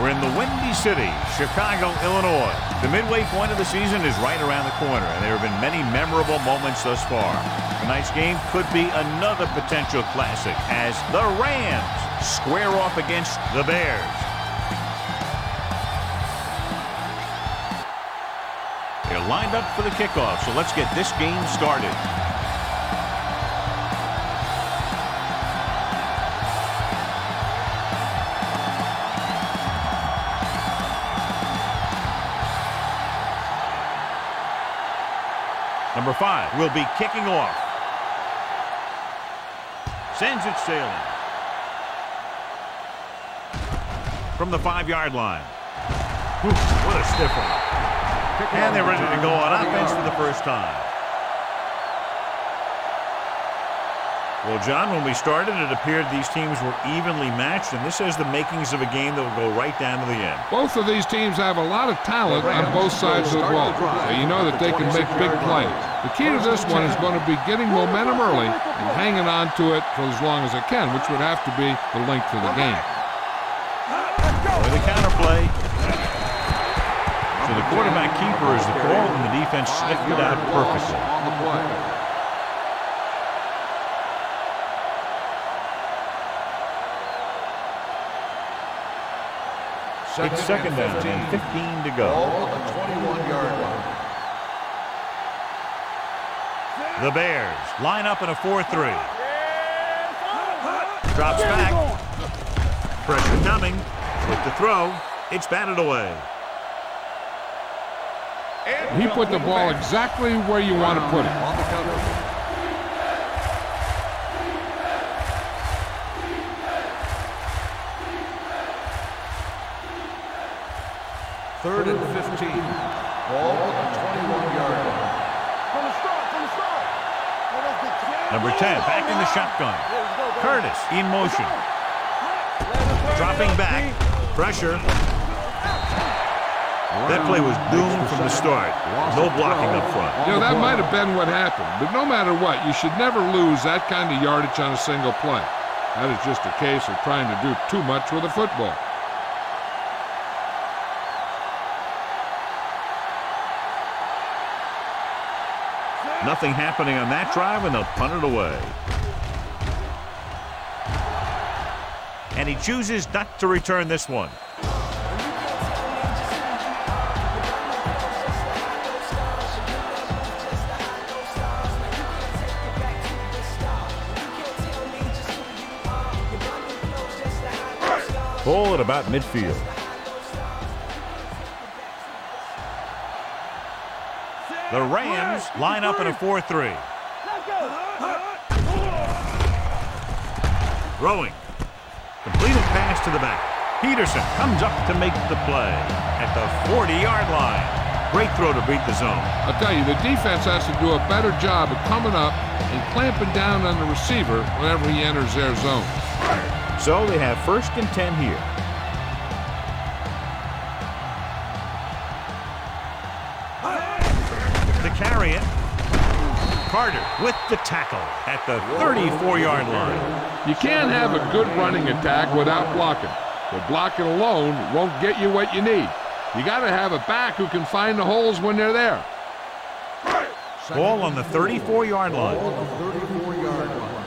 We're in the Windy City, Chicago, Illinois. The midway point of the season is right around the corner, and there have been many memorable moments thus far. Tonight's game could be another potential classic as the Rams square off against the Bears. They're lined up for the kickoff, so let's get this game started. Number five will be kicking off. Sends it sailing. From the five-yard line. What a stiff one. And they're ready to go on offense for the first time. Well, John, when we started, it appeared these teams were evenly matched, and this has the makings of a game that will go right down to the end. Both of these teams have a lot of talent on both sides of the ball, so you know that they can make big plays. The key to this one is going to be getting momentum early and hanging on to it for as long as it can, which would have to be the length of the game. Or the counterplay. So the quarterback keeper is the call, and the defense sniffed it out perfectly. On. It's second down and 15 to go. Ball at the 21-yard line. The Bears line up in a 4-3. Drops back. Pressure coming. With the throw. It's batted away. He put the ball exactly where you want to put it. On the counter. Third and 15. Ball at the 21-yard line. Number 10 back in the shotgun. Curtis in motion. Dropping back. Pressure. That play was doomed from the start. No blocking up front. You know, that might have been what happened, but no matter what, you should never lose that kind of yardage on a single play. That is just a case of trying to do too much with a football. Nothing happening on that drive, and they'll punt it away. And he chooses not to return this one. Ball at about midfield. The Rams line up in a 4-3. Throwing. Completed pass to the back. Peterson comes up to make the play at the 40-yard line. Great throw to beat the zone. I'll tell you, the defense has to do a better job of coming up and clamping down on the receiver whenever he enters their zone. So they have first and 10 here. To carry it. Carter with the tackle at the 34-yard line. You can't have a good running attack without blocking. But blocking alone won't get you what you need. You got to have a back who can find the holes when they're there. Ball on the 34-yard line. Ball at the 34-yard line.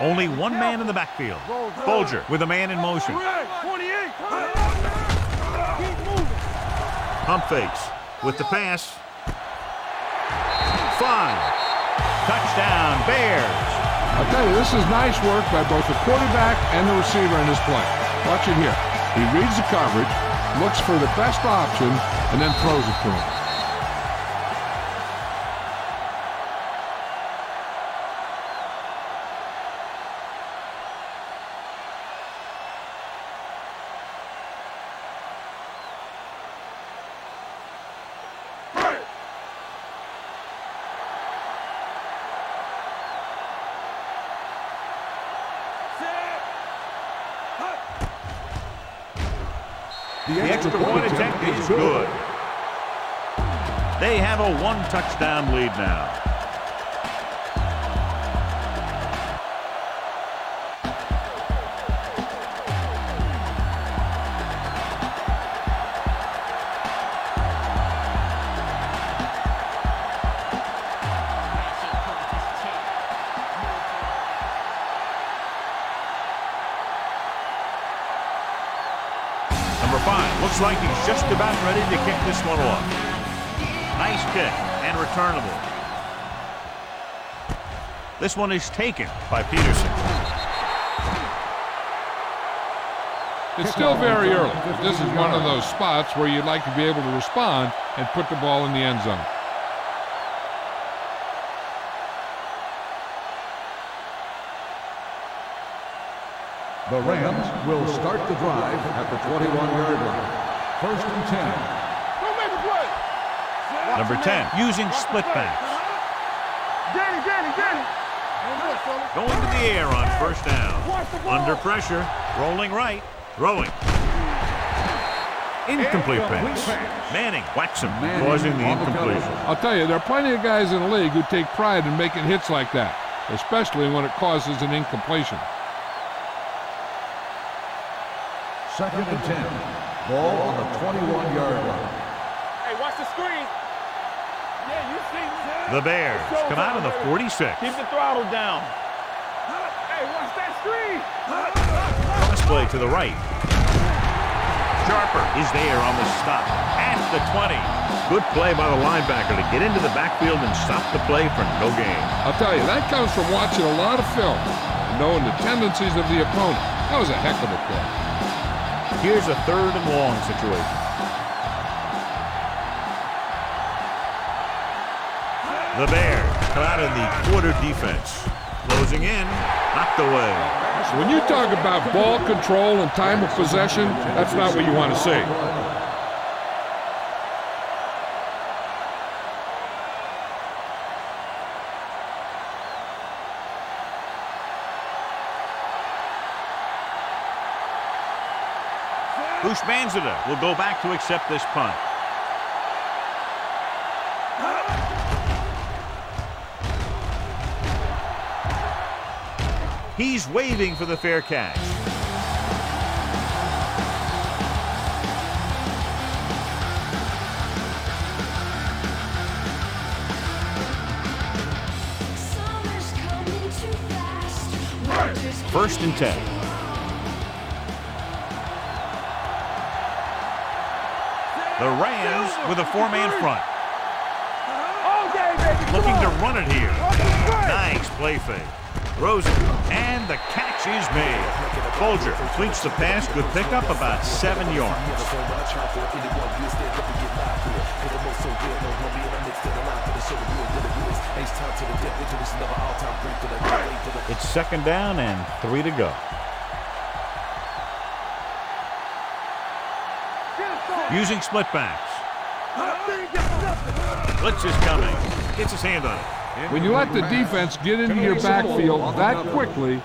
Only one man in the backfield. Bulger with a man in motion. Pump fakes with the pass. Five. Touchdown, Bears. I'll tell you, this is nice work by both the quarterback and the receiver in this play. Watch it here. He reads the coverage, looks for the best option, and then throws it to him. The extra point attempt is good. They have a one touchdown lead now. Just about ready to kick this one off. Nice kick and returnable. This one is taken by Peterson. It's still very early, this is one of those spots where you'd like to be able to respond and put the ball in the end zone. The Rams will start the drive at the 21-yard line. First and 10. Number 10, using split backs. Going to the air on first down. Under pressure, rolling right, throwing. Incomplete pass. Manning whacks him, causing the incompletion. I'll tell you, there are plenty of guys in the league who take pride in making hits like that, especially when it causes an incompletion. Second and 10. Ball on the 21-yard line. Hey, watch the screen. Yeah, you see. The Bears come out of the 46. Keep the throttle down. Hey, watch that screen. Cross play to the right. Sharper is there on the stop at the 20. Good play by the linebacker to get into the backfield and stop the play for no gain. I'll tell you, that comes from watching a lot of film and knowing the tendencies of the opponent. That was a heck of a play. Here's a third and long situation. The Bears come out of the quarter defense. Closing in, knocked away. So when you talk about ball control and time of possession, that's not what you want to see. Bush will go back to accept this punt. He's waving for the fair catch. Summer's coming too fast. Winter's First and 10. The Rams with a four-man front. Looking to run it here. Nice play fake. It, and the catch is made. Bulger completes the pass. Good pickup, about seven yards. It's second down and three to go. Using split backs. Blitz is coming. Gets his hand on it. When you let the defense get into your backfield that quickly,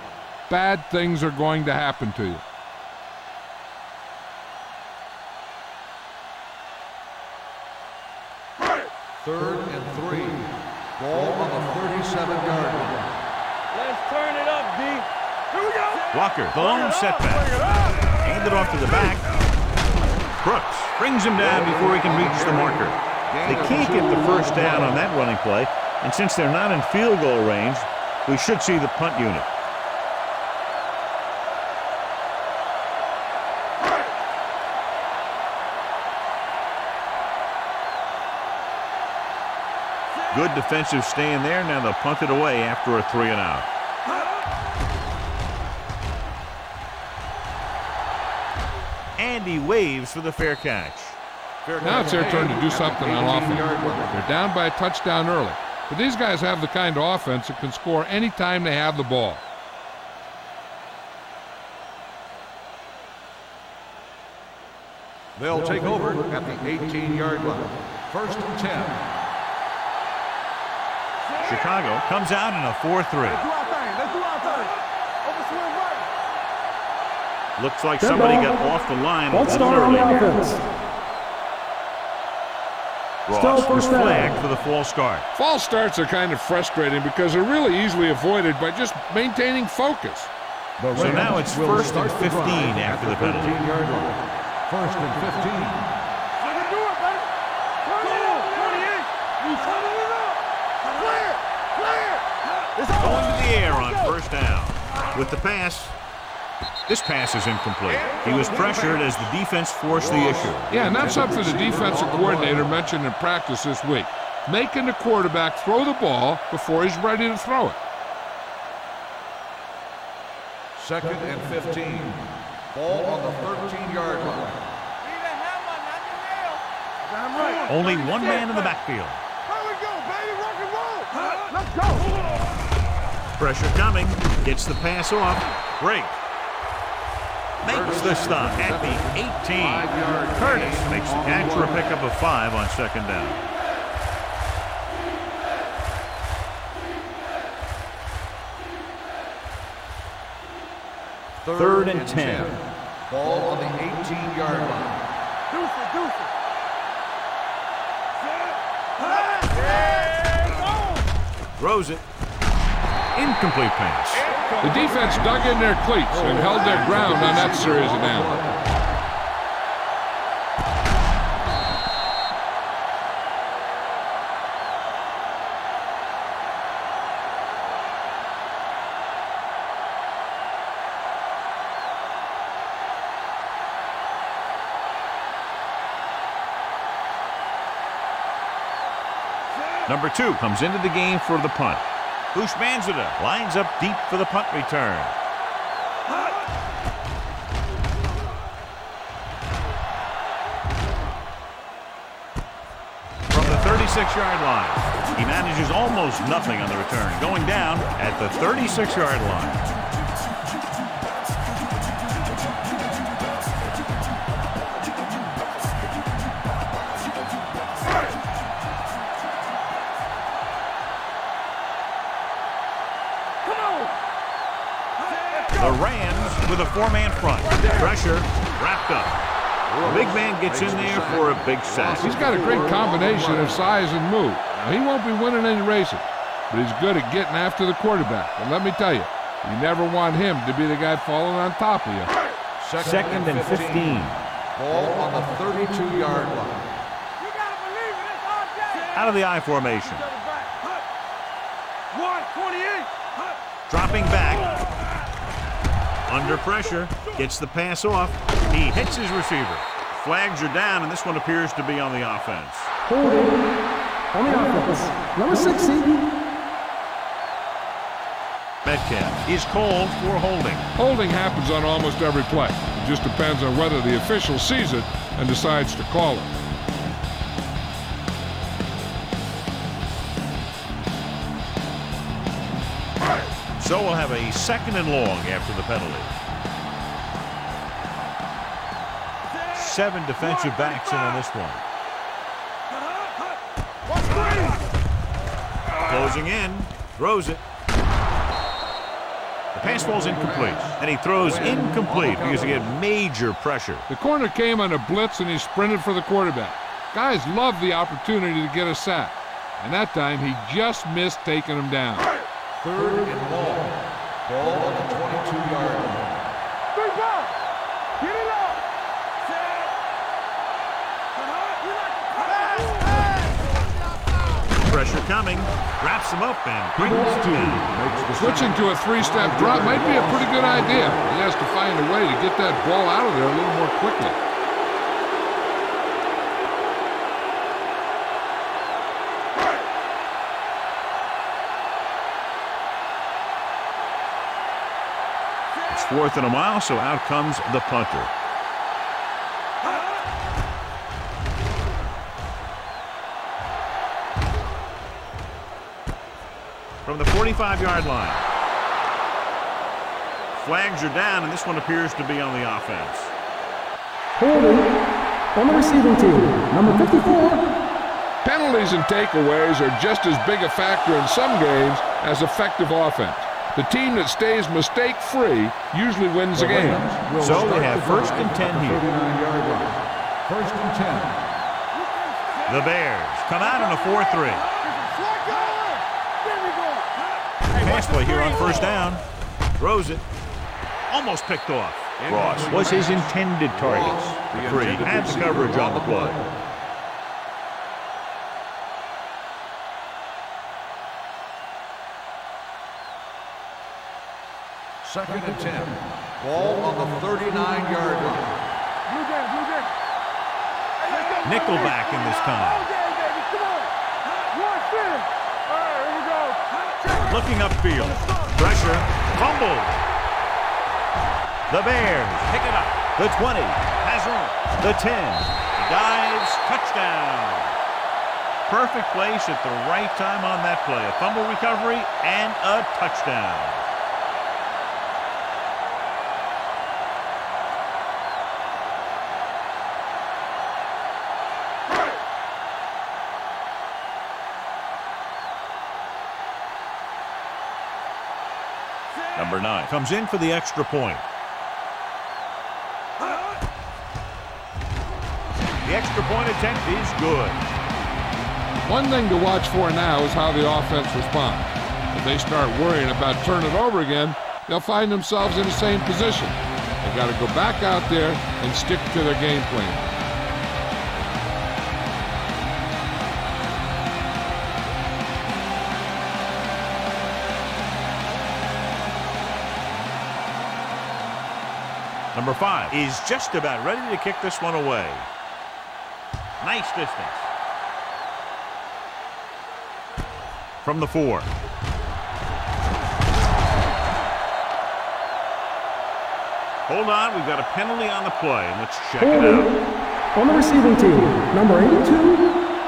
bad things are going to happen to you. Third and three. Ball on the 37-yard line. Let's turn it up, D. Here we go. Walker, the lone setback. Hand it off to the back. Brooks brings him down before he can reach the marker. They can't get the first down on that running play, and since they're not in field goal range, we should see the punt unit. Good defensive stand there. Now they'll punt it away after a three and out. Andy waves for the fair catch. Now it's their turn to do something on offense. They're down by a touchdown early. But these guys have the kind of offense that can score anytime they have the ball. They'll take over at the 18-yard line. First and 10. Chicago comes out in a 4-3. Let's do our thing. Let's do our thing. Over swing right. Looks like somebody got off the line a False little start on early. the offense. Ross was flagged for the false start. False starts are kind of frustrating because they're really easily avoided by just maintaining focus. So now it's first and start the 15 after the penalty. 15-yard line. First and 15. We can do it, baby. Turn it up. 28. You turn it up. Clear. Clear. It's Going to the air on first down. With the pass, This pass is incomplete. He was pressured as the defense forced the issue. Yeah, and that's something the defensive coordinator mentioned in practice this week. Making the quarterback throw the ball before he's ready to throw it. Second and 15. Ball on the 13-yard line. Need a hammer, not the nail. Damn right. Only one man in the backfield. Here we go, baby. Rock and roll. Let's go. Pressure coming. Gets the pass off. Break. Makes the stop at the 18. Curtis makes the catch for a pickup of five on second down. Third and 10. Ball on the 18-yard line. Deuce it, deuce it. Throws it. Incomplete pass. The defense dug in their cleats and held their ground on that series of downs. Number two comes into the game for the punt. Houshmandzadeh lines up deep for the punt return. From the 36-yard line, he manages almost nothing on the return, going down at the 36-yard line. Four-man front. Pressure wrapped up. The big man gets in there for a big sack. He's got a great combination of size and move. Now, he won't be winning any races, but he's good at getting after the quarterback. And let me tell you, you never want him to be the guy falling on top of you. Second and 15. Ball on the 32-yard line. You gotta believe it. It's our day. Out of the I formation. One, 28. Dropping back. Under pressure. Gets the pass off. He hits his receiver. Flags are down, and this one appears to be on the offense. Holding on the offense. Number 60. Metcalf is called for holding. Holding happens on almost every play. It just depends on whether the official sees it and decides to call it. So we'll have a second and long after the penalty. Seven defensive backs in on this one. Closing in. Throws it. The pass falls incomplete. And he throws incomplete because he had major pressure. The corner came on a blitz and he sprinted for the quarterback. Guys love the opportunity to get a sack. And that time he just missed taking him down. Third and long. Ball on the 22-yard line. Three ball. Get it up. Set. You like to Pressure coming. Wraps him up and brings him down. Switching to a three-step drop might be a pretty good idea. He has to find a way to get that ball out of there a little more quickly. Fourth and a mile, so out comes the punter. From the 45-yard line. Flags are down, and this one appears to be on the offense. Holding on the receiving team. Number 54. Penalties and takeaways are just as big a factor in some games as effective offense. The team that stays mistake-free usually wins the game. So they have first and 10 the here. First and 10. The Bears come out in a 4-3. Flag going. There we go. Pass play here on first down. Throws it. Almost picked off. Ross was his intended target. The Creed had the coverage on the play. Second and 10. Ball on the 39-yard line. Nickelback in this time. All game, come on. One spin. All right, here we go. Check. Looking upfield. Pressure. Fumble. The Bears pick it up. The 20. Has room. The 10. Dives. Touchdown. Perfect place at the right time on that play. A fumble recovery and a touchdown. Number nine comes in for the extra point. The extra point attempt is good. One thing to watch for now is how the offense responds. If they start worrying about turning it over again, they'll find themselves in the same position. They've got to go back out there and stick to their game plan. Number five is just about ready to kick this one away. Nice distance. From the four. Hold on, we've got a penalty on the play. Let's check it out. on the receiving team. Number 82,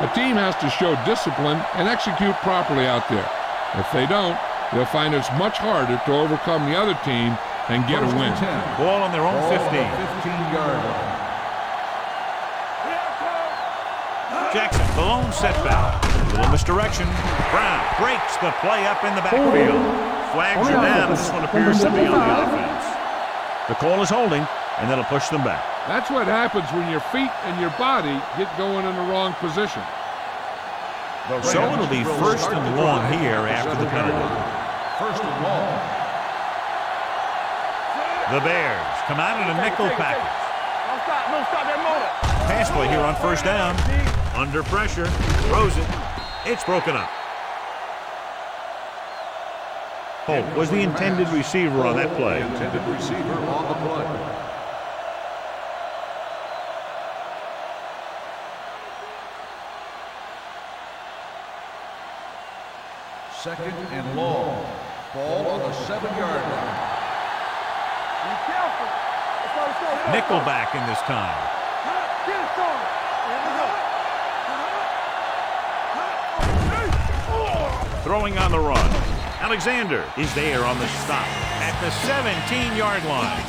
A team has to show discipline and execute properly out there. If they don't, they'll find it's much harder to overcome the other team and get a win. Ball on their own Ball 15. 15-yard line. Jackson, the lone setback. Little misdirection. Brown breaks the play up in the backfield. Flags are down. This one appears to be on the offense. The call is holding, and that'll push them back. That's what happens when your feet and your body get going in the wrong position. So it'll be first and the long here after the penalty. First and long. The Bears come out in a nickel package. Don't stop, don't stop that motor. Pass play here on first down. Under pressure. Throws it. It's broken up. Holt was the intended receiver on that play. Intended receiver on the play. Second and long. Ball on the seven-yard line. Be careful. That's how it's going. Nickelback in this time. Get it started. Here we go. Throwing on the run. Alexander is there on the stop at the 17-yard line.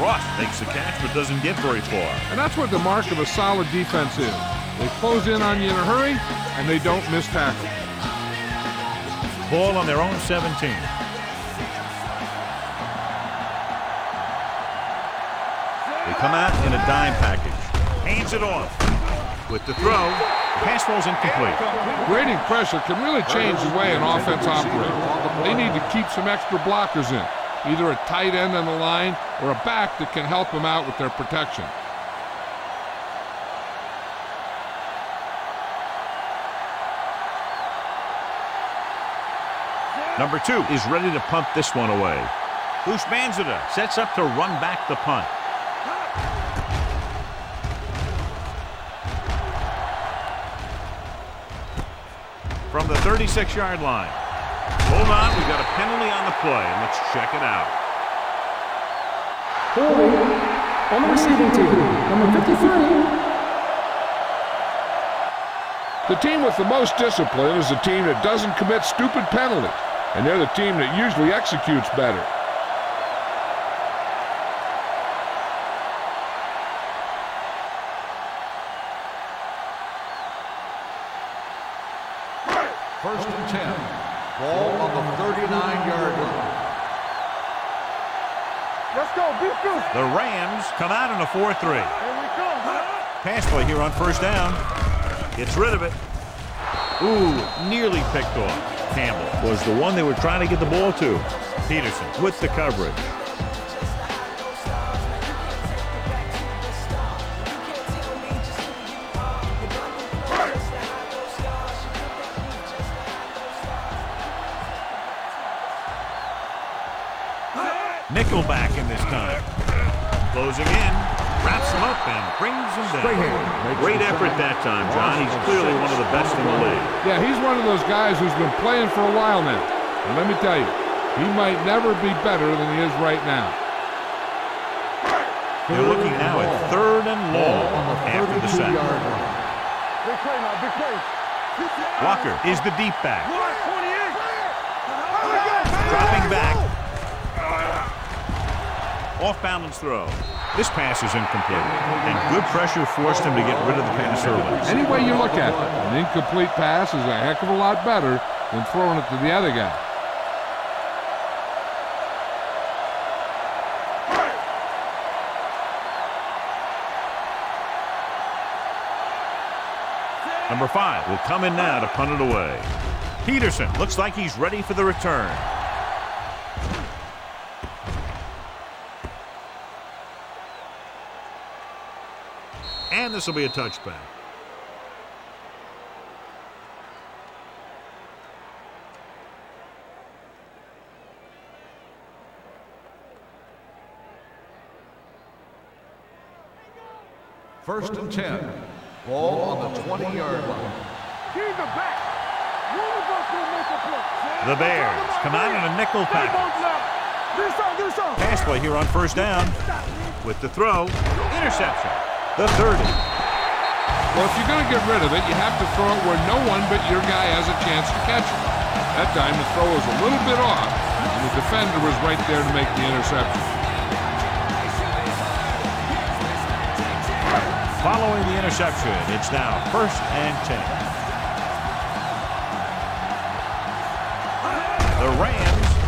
Ross makes the catch but doesn't get very far. And that's what the mark of a solid defense is. They close in on you in a hurry, and they don't miss tackle. Ball on their own 17. Come out in a dime package. Hands it off. With the throw, pass falls incomplete. Grading pressure can really change the way an offense operates. They need to keep some extra blockers in, either a tight end on the line or a back that can help them out with their protection. Number two is ready to punt this one away. Houshmandzadeh sets up to run back the punt. From the 36-yard line. Hold on, we've got a penalty on the play, and let's check it out. holding on the receiving team. Number 53, The team with the most discipline is the team that doesn't commit stupid penalties, and they're the team that usually executes better. First and 10. Ball on the 39-yard line. Let's go. Beat you. The Rams come out in a 4-3. Here. Pass play here on first down. Gets rid of it. Ooh, nearly picked off. Campbell was the one they were trying to get the ball to. Peterson with the coverage. Nickelback in this time. Closing in. Wraps him up and brings him down. Great effort that time, John. He's clearly one of the best in the league. Yeah, he's one of those guys who's been playing for a while now. And let me tell you, he might never be better than he is right now. They're looking now at third and long after the sack. 32-yard line. Big play now, big play. Walker is the deep back. Dropping back. Off balance throw. This pass is incomplete. And good pressure forced him to get rid of the pass early. Any way you look at it, an incomplete pass is a heck of a lot better than throwing it to the other guy. Number five will come in now to punt it away. Peterson looks like he's ready for the return. And this will be a touchback. First and 10. Ball on the 20-yard line. Keep it back. Universe will make a play. The Bears come out in a nickel Pass. package. Do some, do some. Pass play here on first down. With the throw, interception. The 30. Well, if you're going to get rid of it, you have to throw it where no one but your guy has a chance to catch it. That time the throw was a little bit off, and the defender was right there to make the interception. Following the interception, it's now first and 10.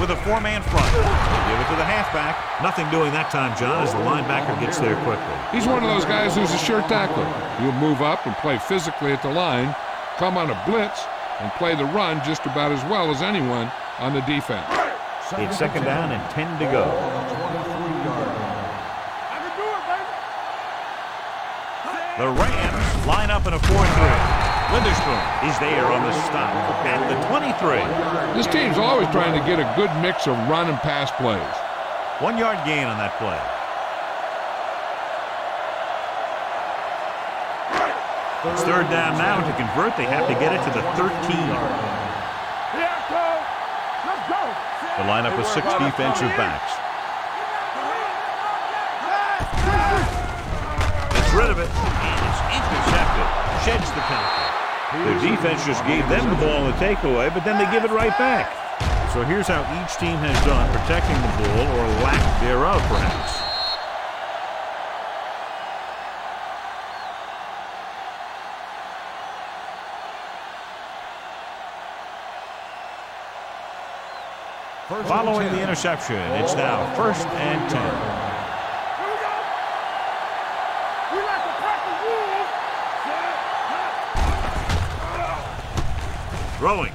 With a four-man front. They give it to the halfback. Nothing doing that time, John, as the linebacker gets there quickly. He's one of those guys who's a sure tackler. He'll move up and play physically at the line, come on a blitz, and play the run just about as well as anyone on the defense. It's second down and 10 to go. On the 23-yard line. I can do it, baby. The Rams line up in a 4-3. Witherspoon is there on the stop at the 23. This team's always trying to get a good mix of run and pass plays. One yard gain on that play. It's third down now. To convert, they have to get it to the 13. Yeah, Cole. Let's go. The lineup with six defensive backs. Gets rid of it, and it's intercepted. Sheds the tackle. Their defense just gave them the ball in the takeaway, but then they give it right back. So here's how each team has done protecting the ball, or lack thereof, perhaps. First Following the interception, it's now first and 10. Here we go. We like to practice rules. Throwing.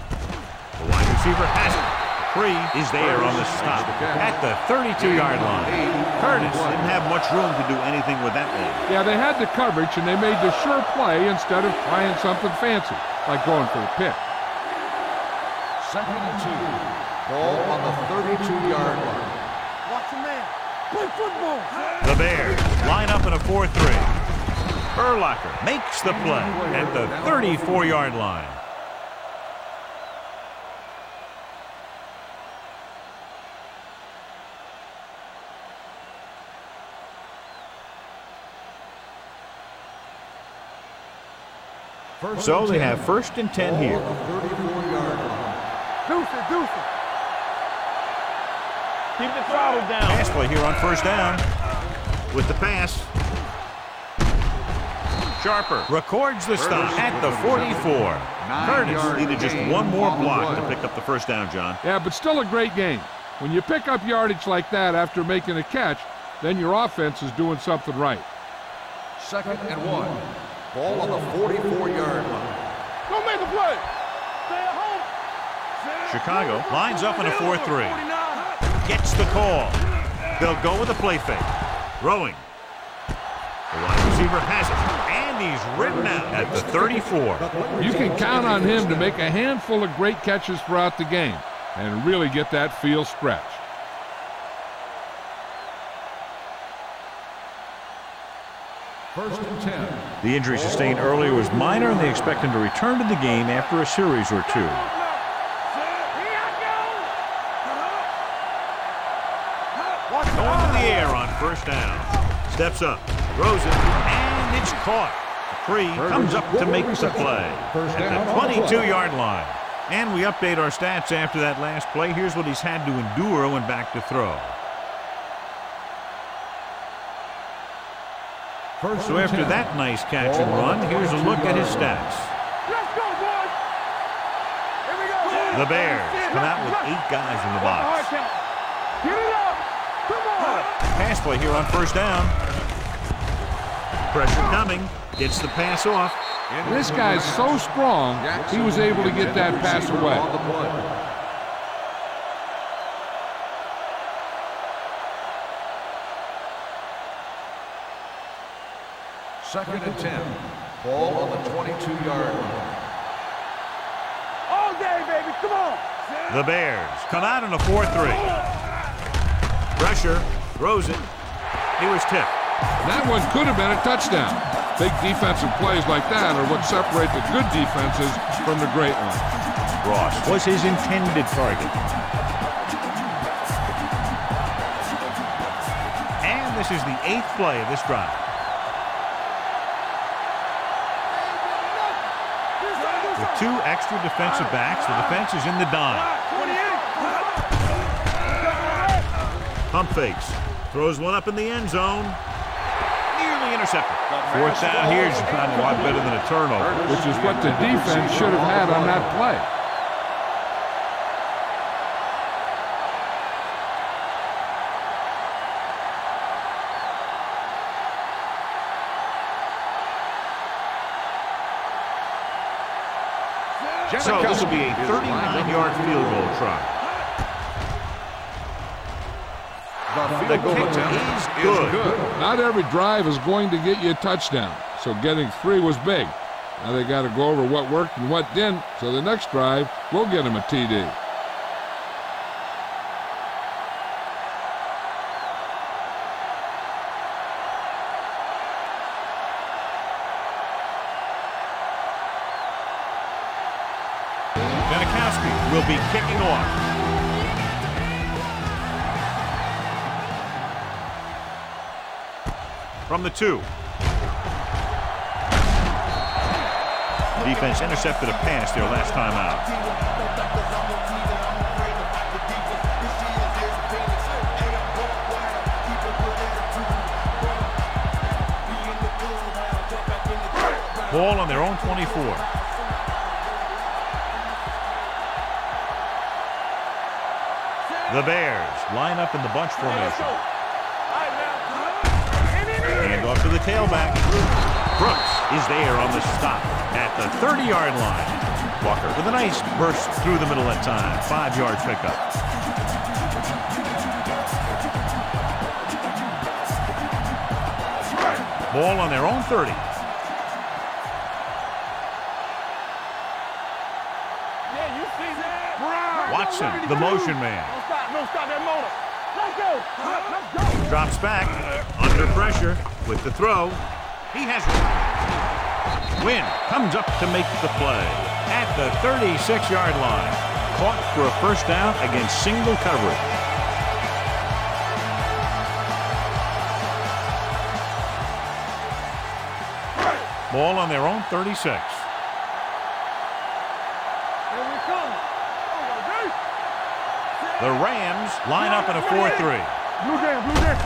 The wide receiver has it. Free is there on the stop at the 32-yard line. Curtis didn't have much room to do anything with that one. Yeah, they had the coverage and they made the sure play instead of trying something fancy, like going for the pick. Second and two. Ball on the 32-yard line. Watch the man. Play football. The Bears line up in a 4-3. Urlacher makes the play at the 34-yard line. So they have first and 10 Ball here. on the 34-yard line. Deuce it, deuce it. Keep the throttle down. Pass play here on first down. With the pass. Sharper records the stop at the 44. Curtis needed just one more block to pick up the first down, John. Yeah, but still a great game. When you pick up yardage like that after making a catch, then your offense is doing something right. Second and one. Ball on the 44-yard line. Go make a play. Stay at home. Chicago lines up in a 4-3. Gets the call. They'll go with a play fake. Rowing. The wide receiver has it. And he's ripped out at the 34. You can count on him to make a handful of great catches throughout the game and really get that field stretched. First and 10. The injury sustained earlier was minor, and they expect him to return to the game after a series or two. Going to the air on first down. Steps up, throws it, and it's caught. Free comes up to make the play at the on the play. 22-yard line. And we update our stats after that last play. Here's what he's had to endure when back to throw. First So after 10. that nice catch and run, here's a look at his stats. Let's go, boys. Here we go. The Bears come out with eight guys in the box. Hard count. Get it up. Come on. Pass play here on first down. Pressure coming. Gets the pass off. This guy's so strong, he was able to get that pass away. On the play. Second and 10. Ball on the 22-yard line. All day, baby. Come on. The Bears come out in a 4-3. Pressure. Throws it. He was tipped. That one could have been a touchdown. Big defensive plays like that are what separate the good defenses from the great ones. Ross was his intended target. And this is the eighth play of this drive. Two extra defensive backs, the defense is in the dime. 28. Pump fakes. Throws one up in the end zone. Nearly intercepted. Fourth down here is a lot better than a turnover. which is what the defense should have had on that play. So this will be a 39-yard field goal try. The kick is good. Not every drive is going to get you a touchdown, so getting three was big. Now they got to go over what worked and what didn't, so the next drive will get them a TD. From the two. Defense intercepted a pass there last time out. Ball on their own 24. The Bears line up in the bunch formation. Hand off to the tailback. Brooks is there on the stop at the 30-yard line. Walker with a nice burst through the middle at time. Five-yard pickup. Ball on their own 30. Yeah, you see that? Brown. Watson, the motion man. No stop. No stop that motor. Let's go. Let's go. Drops back. Under pressure with the throw. He has Win comes up to make the play at the 36-yard line. Caught for a first down against single coverage. Ball on their own 36. Here we come. Oh, the Rams line up in a 4-3. Blue jam, blue jam.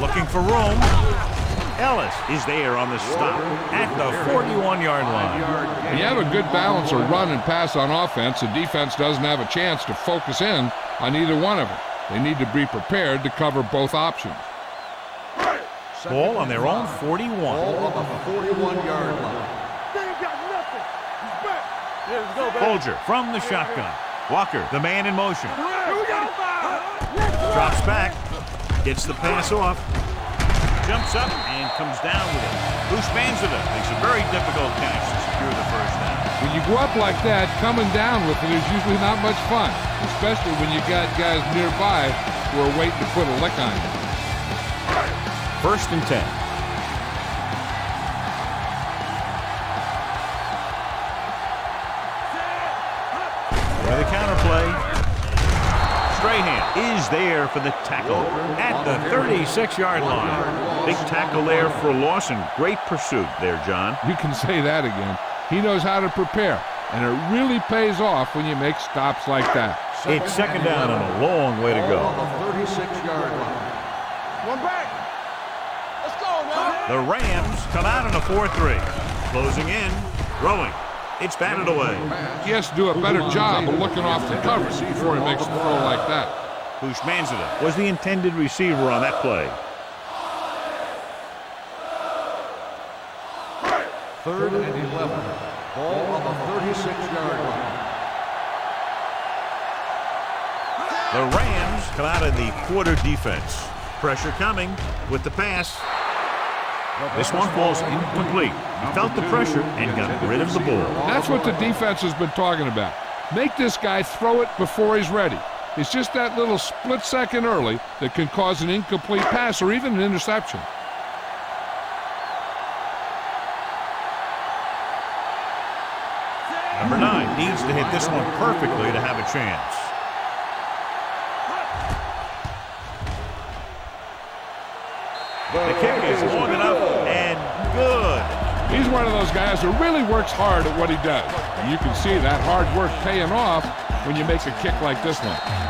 Looking for room. Ellis is there on the stop at the 41-yard line. When you have a good balance of run and pass on offense, the defense doesn't have a chance to focus in on either one of them. They need to be prepared to cover both options. Ball on their own 41. Ball on the 41-yard line. They ain't got nothing. He's back. Here we go, baby. Bulger from the shotgun. Walker, the man in motion. Here we go. Let's go. Drops back. Gets the pass off. Jumps up and comes down with it. Houshmandzadeh makes a very difficult catch to secure the first down. When you go up like that, coming down with it is usually not much fun, especially when you've got guys nearby who are waiting to put a lick on you. First and 10. Is there for the tackle at the 36-yard line. Big tackle there for Lawson. Great pursuit there, John. You can say that again. He knows how to prepare, and it really pays off when you make stops like that. It's second down and a long way to go. on the 36-yard line. One back. Let's go, man. The Rams come out in a 4-3. Closing in, throwing. It's batted away. He has to do a better job of looking off the coverage before he makes a throw like that. Houshmandzadeh was the intended receiver on that play. Third and 11. Ball on the 36-yard line. The Rams come out in the quarter defense. Pressure coming with the pass. This one falls incomplete. He felt the pressure and got rid of the ball. That's what the defense has been talking about. Make this guy throw it before he's ready. It's just that little split second early that can cause an incomplete pass or even an interception. Number nine needs to hit this one perfectly to have a chance. The kick He's one of those guys who really works hard at what he does. And you can see that hard work paying off when you make a kick like this one.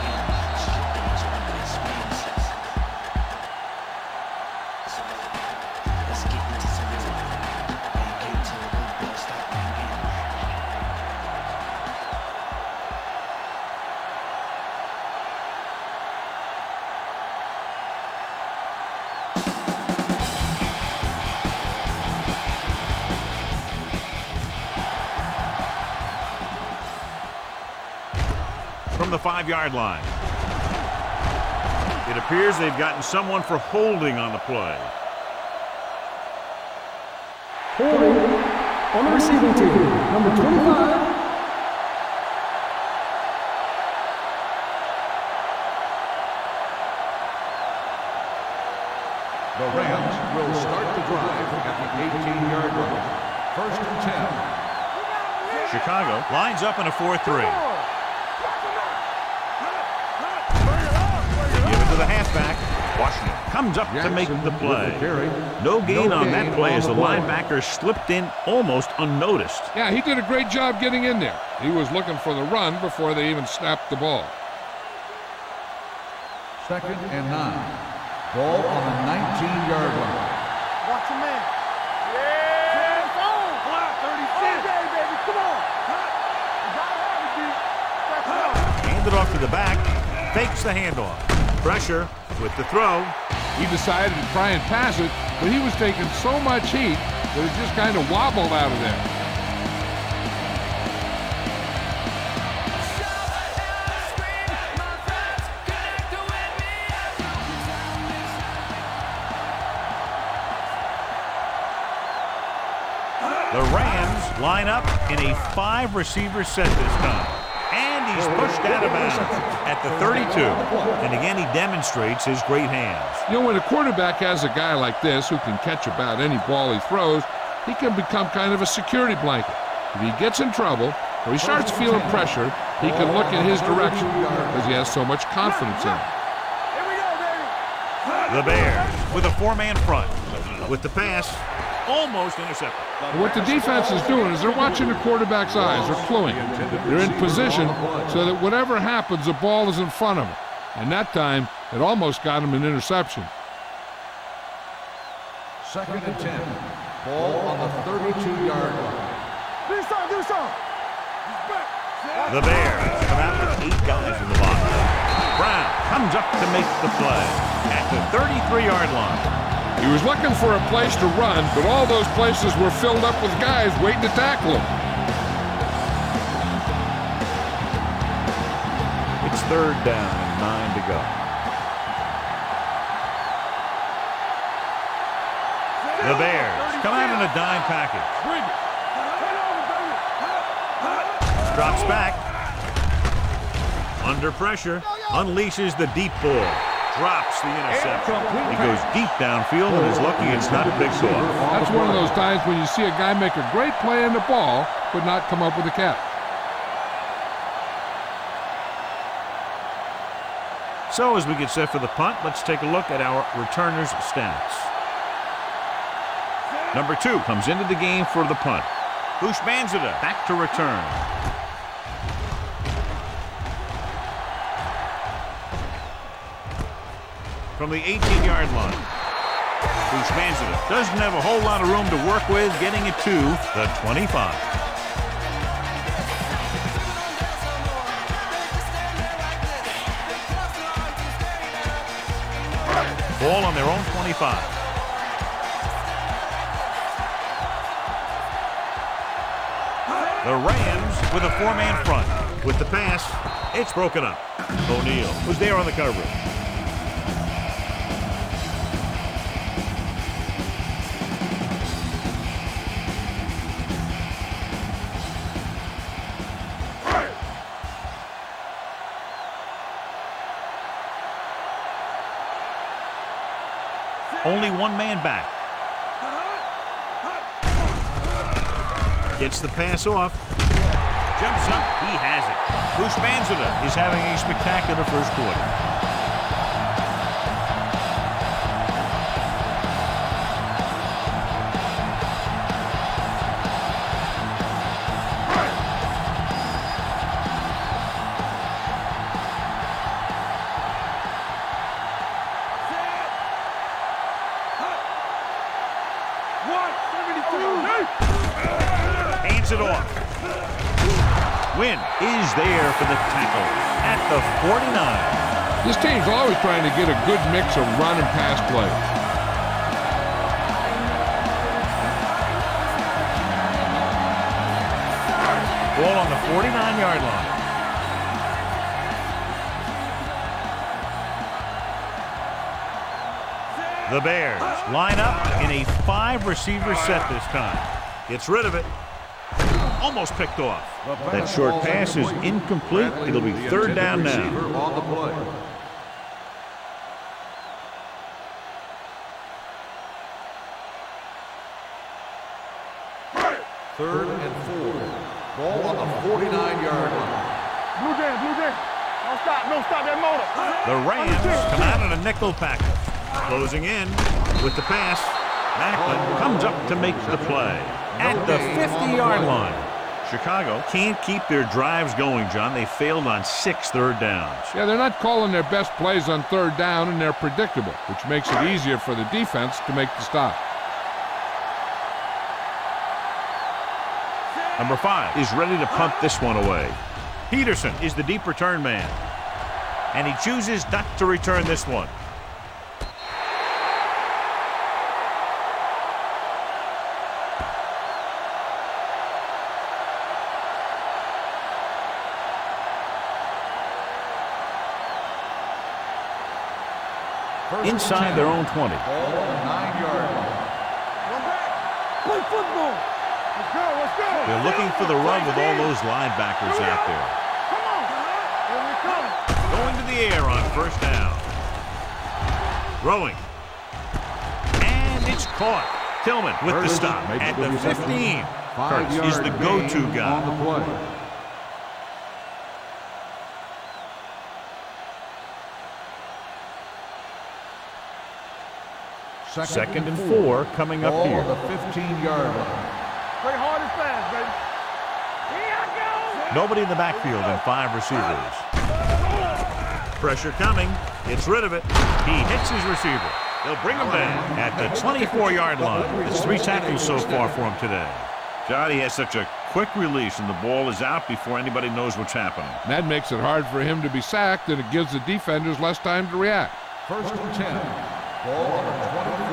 The five-yard line. It appears they've gotten someone for holding on the play. Holding on the receiving team. Number 25, The Rams will start the drive at the 18-yard line. First and 10. Chicago lines up in a 4-3. It to the halfback. Washington comes up to make the play. the carry. No gain No on that play on as the the linebacker slipped in almost unnoticed. Yeah, he did a great job getting in there. He was looking for the run before they even snapped the ball. Second and nine. Ball on the 19-yard line. Watch him in. Yeah. It's. Block 36. Baby. Come on. You it, D. That's up. Handed off to the back. Fakes the handoff. Pressure with the throw. He decided to try and pass it, but he was taking so much heat that it just kind of wobbled out of there. The Rams line up in a five receiver set this time. He's pushed out of bounds at the 32. And again, he demonstrates his great hands. You know, when a quarterback has a guy like this who can catch about any ball he throws, he can become kind of a security blanket. If he gets in trouble or he starts feeling pressure, he can look in his direction because he has so much confidence in him. Here we go, baby. The Bears with a four-man front. With the pass, almost intercepted. And what the defense is doing is they're watching the quarterback's eyes. They're cluing. They're in position so that whatever happens, the ball is in front of him. And that time, it almost got him an interception. Second and 10. Ball on the 32-yard line. Do something. Do something. He's back. The Bears come out with eight guys in the box. Brown comes up to make the play at the 33-yard line. He was looking for a place to run, but all those places were filled up with guys waiting to tackle him. It's third down and nine to go. The Bears come out in a dime package. Drops back. Under pressure. Unleashes the deep ball. Drops the interception. He goes deep downfield and is lucky it's not picked off. That's one of those times when you see a guy make a great play in the ball, but not come up with a catch. So as we get set for the punt, let's take a look at our returners' stats. Number two comes into the game for the punt. Houshmandzadeh back to return. From the 18-yard line. Houshmandzadeh doesn't have a whole lot of room to work with, getting it to the 25. Ball on their own 25. The Rams with a four-man front. With the pass, it's broken up. O'Neal was there on the coverage. One man back. Gets the pass off. Jumps up. He has it. Houshmandzadeh is having a spectacular first quarter. Team's always trying to get a good mix of run and pass play. Ball on the 49-yard line. The Bears line up in a five-receiver set this time. Gets rid of it. Almost picked off. That short pass is incomplete. It'll be third down now. On the play. Third and four. Ball on the 49-yard line. Blue Jam, Blue Jam. Don't stop, don't stop that motor. The Rams come out in a nickel package. Closing in with the pass. Macklin comes up to make the play at the 50-yard line. Chicago can't keep their drives going, John. They failed on six third downs. Yeah, they're not calling their best plays on third down, and they're predictable, which makes it easier for the defense to make the stop. Number five is ready to punt this one away. Peterson is the deep return man. And he chooses not to return this one. Inside their own 20. Ball nine-yard line. Run back. Play football. Let's go, let's go. They're looking for the run with all those linebackers out there. Come on. Here we come. Going to the air on first down. Throwing. And it's caught. Tillman with the stop at the the 15. Five Kurtz is the go-to guy. On the play. Second and four coming up here. on the 15-yard line. Play hard and fast, baby. Here I go. Nobody in the backfield and five receivers. Pressure coming. Gets rid of it. He hits his receiver. They'll bring him back at the 24-yard line. It's three tackles so far for him today. Johnny has such a quick release, and the ball is out before anybody knows what's happening. That makes it hard for him to be sacked, and it gives the defenders less time to react. First and 10. Ball on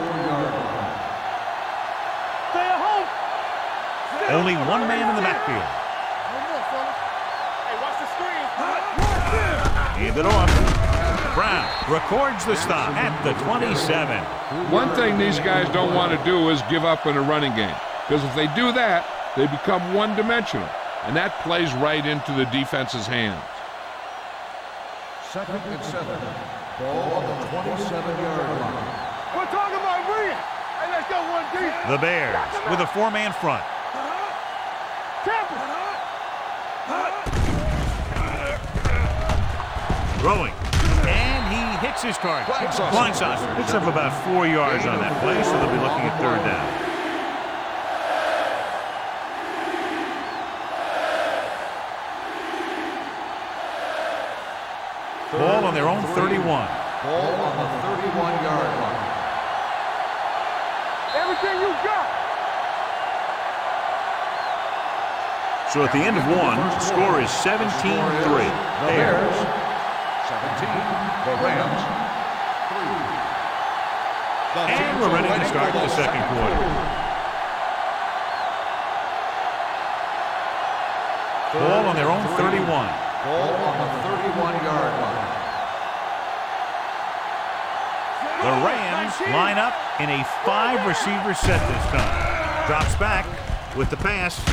Only one man in the backfield. No more, fellas. Hey, watch the screen. Hand it off. Brown records the stop at the 27. One thing these guys don't want to do is give up in a running game. Because if they do that, they become one-dimensional. And that plays right into the defense's hands. Second and seven. Ball on the 27-yard line. We're talking about Rhea. Hey, let's go one deep. The Bears with a four-man front. Throwing. And he hits his target. Flag saucer. Picks up about four yards on that play, so they'll be looking at third down. Ball on their own 31. Ball on the 31-yard line. Everything you got. So at the end of one, the score is 17-3. Bears, 17. The Rams, 3. And we're ready to start the second quarter. Ball on their own 31. Ball on the 31-yard line. The Rams line up in a five-receiver set this time. Drops back with the pass.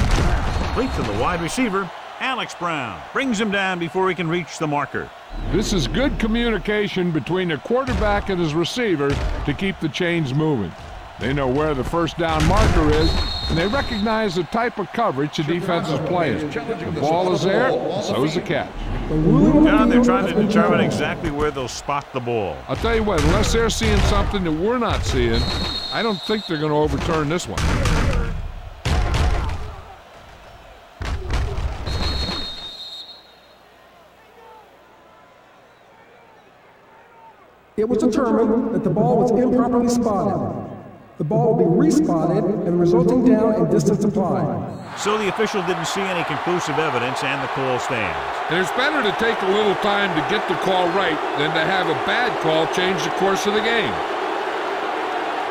Complete to the wide receiver, Alex Brown. Brings him down before he can reach the marker. This is good communication between the quarterback and his receiver to keep the chains moving. They know where the first down marker is, and they recognize the type of coverage the defense is playing. The ball is there, so is the catch. When ruling on the John, they're trying to determine exactly where they'll spot the ball. I'll tell you what, unless they're seeing something that we're not seeing, I don't think they're going to overturn this one. It was determined that the ball was improperly spotted. The ball will be respotted and resulting down and distance applied. So the official didn't see any conclusive evidence, and the call stands. And it's better to take a little time to get the call right than to have a bad call change the course of the game.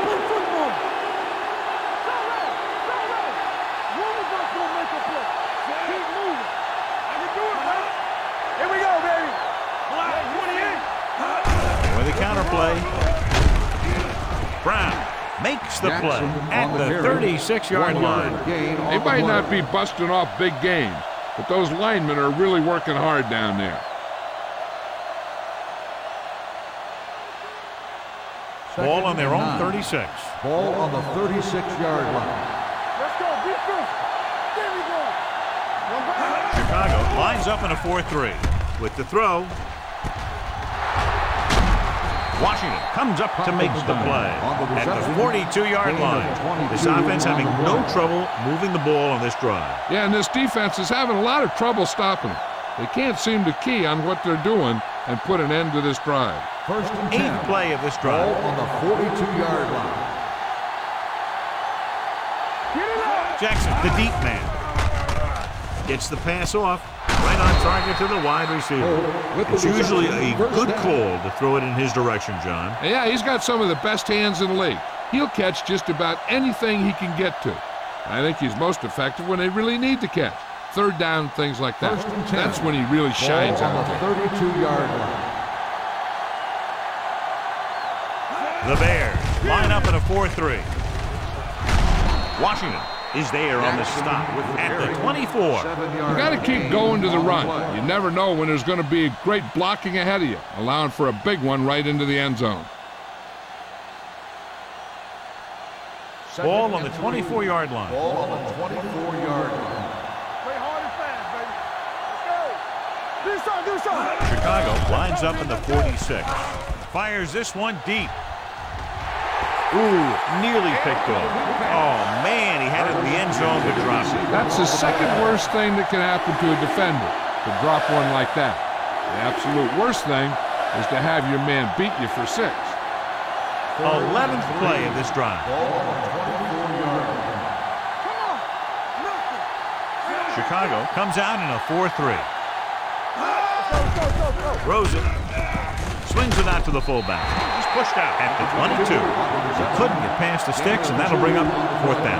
Put football. Go right. Go right. Running back gonna make a play. Keep moving. I can do it, man. Here we go, baby. Black 28. With the counterplay, Brown makes the play at the 36-yard line. They the might play. not be busting off big games, but those linemen are really working hard down there. Ball on their own Nine. 36. Ball on the 36-yard line. Let's go. Defense. There we go. Chicago lines up in a 4-3. With the throw, Washington comes up to make the play at the 42-yard line. This offense having no trouble moving the ball on this drive. Yeah, and this defense is having a lot of trouble stopping them. They can't seem to key on what they're doing and put an end to this drive. First and Eighth 10. play of this Ball drive. on the 42-yard line. Get it out. Jackson, the deep man, gets the pass off. Right on target to the wide receiver. It's usually a good call to throw it in his direction, John. Yeah, he's got some of the best hands in the league. He'll catch just about anything he can get to. I think he's most effective when they really need to catch. Third down, things like that. First and 10. That's when he really shines Ball on out the 32-yard line. The Bears line up in a 4-3. Washington is there on the stop at the 24. You got to keep going to the run. You never know when there's going to be great blocking ahead of you, allowing for a big one right into the end zone. Ball on the 24-yard line. Ball on the 24-yard line. Play hard and fast, baby. Let's go. Do something. Do something. Chicago lines up in the 46. Fires this one deep. Ooh, nearly picked off. Oh, man, he had it in the end zone to drop it. That's the second worst thing that can happen to a defender, to drop one like that. The absolute worst thing is to have your man beat you for six. 11th play of this drive. Ball on the 24-yard line. Come on. Nothing. Chicago comes out in a 4-3. Go, go, go, go. Throws it. Swings it out to the fullback. He's pushed out at the 22. He couldn't get past the sticks, and that'll bring up fourth down.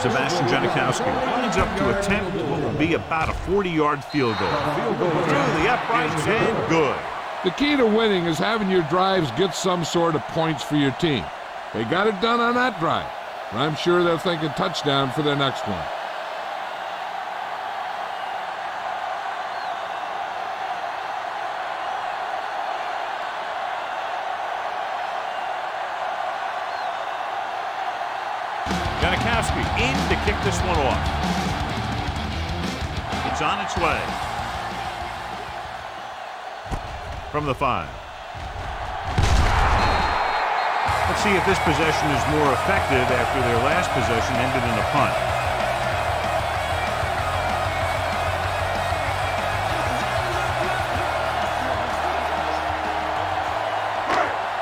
Sebastian Janikowski lines up to attempt what will be about a 40-yard field goal. Through the uprights and good. The key to winning is having your drives get some sort of points for your team. They got it done on that drive, and I'm sure they're thinking touchdown for their next one. Janikowski in to kick this one off. It's on its way. From the five. Let's see if this possession is more effective after their last possession ended in a punt.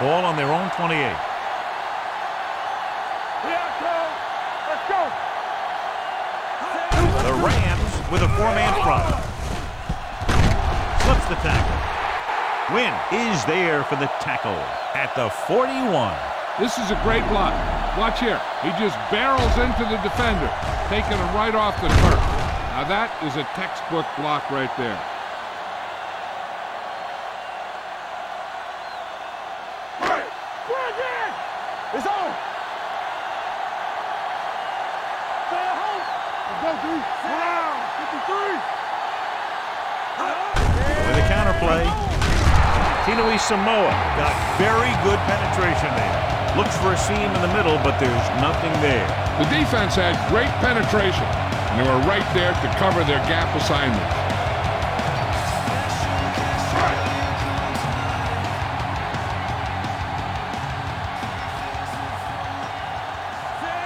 Ball on their own 28. Here I come. Let's go. The Rams with a four-man front. Slips the tackle. Win is there for the tackle at the 41. This is a great block. Watch here. He just barrels into the defender, taking him right off the turf. Now that is a textbook block right there. Samoa got very good penetration there. Looks for a seam in the middle, but there's nothing there. The defense had great penetration, and they were right there to cover their gap assignments.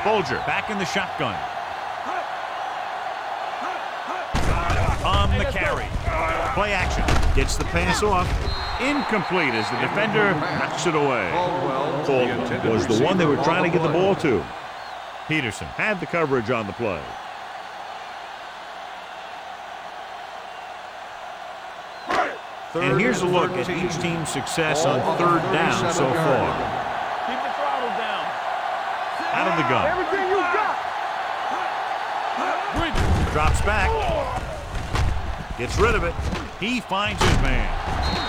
Bulger back in the shotgun. Play action. Gets the pass off. Incomplete as the defender knocks it away. Caldwell was the one they were trying to get the ball to. Peterson had the coverage on the play. And here's a look at each team's success on third down so far. Keep the throttle down. Out of the gun. Everything you got. Drops back. Gets rid of it. He finds his man.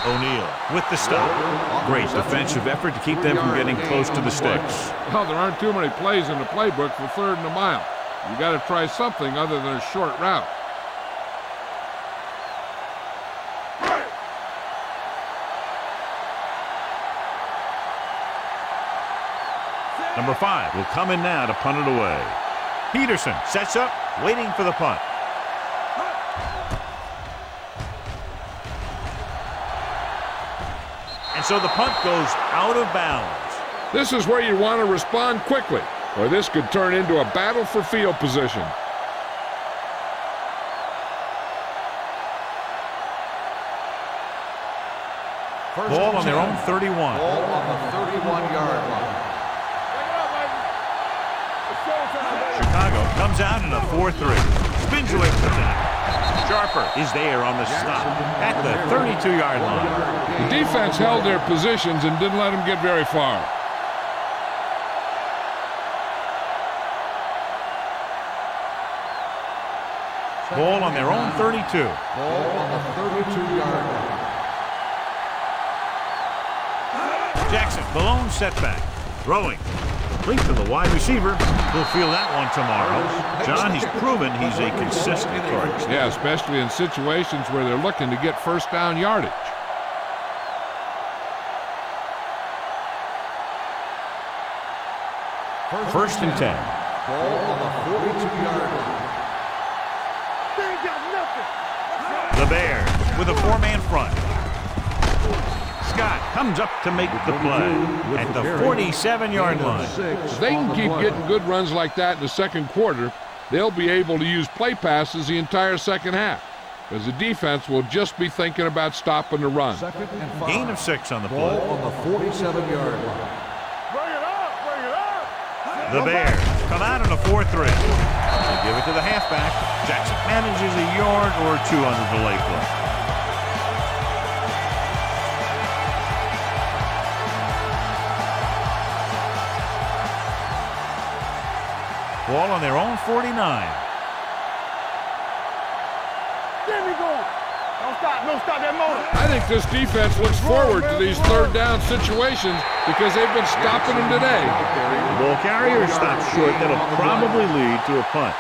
O'Neal with the stop. Great defensive effort to keep them from getting close to the sticks. Well, there aren't too many plays in the playbook for third and a mile. You got to try something other than a short route. Number five will come in now to punt it away. Peterson sets up, waiting for the punt. And so the punt goes out of bounds. This is where you want to respond quickly, or this could turn into a battle for field position. Ball on their own 31. Ball on the 31-yard line. Bring it up, baby. It's showtime, baby. Chicago comes out in a 4-3. Spins away from the tackle. Sharper is there on the stop at the 32-yard line. The defense held their positions and didn't let them get very far. Ball on their own 32. Ball on the 32-yard line. Jackson, Malone lone setback. Throwing. Complete to the wide receiver. He'll feel that one tomorrow. John, he's proven he's a consistent target. Yeah, especially in situations where they're looking to get first down yardage. First and 10. Ball on the 42-yard line. They ain't got nothing. The Bears with a four-man front. Scott comes up to make the play at the 47-yard line. If they can keep getting good runs like that in the second quarter, they'll be able to use play passes the entire second half. Because the defense will just be thinking about stopping the run. Second and five. Gain of six on the Ball play. on the 47-yard line. Bring it up. Bring it up. The Bears come out in a 4-3. They give it to the halfback. Jackson manages a yard or two on the delay play. Ball on their own 49. There we go. Don't stop. Don't stop that motor. I think this defense looks forward to these third down situations because they've been stopping them today. The ball carrier stops short. That'll probably lead to a punt.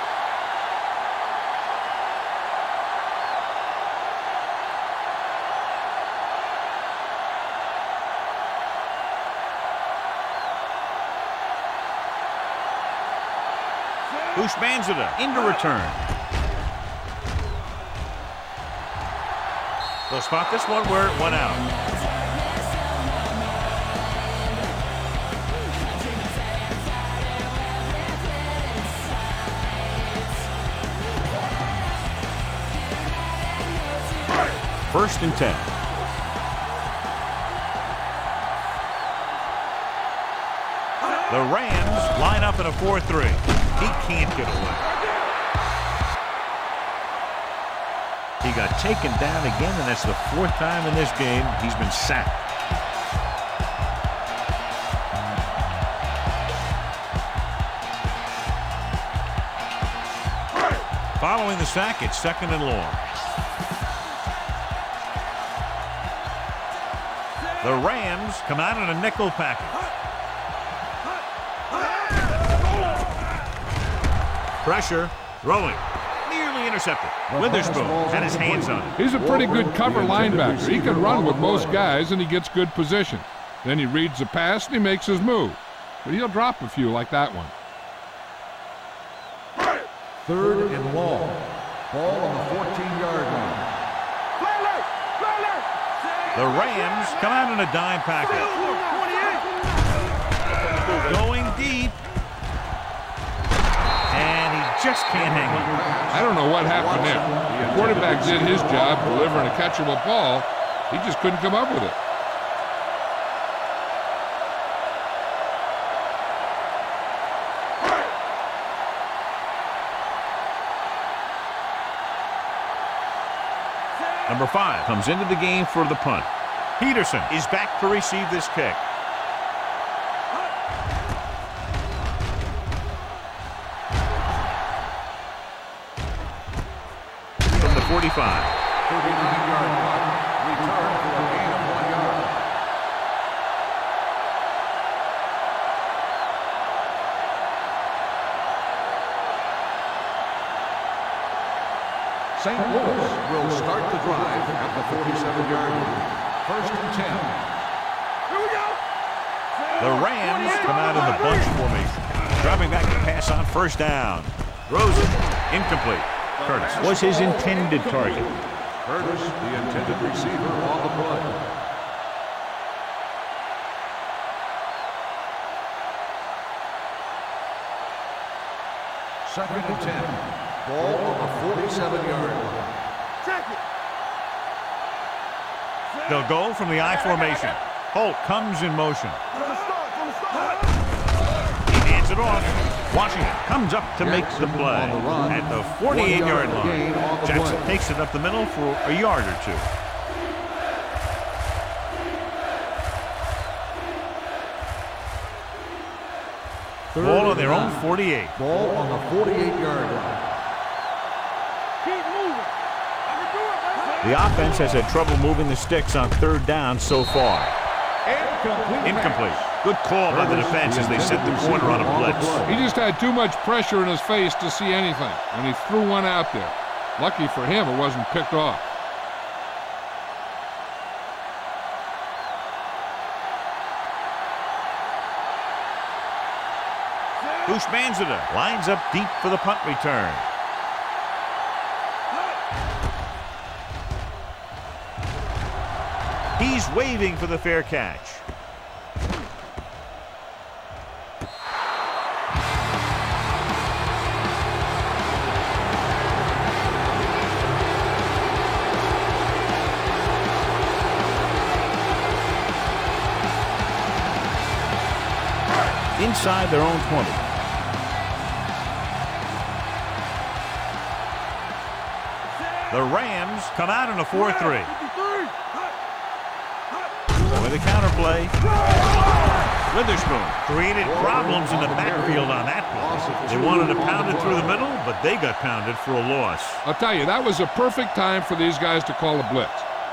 Houshmandzadeh into return. They'll spot this one where it went out. First and 10. The Rams line up in a 4-3. He can't get away. He got taken down again, and that's the fourth time in this game he's been sacked. Following the sack, it's second and long. The Rams come out in a nickel package. Pressure, throwing, nearly intercepted. Witherspoon had his hands on it. He's a pretty good cover linebacker. He can run with most guys, and he gets good position. Then he reads the pass, and he makes his move. But he'll drop a few like that one. Third and long. Ball on the 14-yard line. The Rams come out in a dime package. Going just can't hang on. I don't know what happened there. The quarterback did his job delivering a catchable ball. He just couldn't come up with it. Number five comes into the game for the punt. Peterson is back to receive this kick. 45. 39-yard line. Return for a gain of one yard. St. Louis will start the drive at the 47-yard line. First and 10. Here we go! The Rams come out in the bunch formation. Dropping back to pass on first down. Throws it. Incomplete. Curtis was his intended target. Curtis, the intended receiver on the play. Second and 10. Ball on the 47-yard line. They'll go from the I formation. Holt comes in motion. He hands it off. Washington comes up to make the play on the run. at the 48-yard line. Jackson takes it up the middle for a yard or two. Third Ball on their own 48. Ball on the 48-yard line. The offense has had trouble moving the sticks on third down so far. Incomplete. Incomplete. Good call by the defense as they set the corner on a blitz. He just had too much pressure in his face to see anything, and he threw one out there. Lucky for him, it wasn't picked off. Houshmandzadeh lines up deep for the punt return. He's waving for the fair catch. Inside their own 20. The Rams come out in a 4-3. With a counterplay. Witherspoon created problems in the backfield on that play. They wanted to pound it through the middle, but they got pounded for a loss. I'll tell you, that was a perfect time for these guys to call a blitz.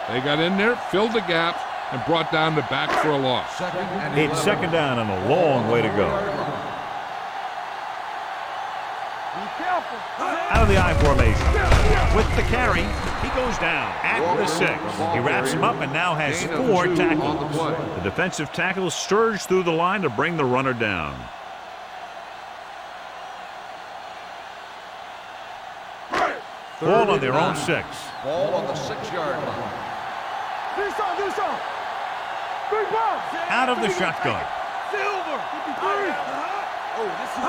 They got in there, filled the gaps, and brought down the back for a loss. Second It's second down and a long way to go. Out of the I formation. With the carry, he goes down at the six. He wraps him up and now has four two on the tackles. The defensive tackles surge through the line to bring the runner down. Ball on their own six. Ball on the six-yard line. Do some, do some. Three balls. Out of the shotgun. Silver. 53. Oh, this is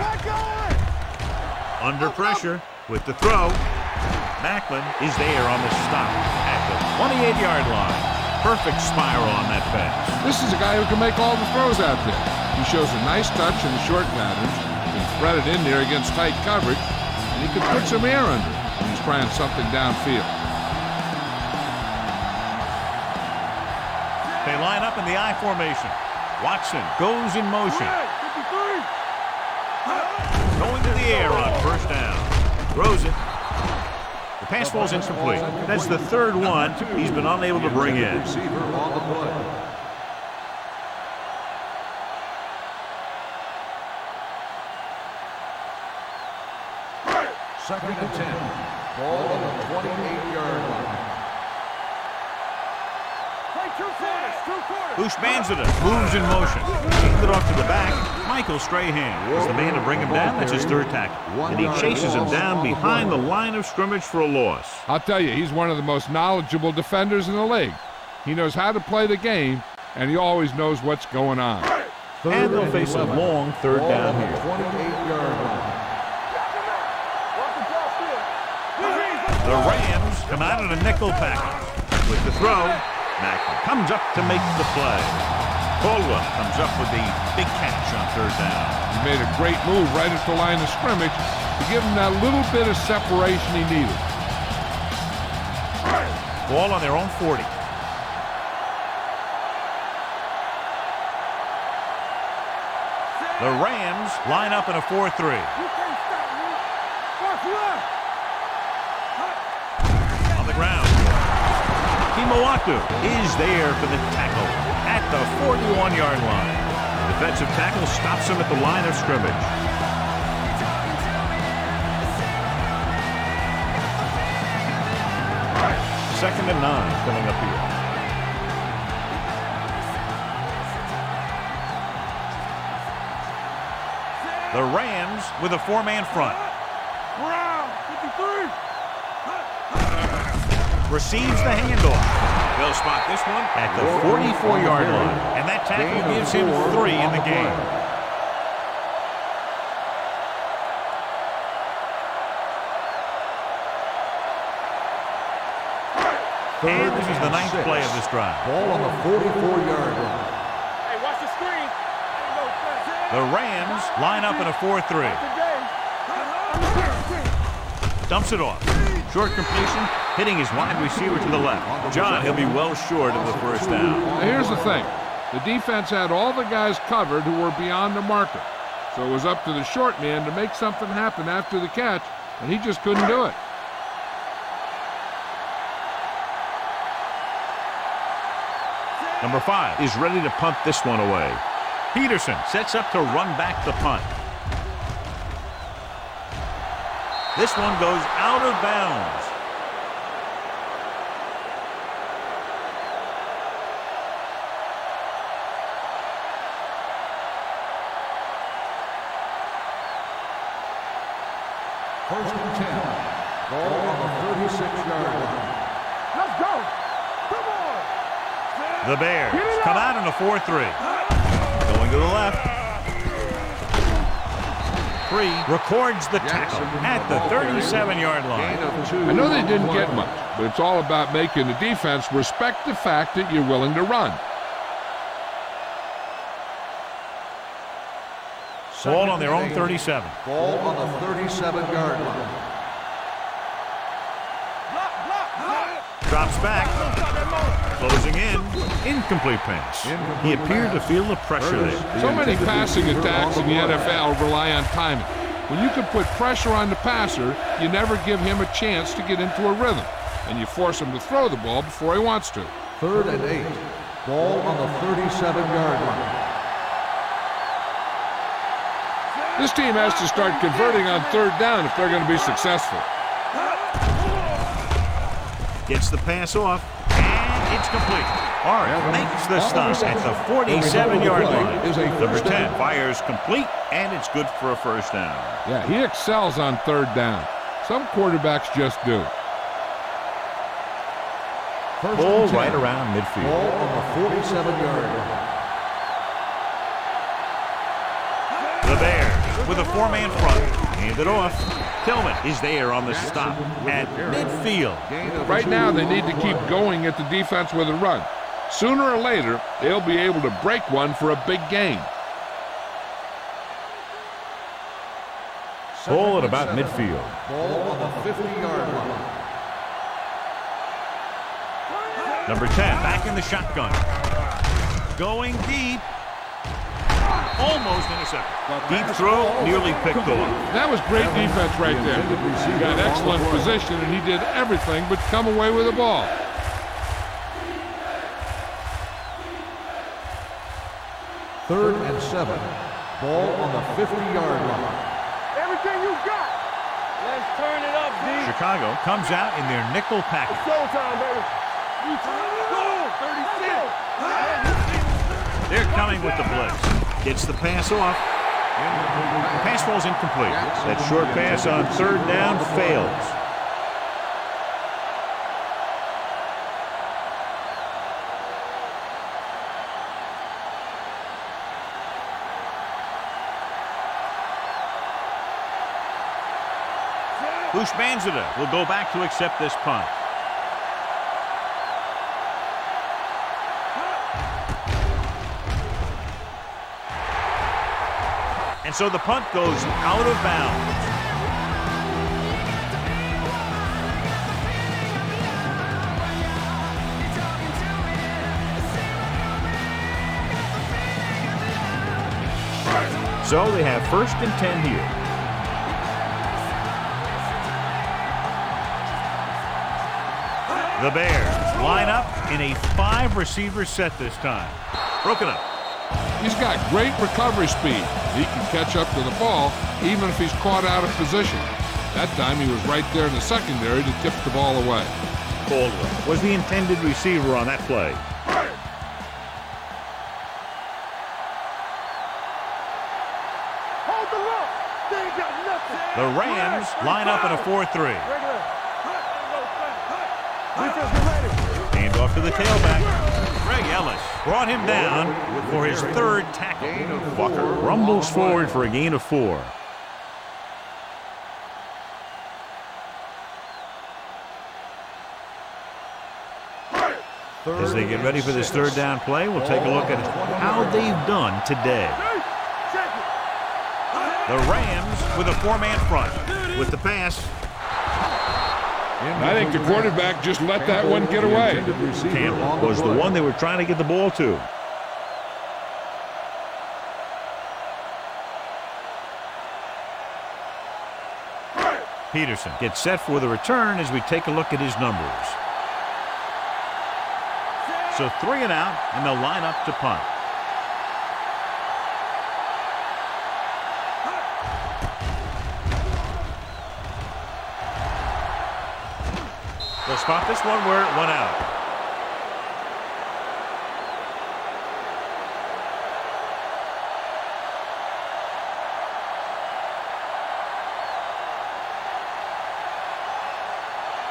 Not going. Under pressure with the throw. Macklin is there on the stop at the 28-yard line. Perfect spiral on that pass. This is a guy who can make all the throws out there. He shows a nice touch in the short patterns, can thread it in there against tight coverage, and he can put some air under it when he's trying something downfield. They line up in the I formation. Watson goes in motion. Going to the air on first down. Throws it. The pass falls incomplete. That's the third one he's been unable to bring in. Receiver on the play. Second and 10. Ball on the 28-yard line. Houshmandzadeh moves in motion. Kicked it off to the back. Michael Strahan is the man to bring him down. That's his third tackle. And he chases him down behind the line of scrimmage for a loss. I'll tell you, he's one of the most knowledgeable defenders in the league. He knows how to play the game, and he always knows what's going on. Third And they'll face a long third down the here. 28-yard line. The. The Rams come out in a nickel package. With the throw, Macklin comes up to make the play. Caldwell comes up with the big catch on third down. He made a great move right at the line of scrimmage to give him that little bit of separation he needed. Ball on their own 40. The Rams line up in a 4-3. Kimawatu is there for the tackle at the 41-yard line. Defensive tackle stops him at the line of scrimmage. Second and nine coming up here. The Rams with a four-man front. Receives the handoff. They'll spot this one at the 44-yard line, and that tackle gives him three in the the game. play. And this is the ninth six. play of this drive. Ball on the 44-yard line. Hey, watch the screen. Ain't no threat. The Rams line up in a 4-3. Dumps it off. Short completion, hitting his wide receiver to the left. John, he'll be well short of the first down. Now, here's the thing. The defense had all the guys covered who were beyond the marker. So it was up to the short man to make something happen after the catch, and he just couldn't do it. Number five is ready to punt this one away. Peterson sets up to run back the punt. This one goes out of bounds. First and 10. Ball on the 36-yard line. Let's go. Come on. The Bears come out in a 4-3. Going to the left. Three records the tackle at the 37-yard line. I know they didn't get much, but it's all about making the defense respect the fact that you're willing to run. Second Ball on their own 37. Ball on the 37-yard line. Drops back. Stop that motor. Closing in. Incomplete pass. He appeared to feel the pressure there. So many passing attacks in the NFL rely on timing. When you can put pressure on the passer, you never give him a chance to get into a rhythm, and you force him to throw the ball before he wants to. Third and eight. Ball on the 37-yard line. This team has to start converting on third down if they're going to be successful. Gets the pass off. It's complete. Hart makes the stop at the 47-yard line. Number 10 fires complete, and it's good for a first down. Yeah, he excels on third down. Some quarterbacks just do. First Ball right around midfield. Ball on the 47-yard line. The Bears with a four-man front. Hand it off. Tillman is there on the stop at midfield. Right now, they need to keep going at the defense with a run. Sooner or later, they'll be able to break one for a big game. Second Ball at about midfield. Ball on the 50-yard line. Number 10 back in the shotgun. Going deep. Almost intercepted. Deep throw, nearly picked off. That was great defense right there. He got excellent position, and he did everything but come away with the ball. Third and seven. Ball on the 50-yard line. Everything you got. Let's turn it up, D. Chicago comes out in their nickel package. Showtime, baby. Go, 36. They're coming with the blitz. Gets the pass off. The pass falls incomplete. That short pass on third down fails. Bush Banzida will go back to accept this punt. And so the punt goes out of bounds. So they have first and 10 here. The Bears line up in a five receiver set this time. Broken up. He's got great recovery speed. He can catch up to the ball even if he's caught out of position. That time he was right there in the secondary to tip the ball away. Caldwell was the intended receiver on that play. Hold the look. They got nothing. The Rams line up in a 4-3. Regular. Defense, get ready. Hand off to the tailback. Greg Ellis brought him down for his third tackle. Walker rumbles forward for a gain of four. As they get ready for this third down play, we'll take a look at how they've done today. The Rams with a four-man front. With the pass, I think the quarterback just let that one get away. Campbell was the one they were trying to get the ball to. Peterson gets set for the return as we take a look at his numbers. So three and out, and they'll line up to punt. Spot this one where it went out.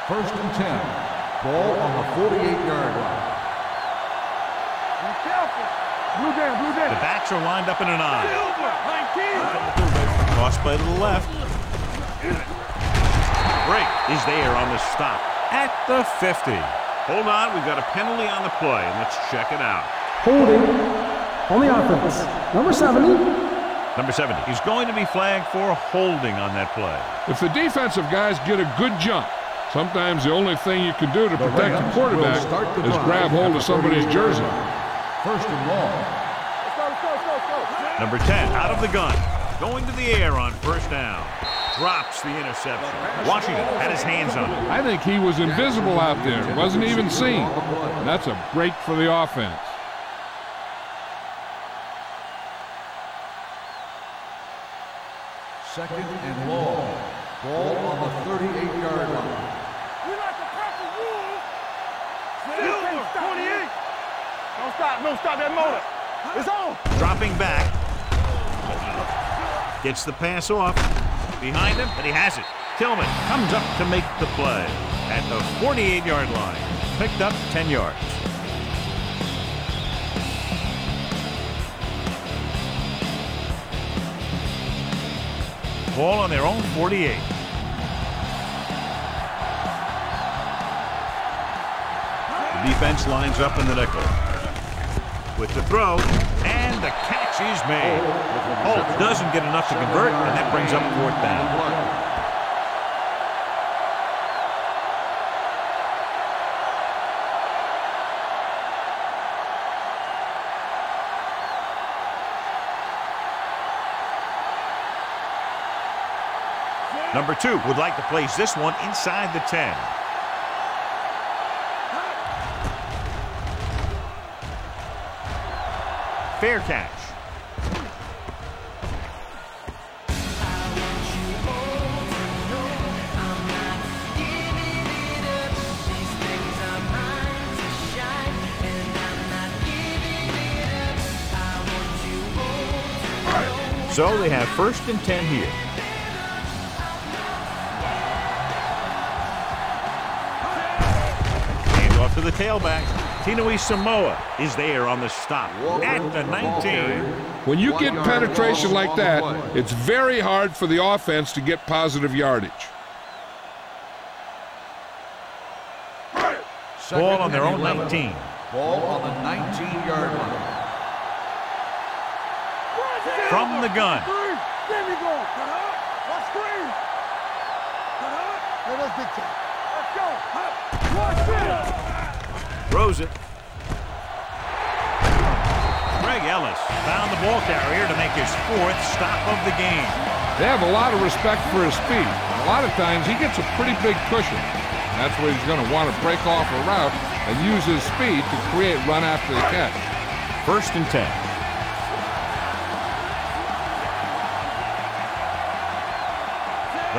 First and 10. Ball on the 48-yard line. Be careful. Blue down, blue The backs are lined up in an eye. Silver, 19. Cross play to the left. Break is there on the stop at the 50. Hold on, we've got a penalty on the play, and let's check it out. Holding on the offense. Number 70. Number 70. He's going to be flagged for holding on that play. If the defensive guys get a good jump, sometimes the only thing you can do to The protect the Rams quarterback start the is grab hold of somebody's jersey. First and long. Number 10 out of the gun. Going to the air on first down. Drops the interception. Washington had his hands on it. I think he was invisible out there, wasn't even seen. That's a break for the offense. Second and long. Ball on the 38-yard line. We like the purple wolves. Silver, 28. Don't stop, don't stop that motor. It's on. Dropping back. Gets the pass off. Behind him, but he has it. Tillman comes up to make the play at the 48-yard line. Picked up 10 yards. Ball on their own 48. The defense lines up in the nickel. With the throw, is made. Holt doesn't get enough to convert, and that brings up fourth down. Number two would like to place this one inside the 10. Fair catch. So they have first and 10 here. Hand off to the tailback. Tinoisamoa is there on the stop at the 19. When you get penetration like that, it's very hard for the offense to get positive yardage. Ball on their own 19. Ball on the 19-yard line. From the gun. Screen. There we go. Let's screen. Let's big time. Let's go. Huh. Watch. Throws it. Greg Ellis found the ball carrier to make his fourth stop of the game. They have a lot of respect for his speed. A lot of times he gets a pretty big cushion. That's where he's going to want to break off a route and use his speed to create run after the catch. First and 10.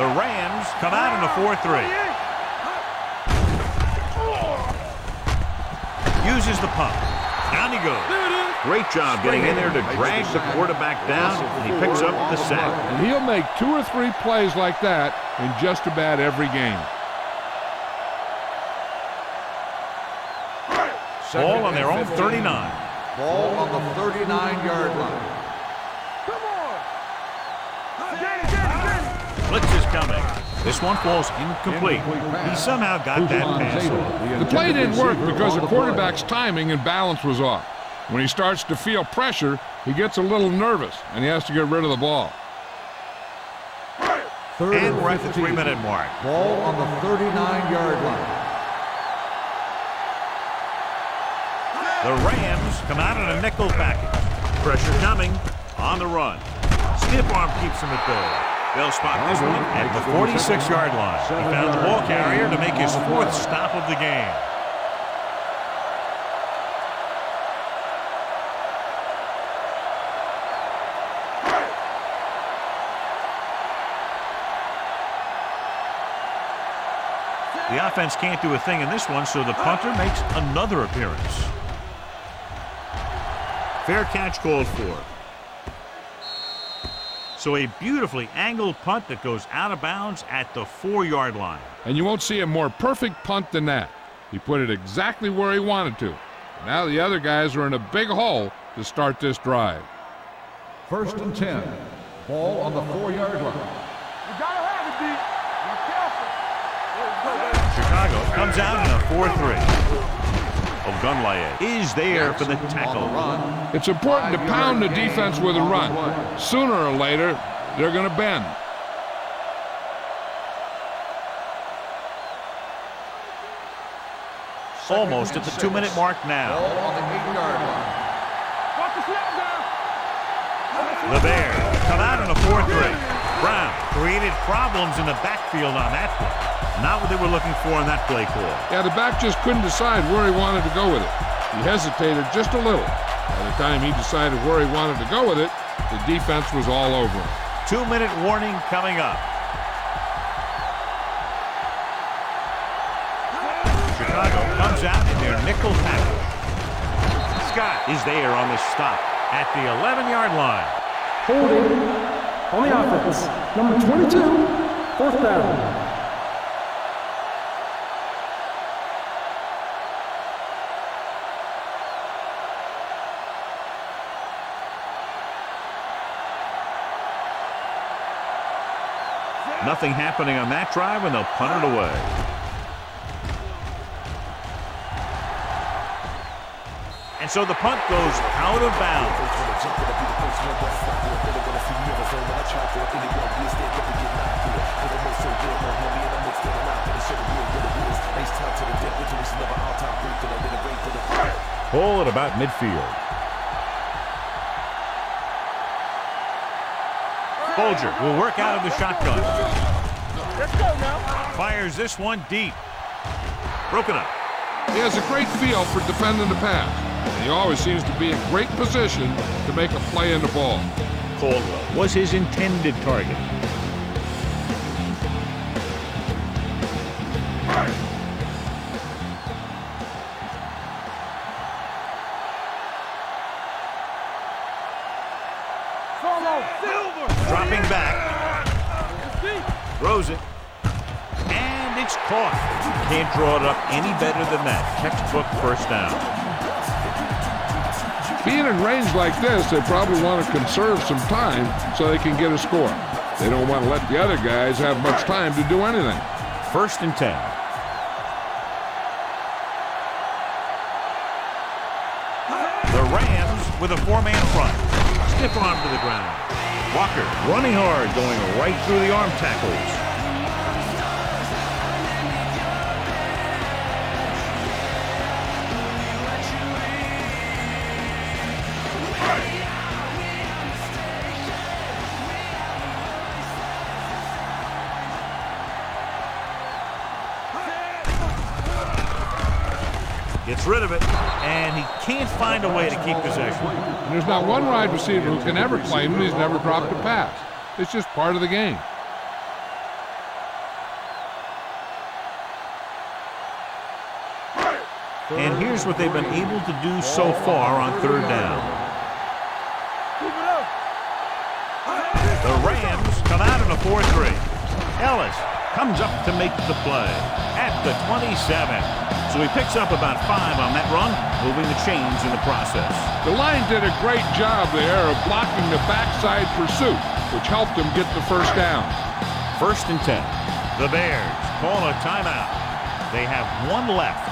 The Rams come out in a 4-3. Uses the pump. Down he goes. Great job getting in there to drag the quarterback down, and he picks up the sack. And he'll make two or three plays like that in just about every game. Ball on their own 39. Ball on the 39-yard line. This one falls incomplete. He somehow got that pass. The play didn't work because the quarterback's timing and balance was off. When he starts to feel pressure, he gets a little nervous and he has to get rid of the ball. Third And we're at the three-minute mark. Ball on the 39-yard line. The Rams come out in a nickel package. Pressure coming on the run. Stiff arm keeps him at bay. They'll spot this one at the 46-yard line. He found the ball carrier to make his fourth stop of the game. The offense can't do a thing in this one, so the punter makes another appearance. Fair catch called for. So a beautifully angled punt that goes out of bounds at the four-yard line. And you won't see a more perfect punt than that. He put it exactly where he wanted to. Now the other guys are in a big hole to start this drive. First and 10. Ball on the four-yard line. You gotta have it, D. Be careful. There you go, baby. Chicago comes out in a 4-3. Ogunleye is there for the tackle. It's important to pound the defense with a run. Sooner or later, they're going to bend. Almost at the two-minute mark now. The eight-yard line. Watch the snap down. The Bears come out in a 4-3. Brown created problems in the backfield on that play. Not what they were looking for in that play call. Yeah, the back just couldn't decide where he wanted to go with it. He hesitated just a little. By the time he decided where he wanted to go with it, the defense was all over him. Two-minute warning coming up. Chicago comes out in their nickel package. Scott is there on the stop at the 11-yard line. Holding on the offense. Number 22, Fourth down. Nothing happening on that drive, and they'll punt it away. And so the punt goes out of bounds. Ball at about midfield. Bulger will work out of the shotgun. Let's go now. Fires this one deep. Broken up. He has a great feel for defending the pass. And he always seems to be in great position to make a play in the ball. Caldwell was his intended target. Solo. Silver. Dropping back. Throws it. And it's caught. Can't draw it up any better than that. Textbook first down. Being in range like this, they probably want to conserve some time so they can get a score. They don't want to let the other guys have much time to do anything. First and 10. The Rams with a four-man front. Stiff arm to the ground. Walker running hard, going right through the arm tackles. Keep possession. And there's not one wide receiver who can ever claim that he's never dropped a pass. It's just part of the game. And here's what they've been able to do so far on third down. Keep it up. The Rams come out in a 4-3. Ellis comes up to make the play at the 27. So he picks up about five on that run, moving the chains in the process. The line did a great job there of blocking the backside pursuit, which helped them get the first down. First and 10. The Bears call a timeout. They have one left.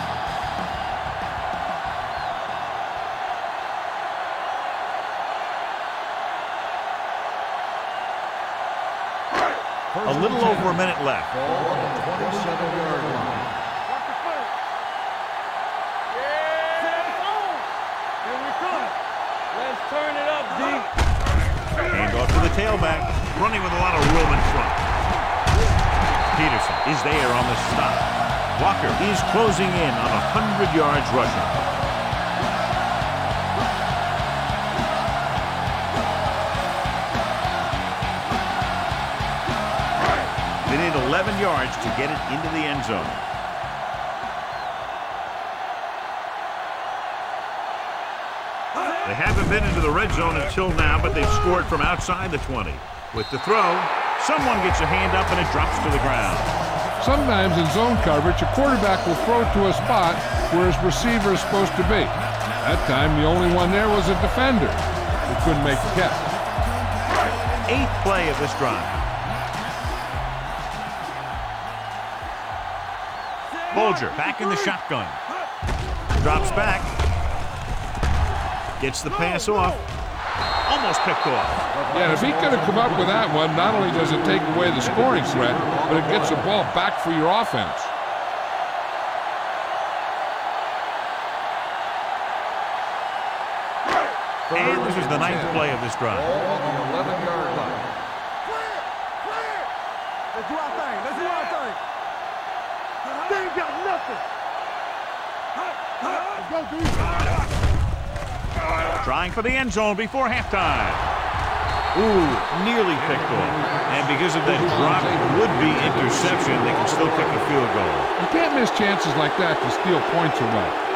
A little over a minute left. Ball on the 27-yard line. Watch the foot. Yeah. Set the phone. Here we come. Let's turn it up, D. Hand off to the tailback, running with a lot of room in front. Peterson is there on the stop. Walker is closing in on 100 yards rushing. They need 11 yards to get it into the end zone. Haven't been into the red zone until now, but they've scored from outside the 20. With the throw, someone gets a hand up and it drops to the ground. Sometimes in zone coverage, a quarterback will throw to a spot where his receiver is supposed to be. That time, the only one there was a defender who couldn't make the catch. Eighth play of this drive. Bulger back in the shotgun. Drops back. Gets the pass off. Almost picked off. Yeah, if he could have come up with that one, not only does it take away the scoring threat, but it gets the ball back for your offense. And this is the ninth play of this drive. Ball the 11-yard line. Clear. Clear. Let's do our thing. Let's do our thing. They ain't got nothing. Let's go, D. Trying for the end zone before halftime. Ooh, nearly picked off. And because of that drop, would-be interception, they can still kick a field goal. You can't miss chances like that to steal points away.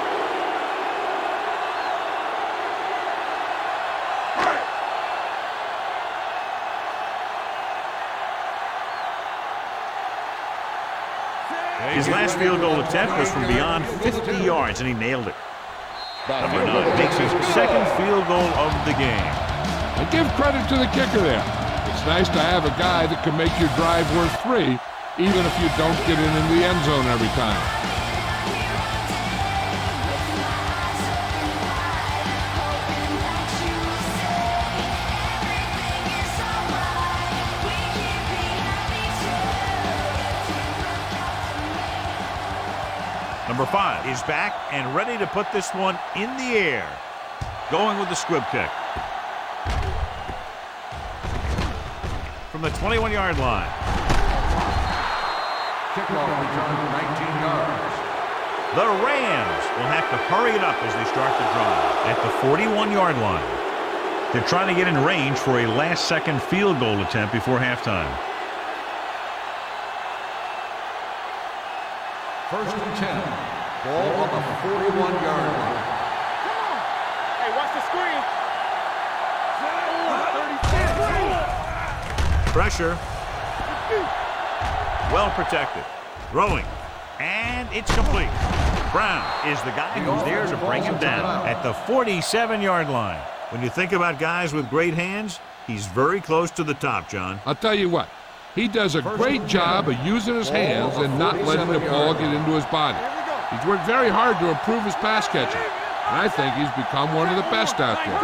His last field goal attempt was from beyond 50 yards, and he nailed it. Number nine makes his second field goal of the game. And give credit to the kicker there. It's nice to have a guy that can make your drive worth three, even if you don't get it in the end zone every time. Number five is back and ready to put this one in the air. Going with the squib kick. From the 21-yard line. Kickoff return 19 yards. The Rams will have to hurry it up as they start the drive at the 41-yard line. They're trying to get in range for a last-second field goal attempt before halftime. First and 10. Ball on the 41-yard line. Hey, watch the screen. Pressure. Well protected. Throwing. And it's complete. Brown is the guy who's there to bring him down at the 47-yard line. When you think about guys with great hands, he's very close to the top, John. I'll tell you what, he does a great job of using his hands and not letting the ball get into his body. He's worked very hard to improve his pass catching, and I think he's become one of the best out there.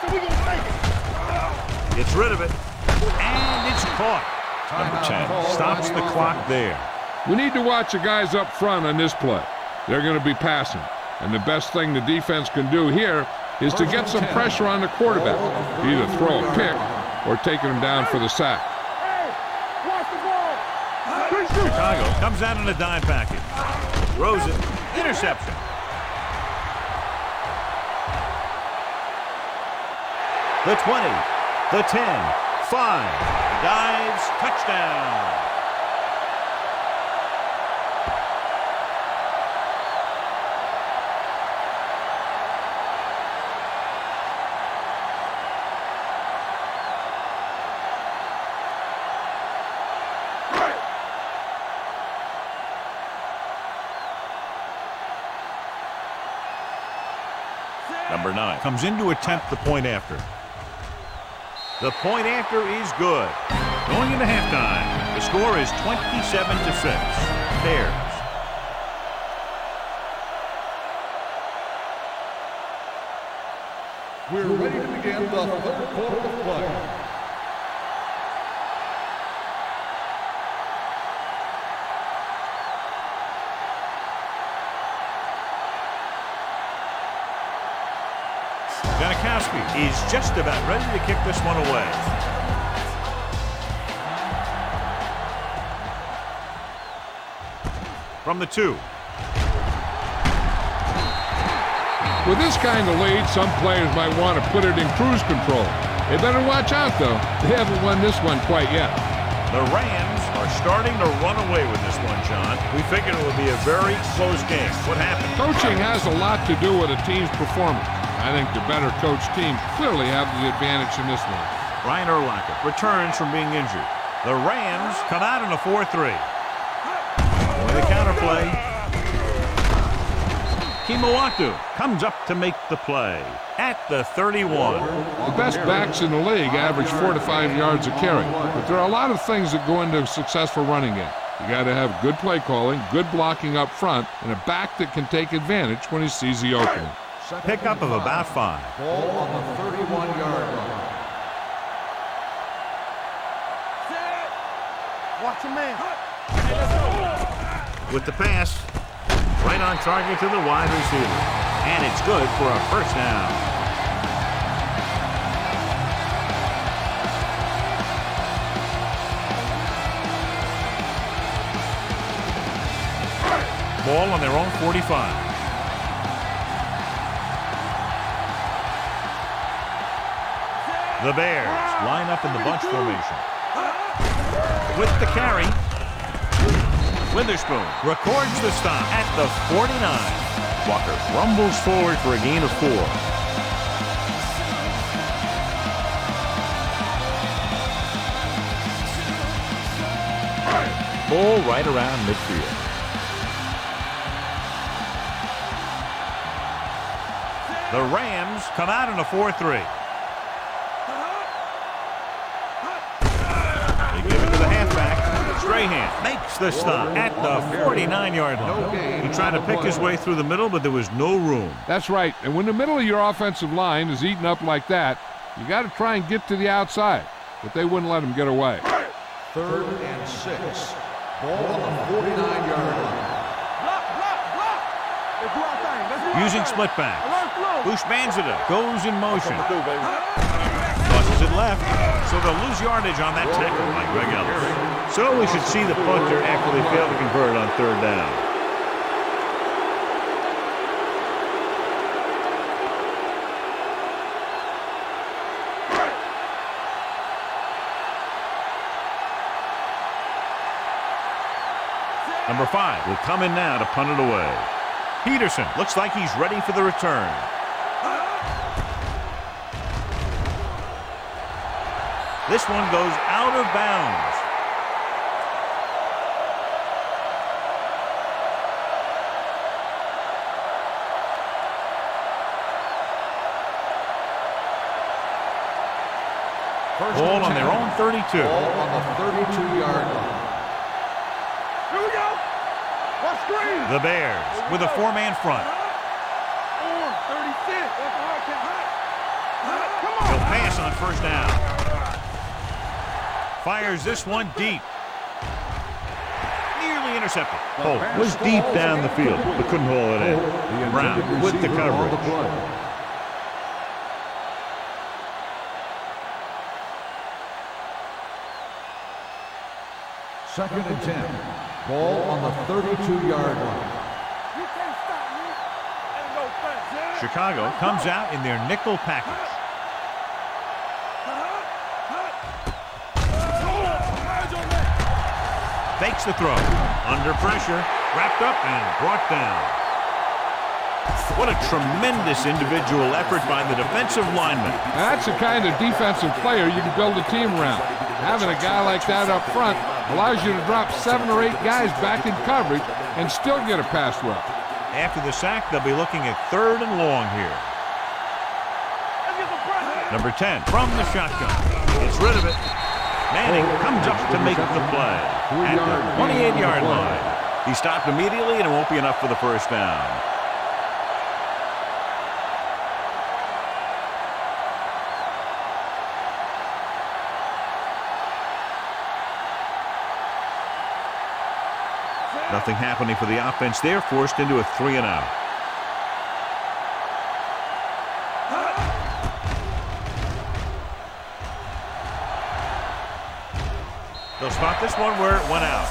So we gonna take it. Gets rid of it. And it's caught. Number 10 stops the clock there. We need to watch the guys up front on this play. They're going to be passing, and the best thing the defense can do here is to get some pressure on the quarterback, either throw a pick or taking him down for the sack. Hey, watch the ball. Chicago comes out in a dime package. It. Interception. The 20, the 10, 5, dives, touchdown. Nine comes in to attempt the point after. The point after is good. Going into halftime, the score is 27 to 6. Bears. We're ready to begin the third quarter of play. Is just about ready to kick this one away. From the two. With this kind of lead, some players might want to put it in cruise control. They better watch out, though. They haven't won this one quite yet. The Rams are starting to run away with this one, John. We figured it would be a very close game. What happened? Coaching has a lot to do with a team's performance. I think the better coached team clearly have the advantage in this one. Brian Urlacher returns from being injured. The Rams come out in a 4-3. With a counterplay. Kimawatu comes up to make the play at the 31. The best backs in the league average four to five yards a carry, but there are a lot of things that go into a successful running game. You got to have good play calling, good blocking up front, and a back that can take advantage when he sees the opening. Pickup of about five. Ball on the 31-yard line. Watch your man. With the pass, right on target to the wide receiver. And it's good for a first down. Ball on their own 45. The Bears line up in the bunch formation. With the carry, Witherspoon records the stop at the 49. Walker rumbles forward for a gain of four. Ball right around midfield. The Rams come out in a 4-3. Strahan makes the stop at the 49-yard line. He tried to pick his way through the middle, but there was no room. That's right. And when the middle of your offensive line is eaten up like that, you got to try and get to the outside. But they wouldn't let him get away. Third and six. Ball on the 49-yard line. Using split back. Alert. Bush Banzida goes in motion. Tosses it left. So they'll lose yardage on that tackle by Greg Ellis. So we should see the punter they fail to convert on third down. Number five will come in now to punt it away. Peterson looks like he's ready for the return. This one goes out of bounds. First Ball and on their own 32. Ball on the 32-yard line. Here we go. Watch screen. The Bears with a four-man front. Four, 36. That's a hard count. Come on. He'll pass on first down. Fires this one deep. Nearly intercepted. Oh, was deep down the field, but couldn't haul it in. Oh, Brown with the receiver on the coverage. Second and 10. Ball on the 32-yard line. You can't stop me. Ain't no fast. Chicago comes out in their nickel package. Fakes the throw. Under pressure. Wrapped up and brought down. What a tremendous individual effort by the defensive lineman. That's the kind of defensive player you can build a team around. Having a guy like that up front allows you to drop seven or eight guys back in coverage and still get a pass rush. After the sack, they'll be looking at third and long here. Let's get some pressure. Number 10 from the shotgun. Gets rid of it. Manning comes up to make the play at the 28-yard line. He stopped immediately, and it won't be enough for the first down. Nothing happening for the offense They're forced into a three and out. They'll spot this one where it went out.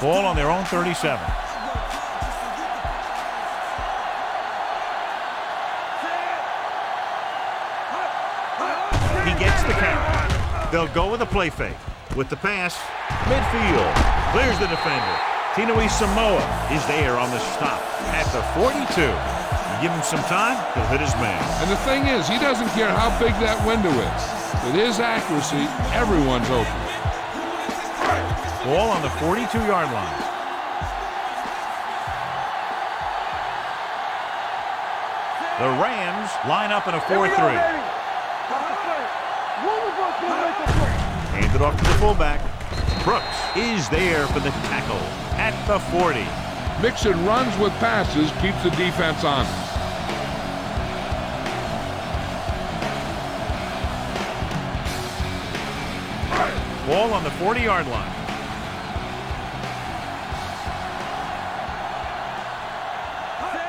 Ball on their own 37. He gets the count. They'll go with a play fake. With the pass, midfield. Clears the defender. Tinoisamoa is there on the stop at the 42. You give him some time, he'll hit his man. And the thing is, he doesn't care how big that window is. With his accuracy, everyone's open. Ball on the 42-yard line. The Rams line up in a 4-3. Here we go, baby. That's the play. One of us gonna make a play. Hand it off to the fullback. Brooks is there for the tackle at the 40. Mixon runs with passes, keeps the defense on. Ball on the 40-yard line.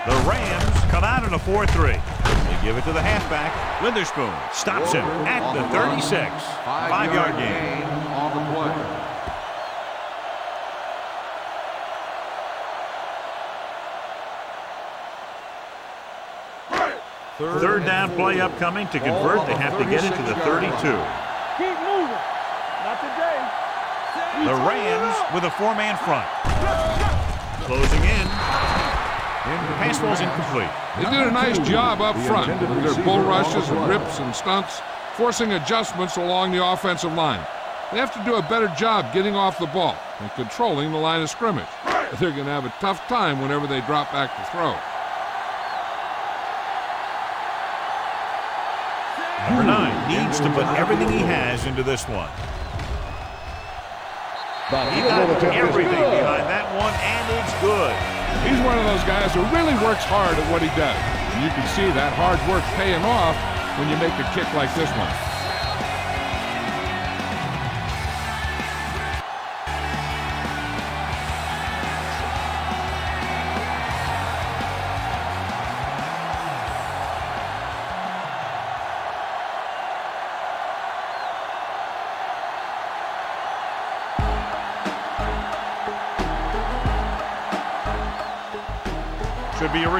The Rams come out in a 4-3. They give it to the halfback. Witherspoon stops him at the 36. Five-yard game. on the play. Third down play upcoming. To convert, they have to get it to the 32. Keep moving. Not today. The Rams with a four-man front. closing in. Pass ball's incomplete. They did a nice job up front with their bull rushes and rips and stunts, forcing adjustments along the offensive line. They have to do a better job getting off the ball and controlling the line of scrimmage. They're going to have a tough time whenever they drop back to throw. Number nine needs to put everything he has into this one. He got everything behind that one, and it's good. He's one of those guys who really works hard at what he does. And you can see that hard work paying off when you make a kick like this one.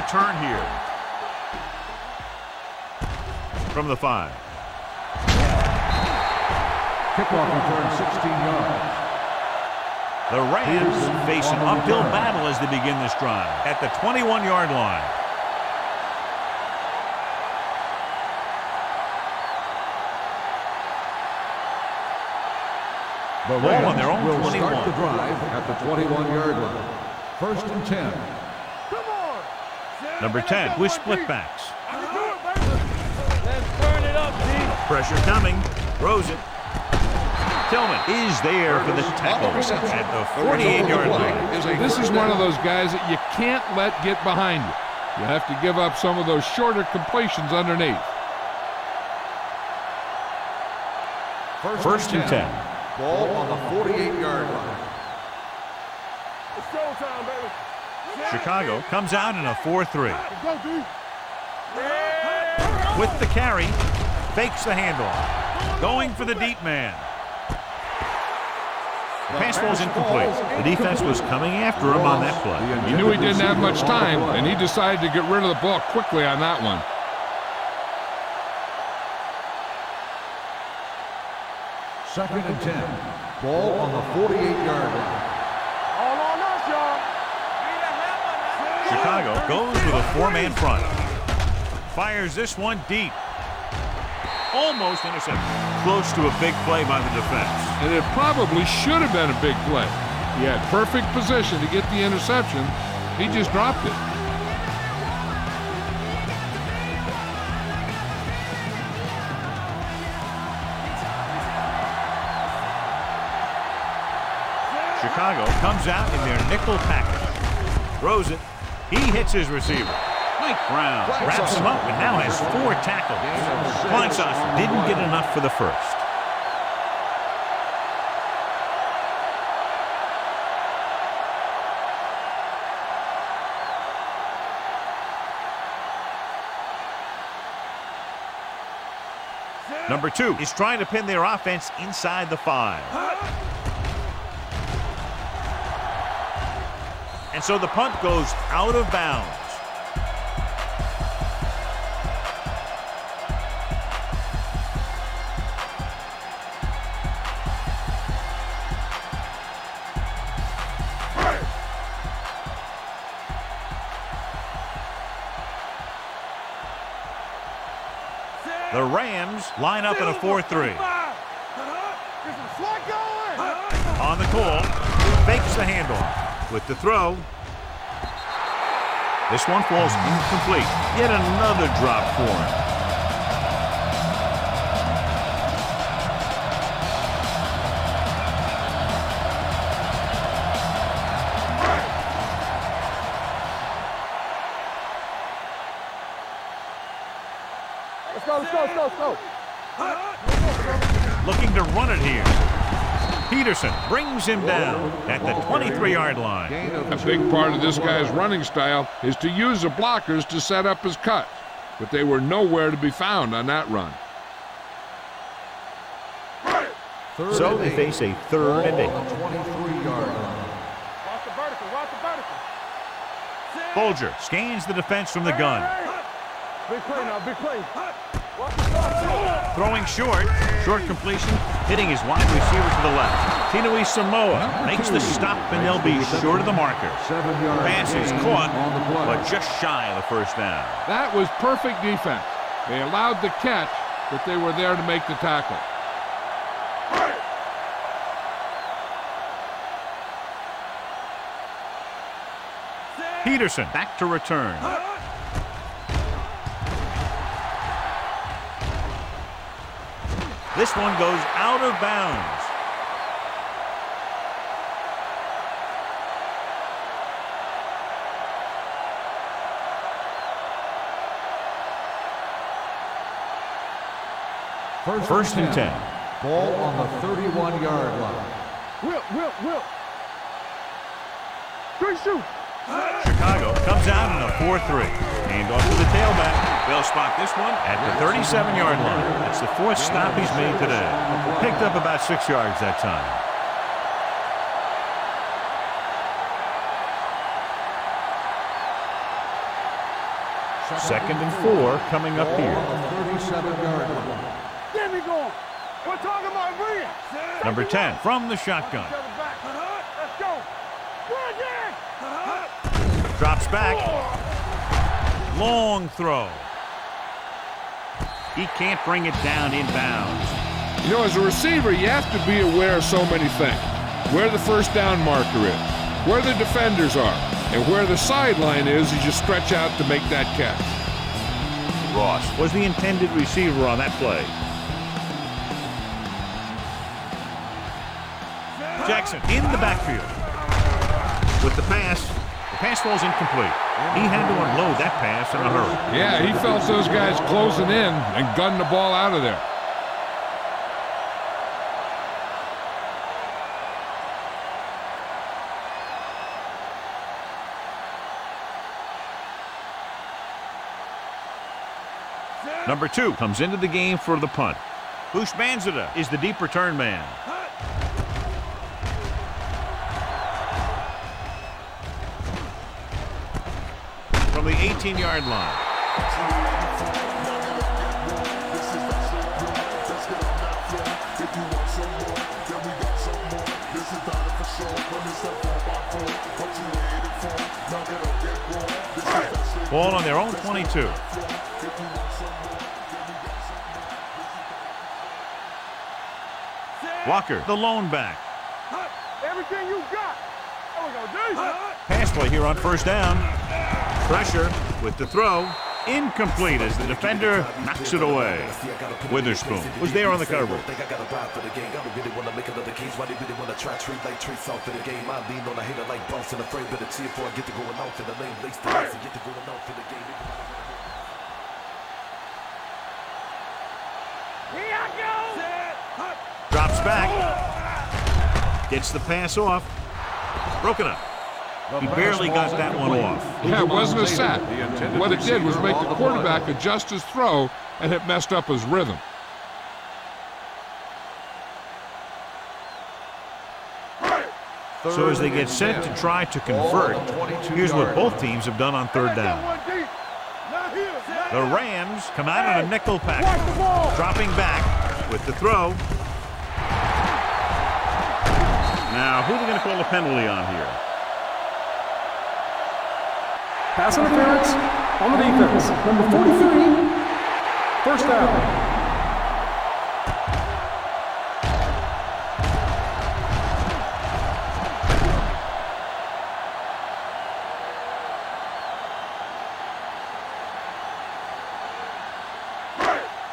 Return here. From the five. Kickoff return 16 yards. The Rams face an uphill battle as they begin this drive at the 21-yard line. The Ball on Rams their own will 21. start the drive at the 21-yard line. First and 10. Let's burn it up, Pressure coming. Throws it. Tillman is there for the tackle at the 48-yard line. This is one of those guys that you can't let get behind you. You have to give up some of those shorter completions underneath. First and 10. Ball on the 48-yard line. It's showtime, baby. Chicago comes out in a 4-3. With the carry, fakes the handoff. Going for the deep man. The pass ball's incomplete. The defense was coming after him on that play. He knew he didn't have much time, and he decided to get rid of the ball quickly on that one. Second and 10. Ball on the 48-yard line. All on us, y'all. Chicago goes with a four-man front. Fires this one deep. Almost intercepted. Close to a big play by the defense. And it probably should have been a big play. He had perfect position to get the interception. He just dropped it. Chicago comes out in their nickel package. Throws it. He hits his receiver. Mike Brown wraps him up and now has four tackles. Kleinsasser didn't get enough for the first. Number two is trying to pin their offense inside the five. And so the punt goes out of bounds. The Rams line up in a 4-3. Get some slack going. On the call, fakes the handoff. With the throw, this one falls incomplete. Yet another drop for him. Peterson brings him down at the 23-yard line. A big part of this guy's running style is to use the blockers to set up his cut. But they were nowhere to be found on that run. Third So they eight. face a third and Ball eight. on 23-yard line. Watch the vertical, watch the vertical. Bulger scans the defense from the gun. Big play now, big play. Throwing short. Short completion. Hitting his wide receiver to the left. Tinoisamoa makes the stop, and they'll be short of the marker. Seven-yard Pass is caught, on the play. but just shy of the first down. That was perfect defense. They allowed the catch, but they were there to make the tackle. Peterson back to return. This one goes out of bounds. First and 10. Ball on the 31-yard line. Whip, whip, whip. Three shoot. Chicago comes out in a 4-3. Hand off to the tailback. They'll spot this one at the 37-yard line. That's the fourth stop he's made today. Picked up about six yards that time. Second and four coming up here. 37-yard line. Get me going. We're talking about bring. Number 10 from the shotgun. Get it back. Uh-huh. Let's go. Bring it. Drops back. Long throw. He can't bring it down inbounds. You know, as a receiver, you have to be aware of so many things. Where the first down marker is, where the defenders are, and where the sideline is as you stretch out to make that catch. Ross was the intended receiver on that play. Jackson in the backfield. With the pass, the pass falls incomplete. He had to unload that pass in a hurry. Yeah, he felt those guys closing in and gunning the ball out of there. Number two comes into the game for the punt. Houshmandzadeh is the deep return man. The 18-yard line. Ball on their own 22. Walker, the lone back. Everything you got. There we go, D. Pass play here on first down. Pressure with the throw. Incomplete as the defender knocks it away. Witherspoon was there on the coverage. Think I got a ride for the game. I don't really wanna make another case. Why they really wanna try treat like treats off for the game? I lean on a hater like Boston, afraid but a before I get to going off in the lane. Lace the lace and get to going off in the game. Here I go. Drops back. Gets the pass off. Broken up. He barely got that one off. Yeah, it wasn't a sack. What it did was make the quarterback adjust his throw, and it messed up his rhythm. So as they get set to try to convert, here's what both teams have done on third down. One deep. Not here. Not The Rams come out in a nickel package. Dropping back with the throw. Now, who are they going to call a penalty on here? Pass interference on the defense. Number 43. First down.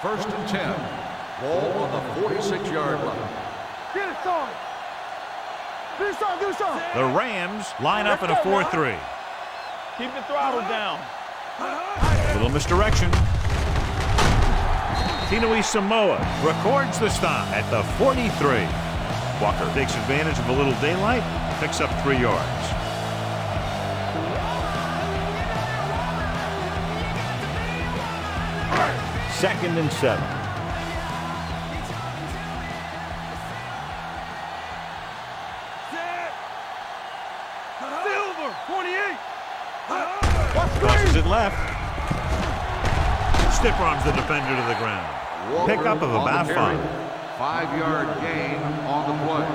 First and 10. Ball on the 46-yard line. Get it started. Get it started. Get it started. The Rams line up in a 4-3. Keep the throttle down. Little misdirection. Tinoisamoa records the stop at the 43. Walker takes advantage of a little daylight, picks up three yards. Second and seven. Stiff arms the defender to the ground. Pickup of on the about five. Five-yard gain on the play.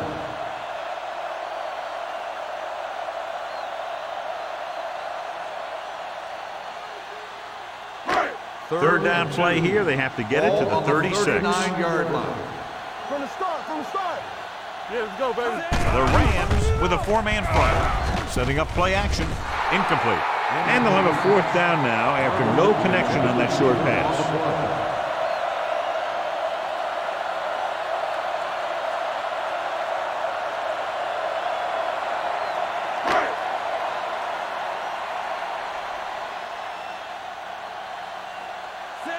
Third down play here. They have to get it to the 36. 39-yard line. From the start, from the start. Yeah, let's go, baby. The Rams with a four-man front. Setting up play action. Incomplete. And they'll have a fourth down now after no connection on that short pass.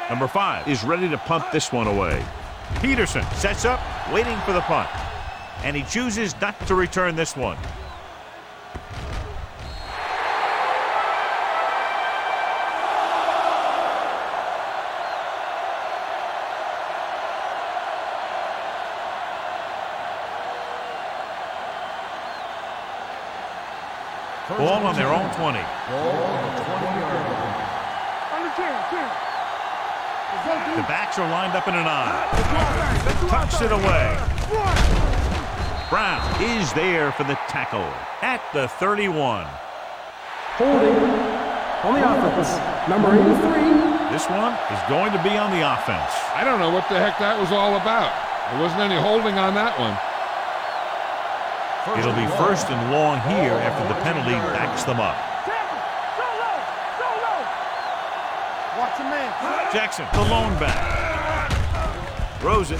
Number five is ready to punt this one away. Peterson sets up, waiting for the punt. And he chooses not to return this one. 20. The backs are lined up in an eye. Tucks it away. Brown is there for the tackle at the 31. Holding on the offense, number 83. This one is going to be on the offense. I don't know what the heck that was all about. There wasn't any holding on that one. It'll be first and long here after the penalty backs them up. Jackson, the lone back. Throws it.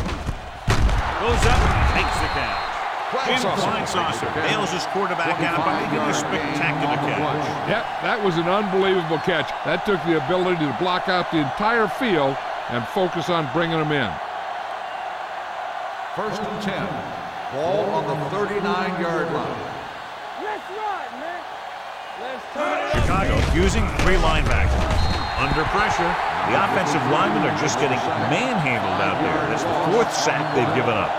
Goes up, makes the catch. Jim Flying Saucer bails his quarterback out by making a spectacular catch. Yep, that was an unbelievable catch. That took the ability to block out the entire field and focus on bringing them in. First and 10. Ball on the 39-yard line. Let's ride, man. Let's turn it up. Chicago using three linebackers. Under pressure, the offensive linemen are just getting manhandled out there. That's the fourth sack they've given up.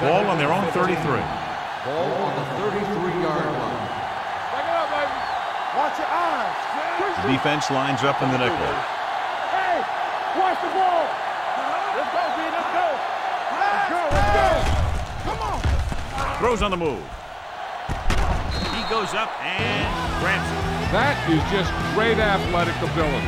Ball on their own 33. Ball on the 33-yard line. Back it up, baby. Watch your eyes. The defense lines up in the nickel. Throws on the move. He goes up and grabs it. That is just great athletic ability.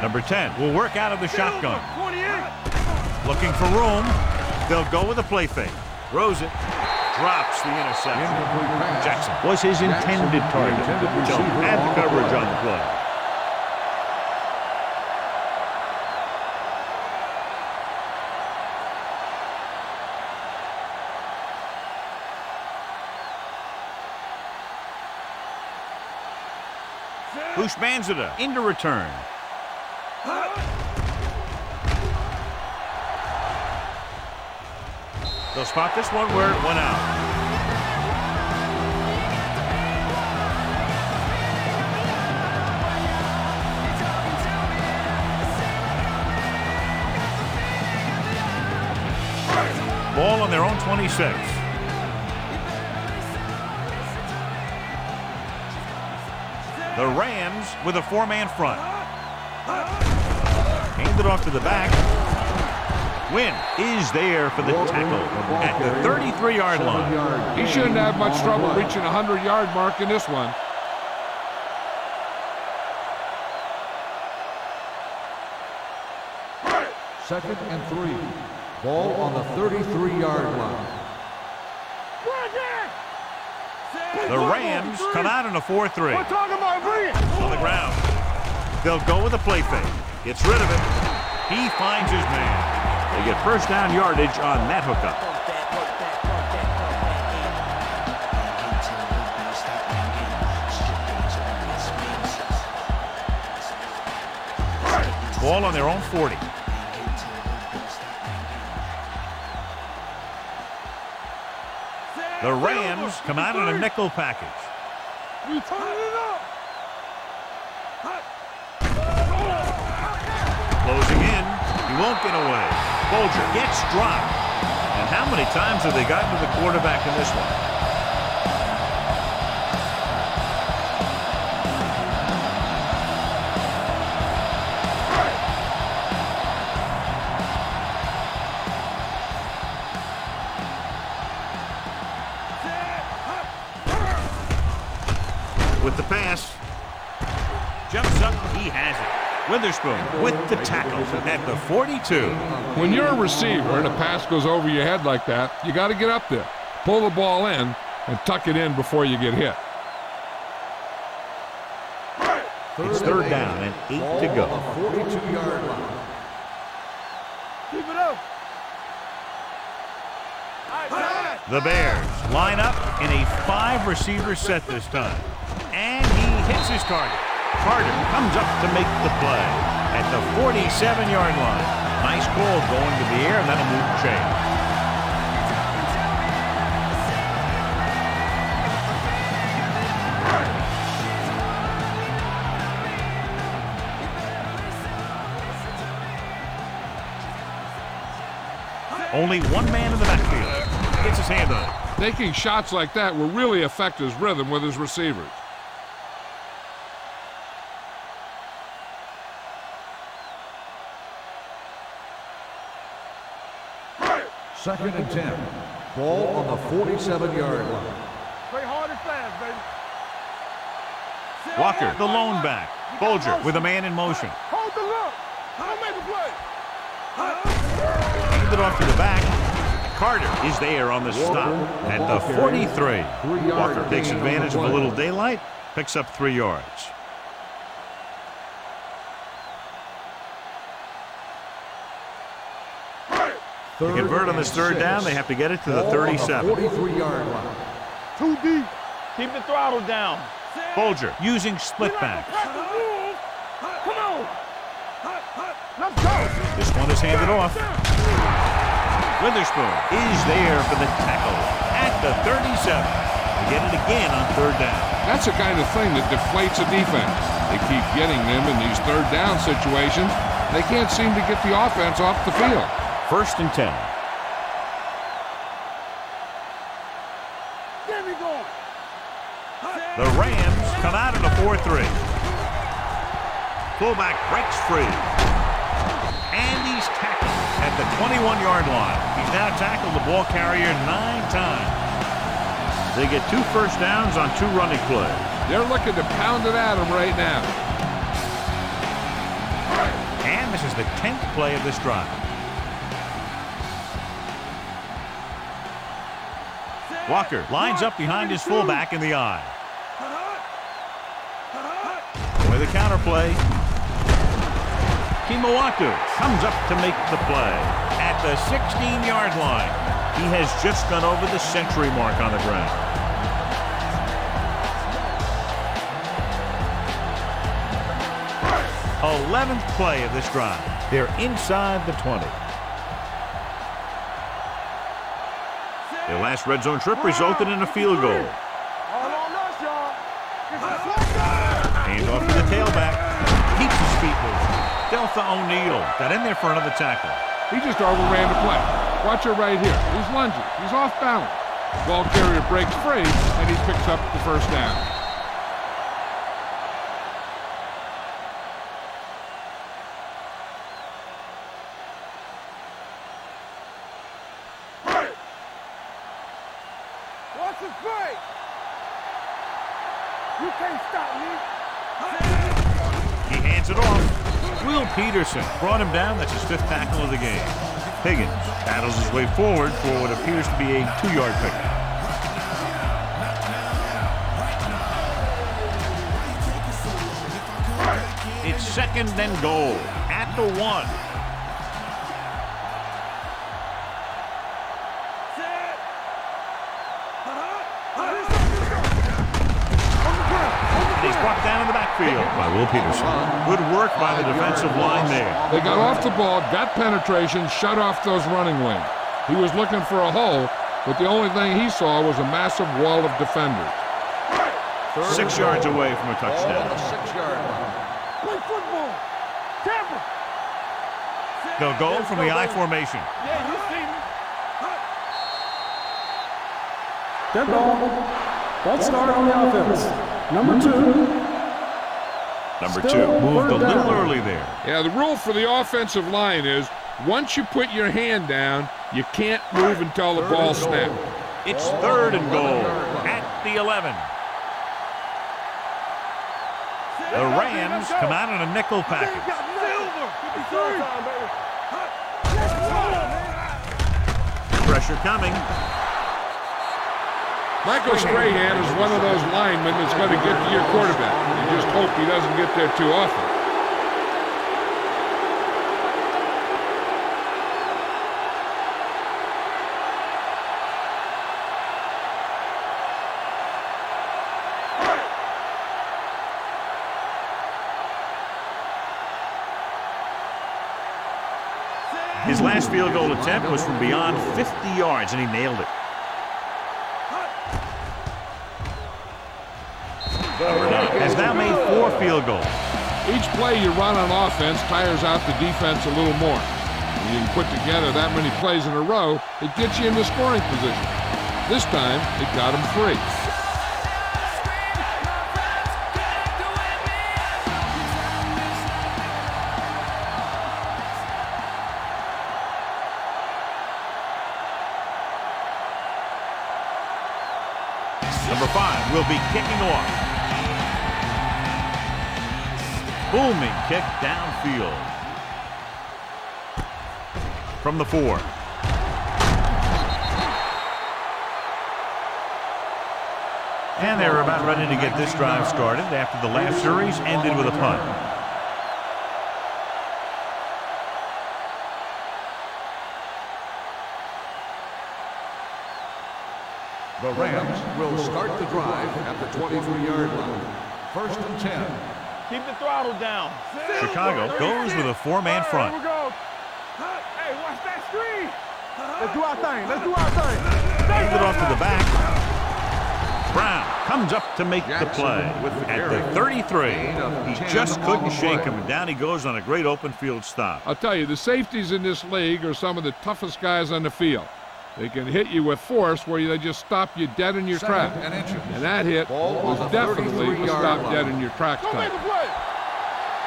Number 10 will work out of the shotgun. Looking for room. They'll go with a play fake. Throws it. Drops the interception. Jackson was his intended target. So had the coverage on the play. Houshmandzadeh into return. They'll spot this one where it went out. Ball on their own 26. The Rams with a four-man front. Handed off to the back. Win is there for the tackle at the 33-yard line. He shouldn't have much trouble reaching a 100-yard mark in this one. Second and three. Ball on the 33-yard line. The Rams come out in a 4-3 We're talking about bring it. on the ground. They'll go with a play fake. Gets rid of it. He finds his man. They get first down yardage on that hookup. Ball on their own 40. The Rams come out in a nickel package. We turning it up. Closing won't get away. Bulger gets dropped. And how many times have they gotten to the quarterback in this one? With the pass. Jumps up. He has it. Witherspoon with the tackle at the 42. When you're a receiver and a pass goes over your head like that, you got to get up there, pull the ball in, and tuck it in before you get hit. It's third down and eight to go. 42-yard line. Keep it up. The Bears line up in a five receiver set this time. And he hits his target. Carter comes up to make the play at the 47 yard line. Nice ball going to the air, and that'll move chain. Only one man in the backfield. Gets his hand on it. Taking shots like that will really affect his rhythm with his receivers. Second and 10. Ball on the 47-yard line. Play hard and fast, baby. Walker, the lone back. Bulger with a man in motion. Hold the look. Don't make a play. Hand it off to the back. Carter is there on the stop at the 43. Walker takes advantage of a little daylight, picks up three yards. To convert on this third down, they have to get it to the 37. 43-yard line. Too deep. Keep the throttle down. Bulger using split back. Come on. Let's go. This one is handed off. Witherspoon is there for the tackle at the 37. They get it again on third down. That's the kind of thing that deflates a defense. They keep getting them in these third down situations. They can't seem to get the offense off the field. First and 10. Get me going. The Rams come out in a 4-3. Fullback breaks free. And he's tackled at the 21-yard line. He's now tackled the ball carrier nine times. They get two first downs on two running plays. They're looking to pound it at him right now. And this is the 10th play of this drive. Walker lines up behind his fullback in the eye. With a play. Kemoeatu comes up to make the play at the 16-yard line. He has just gone over the century mark on the ground. Eleventh play of this drive. They're inside the 20. Their last red zone trip resulted in a field goal. All on us, y'all. It's a flag down. Hand off to the tailback. Keeps his feet moving. Deltha O'Neal got in there for another tackle. He just overran the play. Watch it right here. He's lunging. He's off balance. Ball carrier breaks free, and he picks up the first down. Peterson brought him down. That's his fifth tackle of the game. Higgins battles his way forward for what appears to be a two-yard pickup. It's second and goal at the one. And he's brought down in the backfield by Will Peterson. Uh, good work by the defensive line there. They got off the ball, got penetration, shut off those running lanes. He was looking for a hole, but the only thing he saw was a massive wall of defenders. Six yards away from a touchdown. six-yard line. Play football. Tampa. They'll go from the I formation. Yeah, you see me. Dead ball. False start on the offense. Number two. Number two moved a little early there. Yeah, the rule for the offensive line is once you put your hand down, you can't move until the ball snaps. It's third and goal at the 11. The Rams come out in a nickel package. Pressure coming. Michael Strahan is one of those linemen that's going to get to your quarterback. You just hope he doesn't get there too often. His last field goal attempt was from beyond 50 yards, and he nailed it. Has now made four field goals. Each play you run on offense tires out the defense a little more. When you can put together that many plays in a row, it gets you into scoring position. This time, it got him three. Number five will be kicking off. Booming kick downfield. From the four. And they're about ready to get this drive started after the last series ended with a punt. The Rams will start the drive at the 23-yard line. First and 10. Keep the throttle down. Chicago goes with a four-man front. Here. Hey, watch that screen. Let's do our thing. Let's do our thing. Hand it off to the back. Brown comes up to make the play at the 33. He just couldn't shake him, and down he goes on a great open field stop. I'll tell you, the safeties in this league are some of the toughest guys on the field. They can hit you with force where they just stop you dead in your Second tracks. and. And that hit Ball was definitely a stop line. dead in your tracks Go type. a play.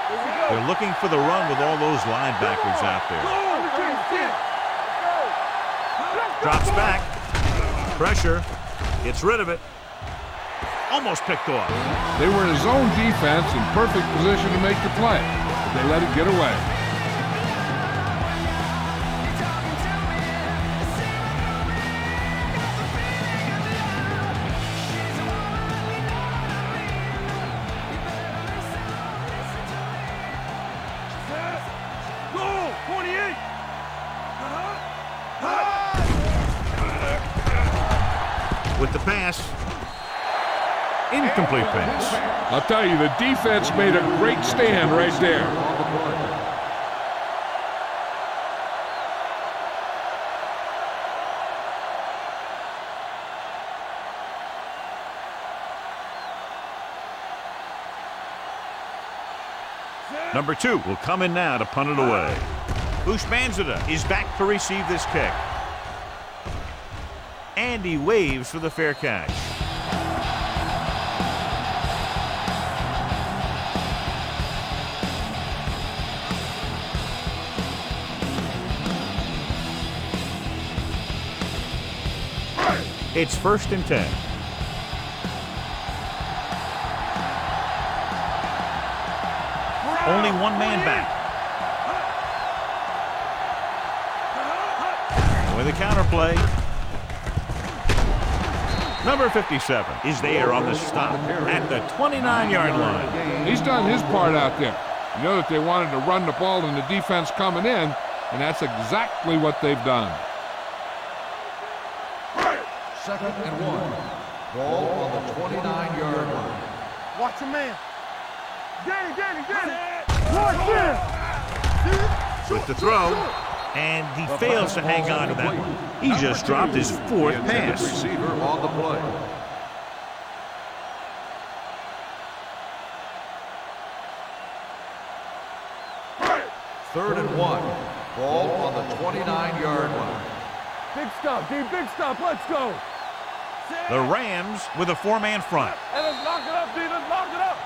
Here we go. They're looking for the run with all those linebackers out there. Drops back. Pressure. Gets rid of it. Almost picked off. They were in zone defense in perfect position to make the play, but they let it get away. I'll tell you, the defense made a great stand right there. Number two will come in now to punt it away. Houshmandzadeh is back to receive this kick. And he waves for the fair catch. It's first and ten. Only one man back. With a counterplay. Number 57 is there on the stop at the 29-yard line. He's done his part out there. You know that they wanted to run the ball and the defense coming in, and that's exactly what they've done. Second and one. Ball on the 29-yard line. Watch your man. Danny, Danny, Danny. Watch him. With the throw, And he fails to hang on to that. One. He just dropped his fourth pass. receiver on the play. Third and one. Ball on the 29-yard line. Big stop, D. Big stop. Let's go. The Rams with a four-man front. Hey, let's lock it up, D. Let's lock it up.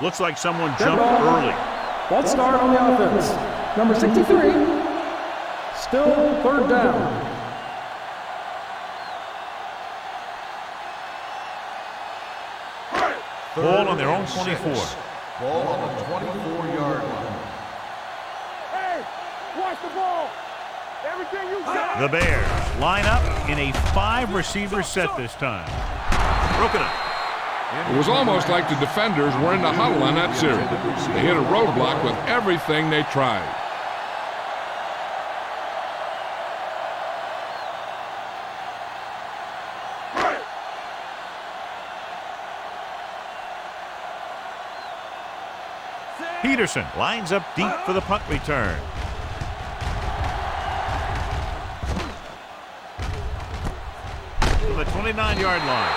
Looks like someone jumped ball. early. False start on the offense. Number 63. Still third down. Ball on their own 24. Ball on the 24-yard line. Hey, watch the ball. Everything you got. The Bears line up in a five-receiver set this time. Broken up. It was almost like the defenders were in the huddle on that series. They hit a roadblock with everything they tried. Peterson lines up deep for the punt return. The 29-yard line.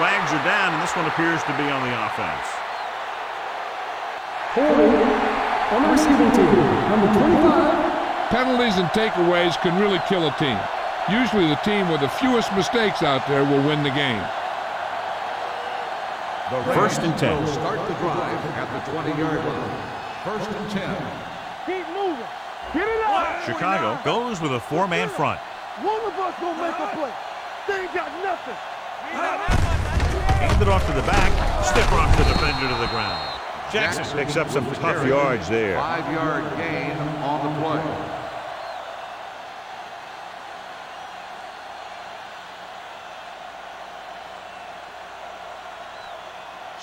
Flags are down, and this one appears to be on the offense. Holding on the receiving team. Number 25. Penalties and takeaways can really kill a team. Usually the team with the fewest mistakes out there will win the game. The First and 10. will start the drive at the 20-yard line. First and 10. Keep moving. Get it out. Chicago goes with a four-man front. One of us gonna make a play. They ain't got nothing. Hand it off to the back. Stiff rock the defender to the ground. Jackson picks up some tough yards there. Five-yard gain on the play.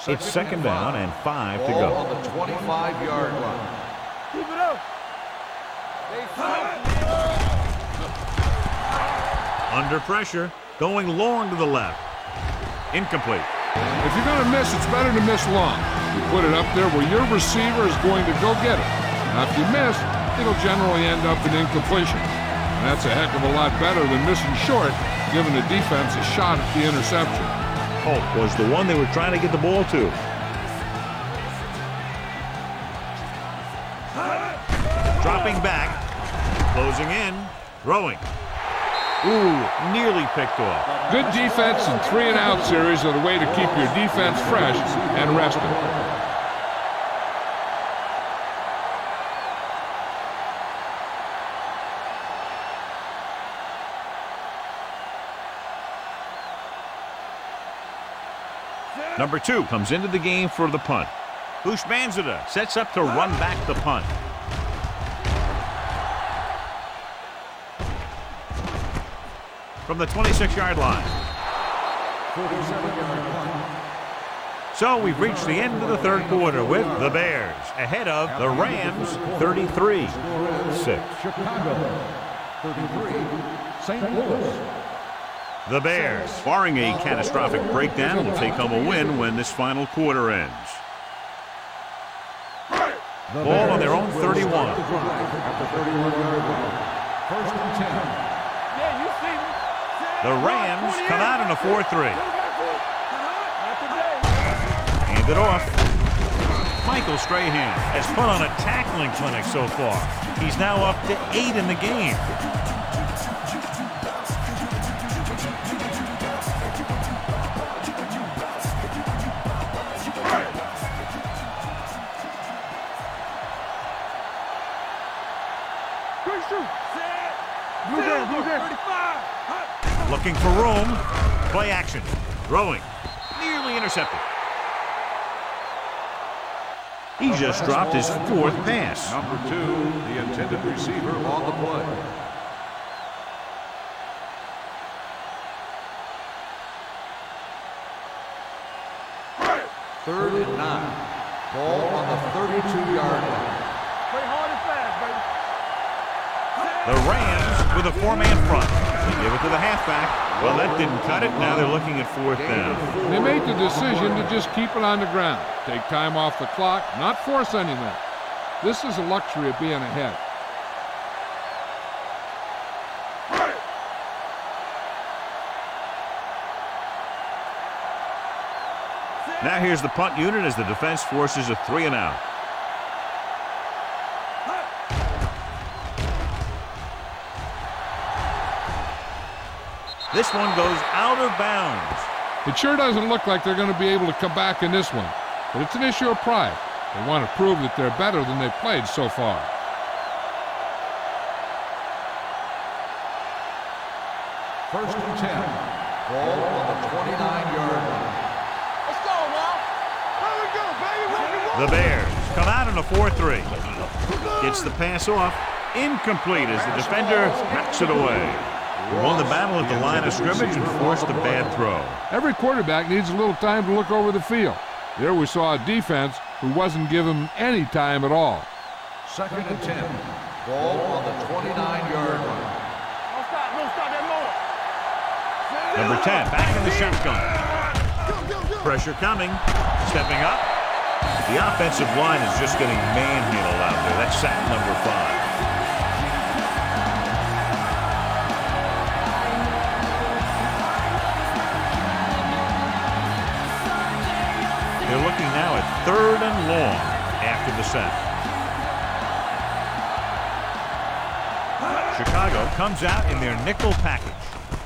It's second down and five to Ball go. on the 25-yard line. Keep it up. They come under pressure, going long to the left. Incomplete. If you're going to miss, it's better to miss long. You put it up there where your receiver is going to go get it. Now, if you miss, it'll generally end up in incompletion. And that's a heck of a lot better than missing short, giving the defense a shot at the interception. Holt was the one they were trying to get the ball to. Dropping back, closing in, throwing. Ooh, nearly picked off. Good defense and three and out series are the way to keep your defense fresh and rested. Number two comes into the game for the punt. Houshmandzadeh sets up to run back the punt. From the 26-yard line. So we've reached the end of the third quarter with the Bears ahead of the Rams 33 6. Chicago. 33. St. Louis. The Bears, barring a catastrophic breakdown, will take home a win when this final quarter ends. Ball on their own will 31. The Rams come out in a 4-3. Not. Hand it off. Michael Strahan has put on a tackling clinic so far. He's now up to eight in the game. Quick shoot. Blue game, blue game. 35. Looking for room. Play action. Throwing. Nearly intercepted. He just dropped his fourth pass. Number two, the intended receiver on the play. Third and nine. Ball on the 32-yard line. The Rams with a four-man front. They give it to the halfback. Well, that didn't cut it. Now they're looking at fourth down. They made the decision to just keep it on the ground. Take time off the clock, not force anything. This is a luxury of being ahead. Now here's the punt unit as the defense forces a three and out. This one goes out of bounds. It sure doesn't look like they're going to be able to come back in this one, but it's an issue of pride. They want to prove that they're better than they've played so far. First and 10. Ball on the 29-yard line. Let's go, now. Here we go, baby. Rock and roll. The Bears come out in a 4-3. Gets the pass off. Incomplete as the defender knocks it away. Won the battle at the line of scrimmage and forced a bad throw. Every quarterback needs a little time to look over the field. There we saw a defense who wasn't given any time at all. Second and 10. Ball on the 29-yard line. Don't stop. Don't stop that motor. Number 10 back in the shotgun. Pressure coming. Stepping up. The offensive line is just getting manhandled out there. That's sack number five. Third and long after the sack. Chicago comes out in their nickel package.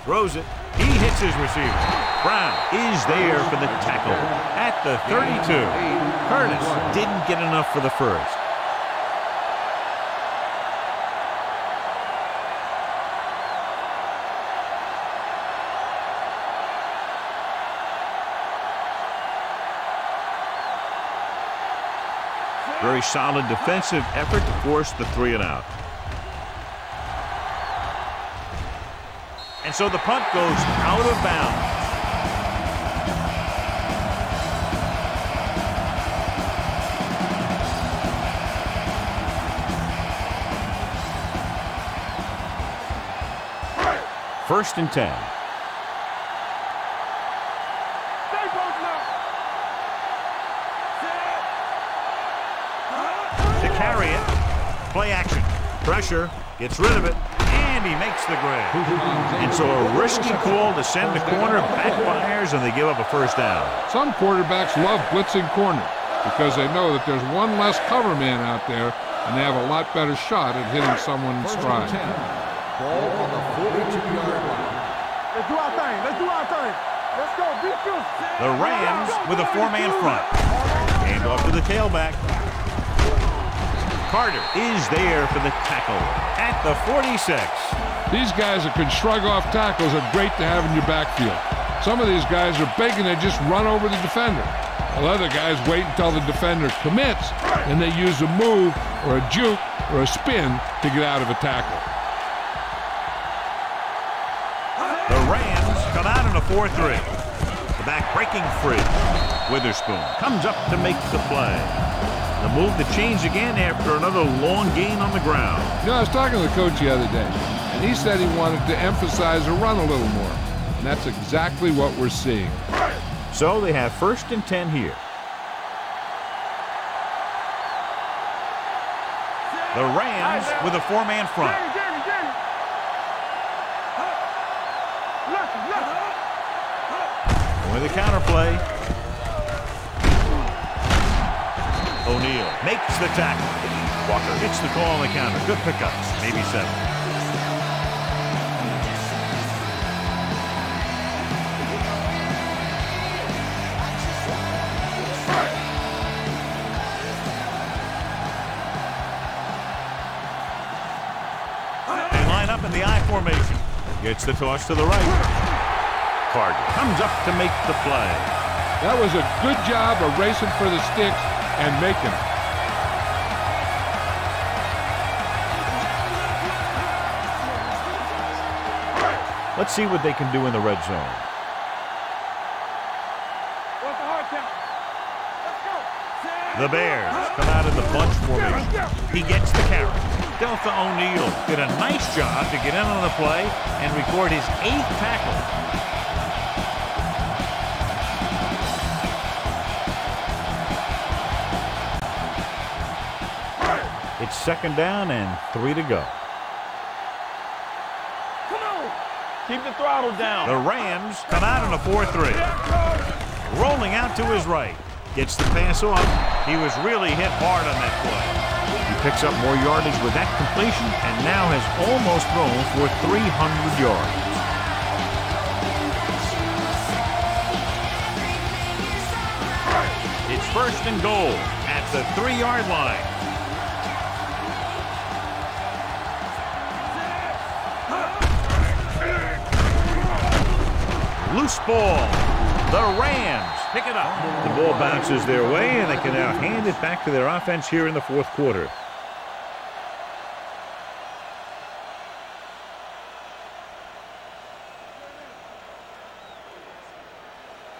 Throws it. He hits his receiver. Brown is there for the tackle at the 32. Curtis didn't get enough for the first. Very solid defensive effort to force the three and out. And so the punt goes out of bounds. First and 10. Pressure. Gets rid of it. And he makes the grab. And so a risky call to send the corner backfires and they give up a first down. Some quarterbacks love blitzing corner because they know that there's one less cover man out there and they have a lot better shot at hitting someone in stride. Ball on the 42-yard line. Let's do our thing. Let's do our thing. Let's go. Be true. The Rams with a four-man front. Hand off to the tailback. Carter is there for the tackle at the 46. These guys that can shrug off tackles are great to have in your backfield. Some of these guys are big and they just run over the defender. While other guys wait until the defender commits and they use a move or a juke or a spin to get out of a tackle. The Rams come out in a 4-3. The back breaking free. Witherspoon comes up to make the play. The move to change again after another long gain on the ground. You know, I was talking to the coach the other day, and he said he wanted to emphasize the run a little more. And that's exactly what we're seeing. So they have first and 10 here. The Rams with a four-man front. With the counter makes the tackle. Walker hits the call on the counter. Good pickups. Maybe seven. Line up in the I formation. Gets the toss to the right. Carter comes up to make the play. That was a good job of racing for the sticks and making it. Let's see what they can do in the red zone. What's the hard count? Let's go. The Bears come out in the bunch formation. He gets the carry. Deltha O'Neal did a nice job to get in on the play and record his eighth tackle. It's second down and three to go. Throttle down. The Rams come out in a 4-3. rolling out to his right. Gets the pass off. He was really hit hard on that play. He picks up more yardage with that completion and now has almost thrown for 300 yards. It's first and goal at the three-yard line. Loose ball. The Rams pick it up. The ball bounces their way, and they can now hand it back to their offense here in the fourth quarter.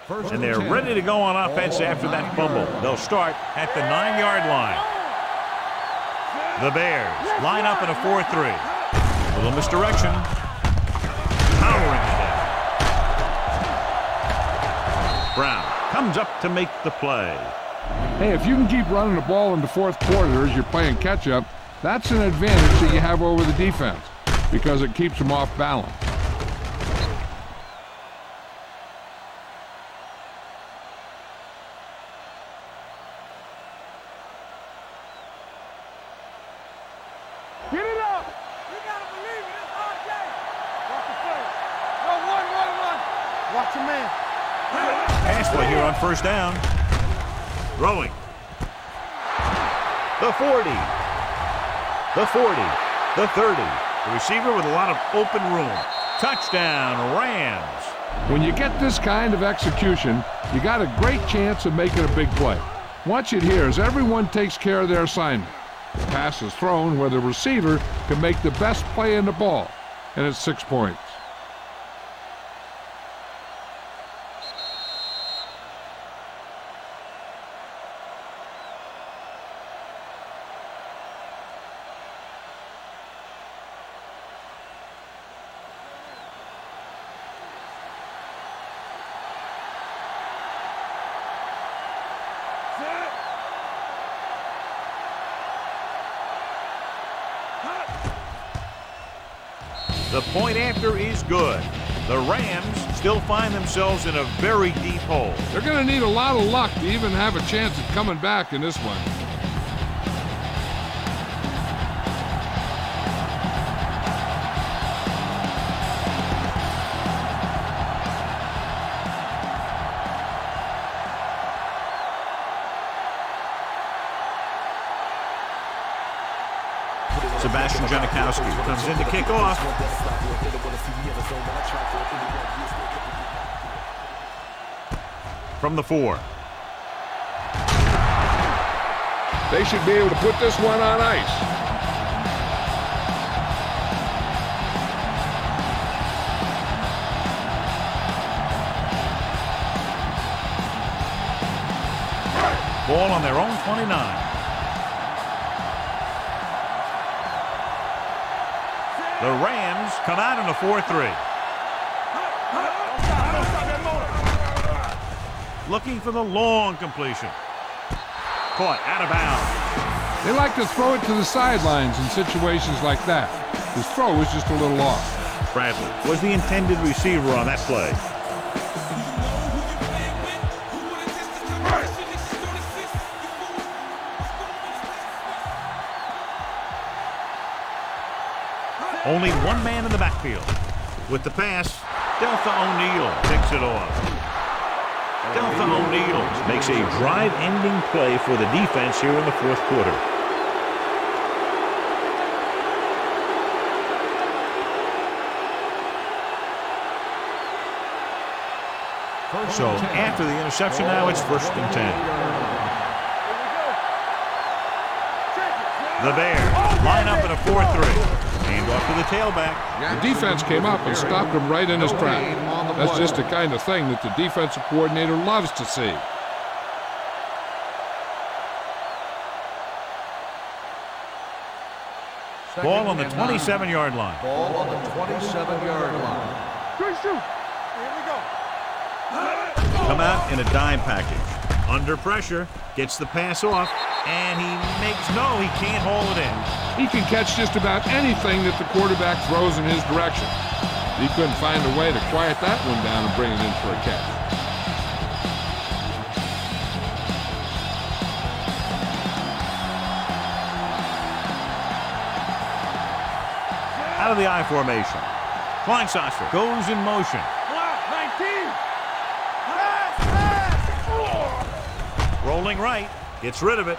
First And they're 10. ready to go on offense after that fumble. They'll start at the nine-yard line. The Bears line up in a 4-3. A Little misdirection. Powering Brown comes up to make the play. Hey, if you can keep running the ball in the fourth quarter as you're playing catch-up, that's an advantage that you have over the defense because it keeps them off balance. 40. The 40. The 30. The receiver with a lot of open room. Touchdown, Rams. When you get this kind of execution, you got a great chance of making a big play. Watch it here as everyone takes care of their assignment. The pass is thrown where the receiver can make the best play in the ball, and it's six points. Still find themselves in a very deep hole. They're going to need a lot of luck to even have a chance at coming back in this one. Sebastian Janikowski comes in to kick off. From the four. They should be able to put this one on ice. Ball on their own 29. The Rams come out in a 4-3. Looking for the long completion. Caught out of bounds. They like to throw it to the sidelines in situations like that. His throw was just a little off. Bradley was the intended receiver on that play. Only one man in the backfield. With the pass, Deltha O'Neal picks it off. Deltha O'Neal makes a drive-ending play for the defense here in the fourth quarter. So after the interception now, it's first and 10. The Bears line up in a 4-3. Hand off to the tailback. The defense came up and stopped him right in his track. That's just the kind of thing that the defensive coordinator loves to see. Ball on the 27-yard line. Ball on the 27-yard line. Good shoot. Here we go. Come out in a dime package. Under pressure, gets the pass off, and he makes no, he can't hold it in. He can catch just about anything that the quarterback throws in his direction. He couldn't find a way to quiet that one down and bring it in for a catch. Out of the I formation. Klein goes in motion. Rolling right. Gets rid of it.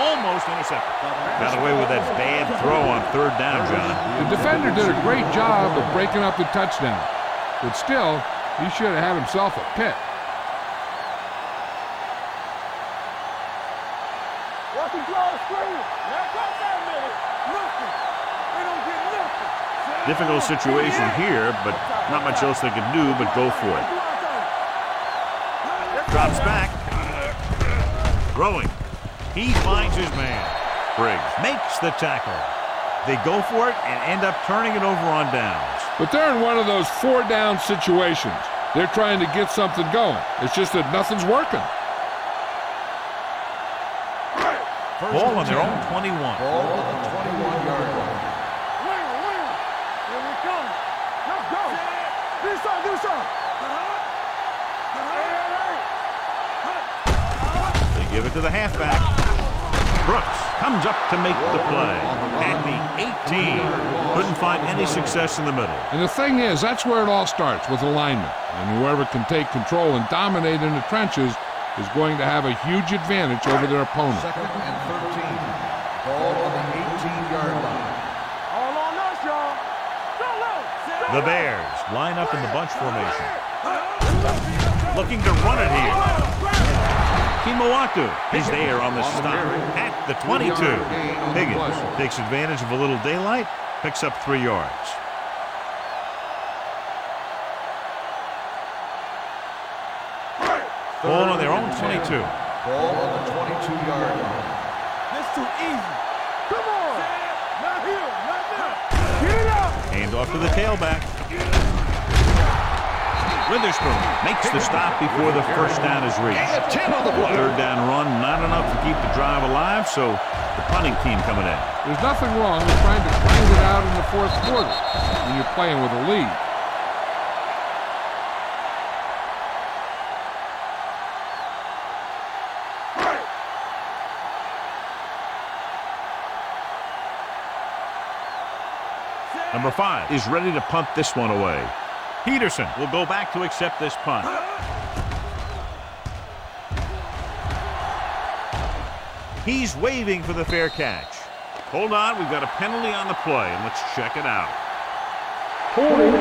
Almost intercepted. Got away with that bad throw on third down, John. The defender did a great job of breaking up the touchdown. But still, he should have had himself a pick. Watch him draw a screen. That minute. Nothing. They don't get nothing. Difficult situation here, but not much else they can do but go for it. Drops back. Throwing. He finds his man. Briggs makes the tackle. They go for it and end up turning it over on downs. But they're in one of those four down situations. They're trying to get something going. It's just that nothing's working. Ball on their own 21. Ball on the 21-yard line. Wing, wing. Here we come. Let's go. Do something, do something. They give it to the halfback. Brooks comes up to make the play. At the 18. Couldn't find any success in the middle. And the thing is, that's where it all starts with alignment. And whoever can take control and dominate in the trenches is going to have a huge advantage over their opponent. Second and 13. Ball on the 18-yard line. All on us, y'all. The Bears line up in the bunch formation. Looking to run it here. Kemoeatu He's there on the stop at the 22. Higgins takes advantage of a little daylight, picks up three yards. Ball on their own 22. Ball on the 22-yard line. This too easy. Come on. Not here, not there. Get it out. Hand off to the tailback. Witherspoon makes the stop before the first down is reached. Third down run, not enough to keep the drive alive, so the punting team coming in. There's nothing wrong with trying to grind it out in the fourth quarter when you're playing with a lead. Number five is ready to punt this one away. Peterson will go back to accept this punt. He's waving for the fair catch. Hold on, we've got a penalty on the play, and let's check it out. Holding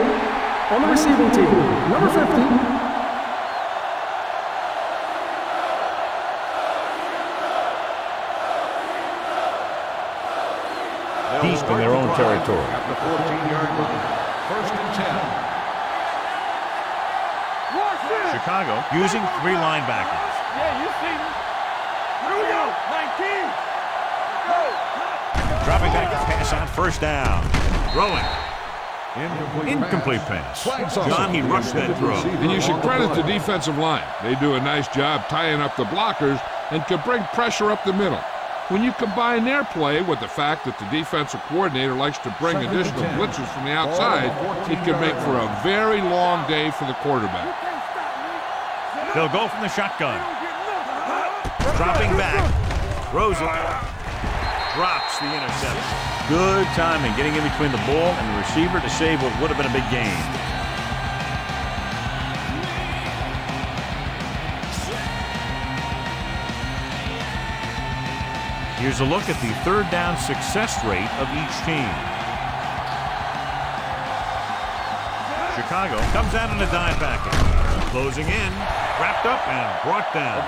on the receiving team. Number 50. Deep in their own territory. At the 14-yard line. First and 10. Watch this. Chicago using three linebackers. Yeah, you see me. Here we go. 19. Go. Dropping back to pass on first down. Throwing. Incomplete, Incomplete pass. Flags off. John, he rushed that throw. And you should credit the defensive line. They do a nice job tying up the blockers and can bring pressure up the middle. When you combine their play with the fact that the defensive coordinator likes to bring additional blitzes from the Ball on the outside, it can make for a very long day for the quarterback. They'll go from the shotgun. Dropping back. Throws. Drops the interception. Good timing getting in between the ball and the receiver to save what would have been a big gain. Here's a look at the third down success rate of each team. Chicago comes out in a dive back. Closing in, wrapped up and brought down.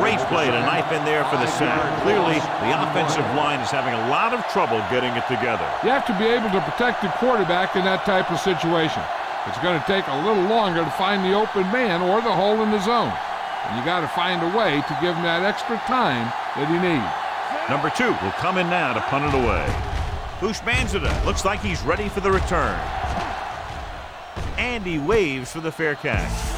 Great play to knife in there for the sack. Clearly, the offensive line is having a lot of trouble getting it together. You have to be able to protect the quarterback in that type of situation. It's going to take a little longer to find the open man or the hole in the zone. And you got to find a way to give him that extra time that he needs. Number two will come in now to punt it away. Houshmandzadeh looks like he's ready for the return. And he waves for the fair catch.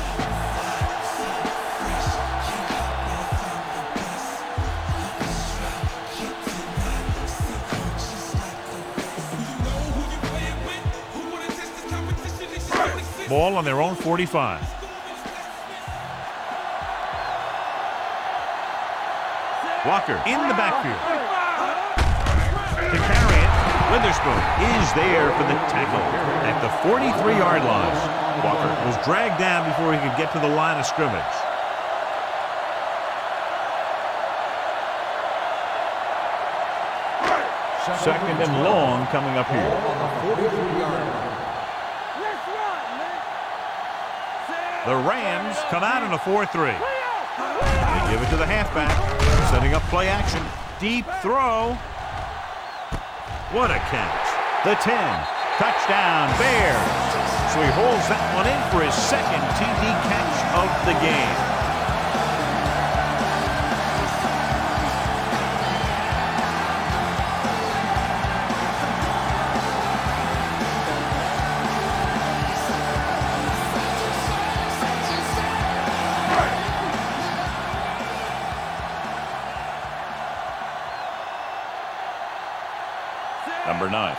Ball on their own 45. Walker in the backfield. To carry it. Witherspoon is there for the tackle at the 43-yard line. Walker was dragged down before he could get to the line of scrimmage. Second and long coming up here. Let's run, man. The Rams come out in a 4-3. They give it to the halfback, setting up play action. Deep throw. What a catch. The 10. Touchdown, Bears. So he holds that one in for his second TD catch of the game.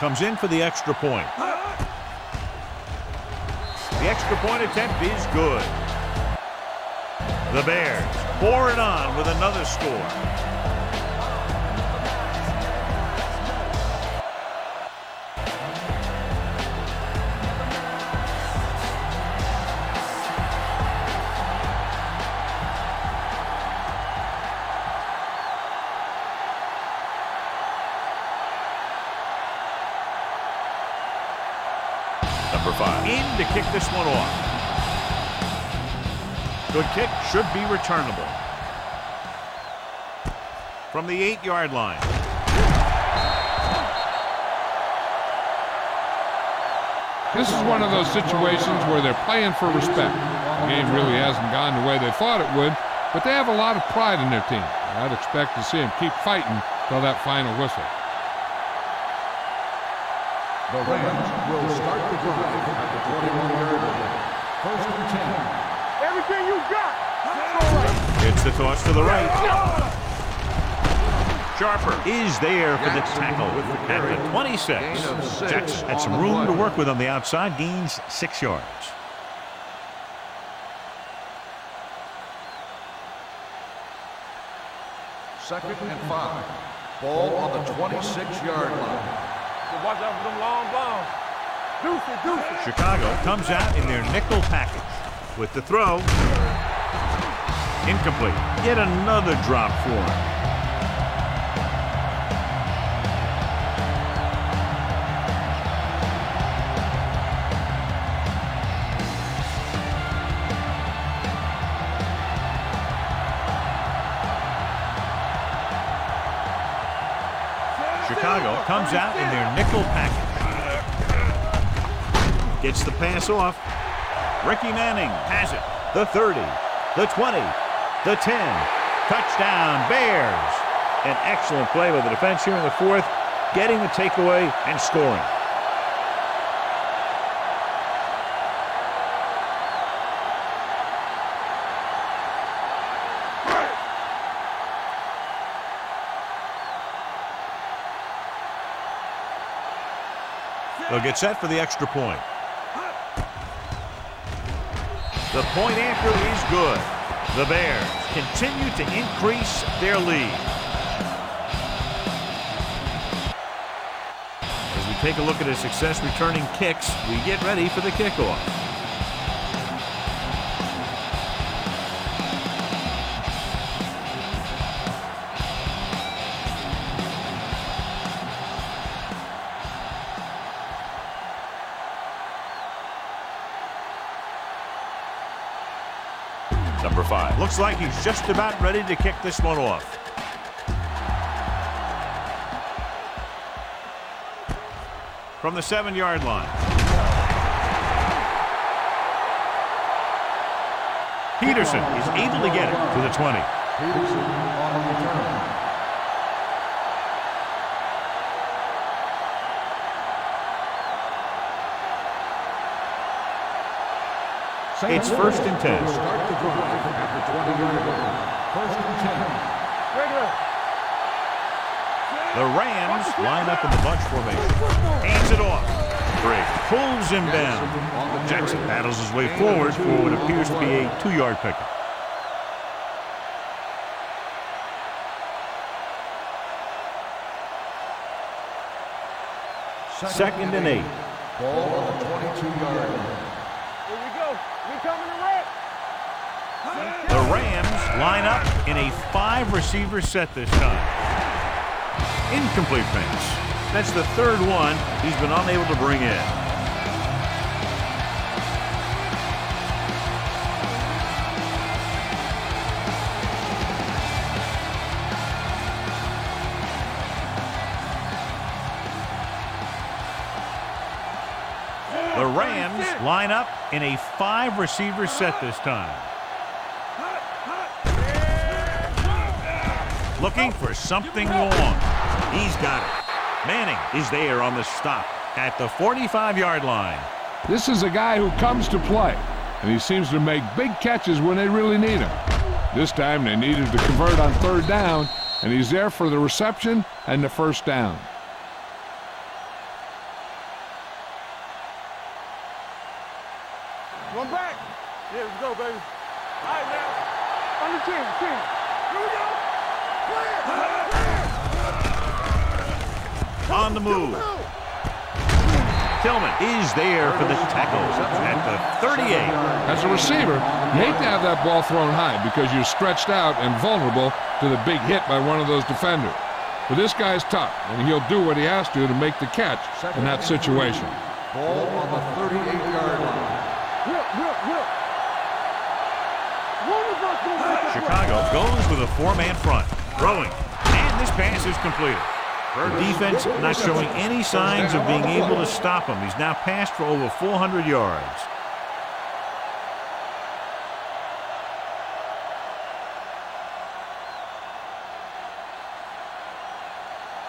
Comes in for the extra point. The extra point attempt is good. The Bears pour it on with another score. Should be returnable. From the eight-yard line. This is one of those situations where they're playing for respect. The game really hasn't gone the way they thought it would, but they have a lot of pride in their team. I'd expect to see them keep fighting till that final whistle. The Rams will start the drive at the 21-yard line. First and 10. Everything you got. All right. It's the toss to the right. Sharper is there for the tackle at the 26. Jets had some room to work with on the outside, gains six yards. Second and five. Ball on the 26-yard line. Watch out for them long bombs. Deuce it, deuce. Chicago comes out in their nickel package with the throw. Incomplete. Yet another drop for him. Chicago comes out in their nickel package. Gets the pass off. Ricky Manning has it. The 30, the 20, the 10. Touchdown, Bears. An excellent play by the defense here in the fourth, getting the takeaway and scoring. They'll get set for the extra point. The point after is good. The Bears continue to increase their lead. As we take a look at his success returning kicks, we get ready for the kickoff. Looks like he's just about ready to kick this one off. From the seven-yard line. Peterson is able to get it to the 20. Peterson on the return. It's first and 10. The drive at the 20-yard line. First and 10. Regular. The Rams line up in the bunch formation. Hands it off. Briggs pulls him down. Jackson battles his way forward for what appears to be a two-yard pickup. Second and eight. Ball on the 22-yard line. Here we go. We coming to wreck. The Rams line up in a five-receiver set this time. Incomplete pass. That's the third one he's been unable to bring in. The Rams line up in a five-receiver set this time. Looking for something long. He's got it. Manning is there on the stop at the 45-yard line. This is a guy who comes to play, and he seems to make big catches when they really need him. This time they needed to convert on third down, and he's there for the reception and the first down. Is there for the tackle at the 38. As a receiver, you hate to have that ball thrown high because you're stretched out and vulnerable to the big hit by one of those defenders. But this guy's tough, and he'll do what he has to to make the catch in that situation. Ball on the 38-yard line. Chicago goes with a four-man front. Throwing. And this pass is completed. The defense not showing any signs of being able to stop him. He's now passed for over 400 yards.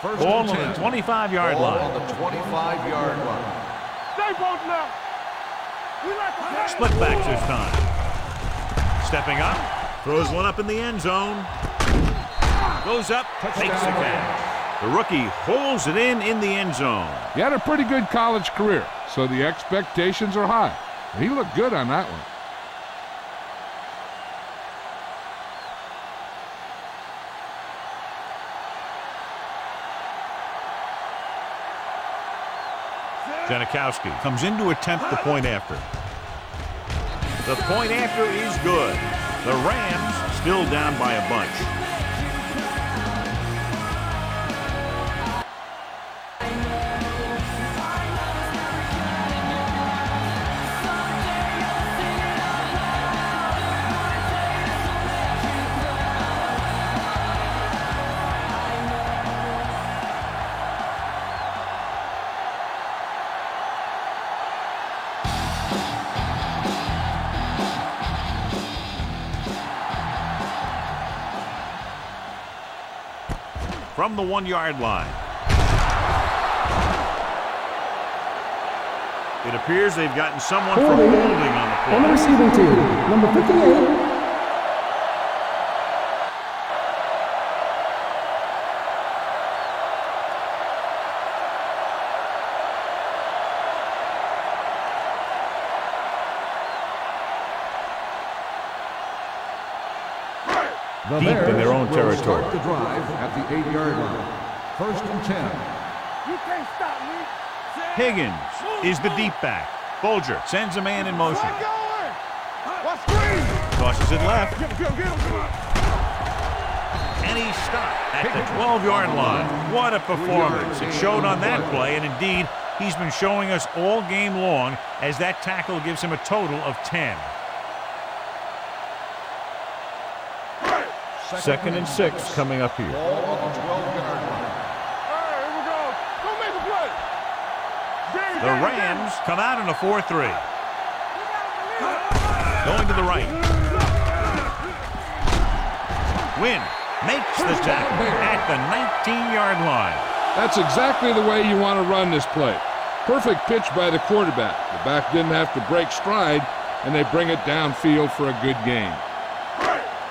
First Ball on the 25-yard line. on the 25-yard line. Stay both now. We like to. Split backs this time. Stepping up. Throws one up in the end zone. Goes up. Takes the catch. The rookie holds it in in the end zone. He had a pretty good college career, so the expectations are high. He looked good on that one. Janikowski comes in to attempt the point after. The point after is good. The Rams still down by a bunch. From the one-yard line. It appears they've gotten someone for Holding. on the On the play. receiving team, number 58, Deep in their own territory. The drive at the 8-yard line. First and 10. You can't stop me. Higgins is the deep back. Bulger sends a man in motion. Keep going. Tosses it left. And he stopped at the 12-yard line. What a performance. It showed on that play, and indeed, he's been showing us all game long as that tackle gives him a total of 10. Second and six coming up here. The 12-yard line. All right, here we go. Go make a play. Gang, The gang, Rams come out in a 4-3. Going to the right. Win makes the tackle at the 19-yard line. That's exactly the way you want to run this play. Perfect pitch by the quarterback. The back didn't have to break stride, and they bring it downfield for a good game.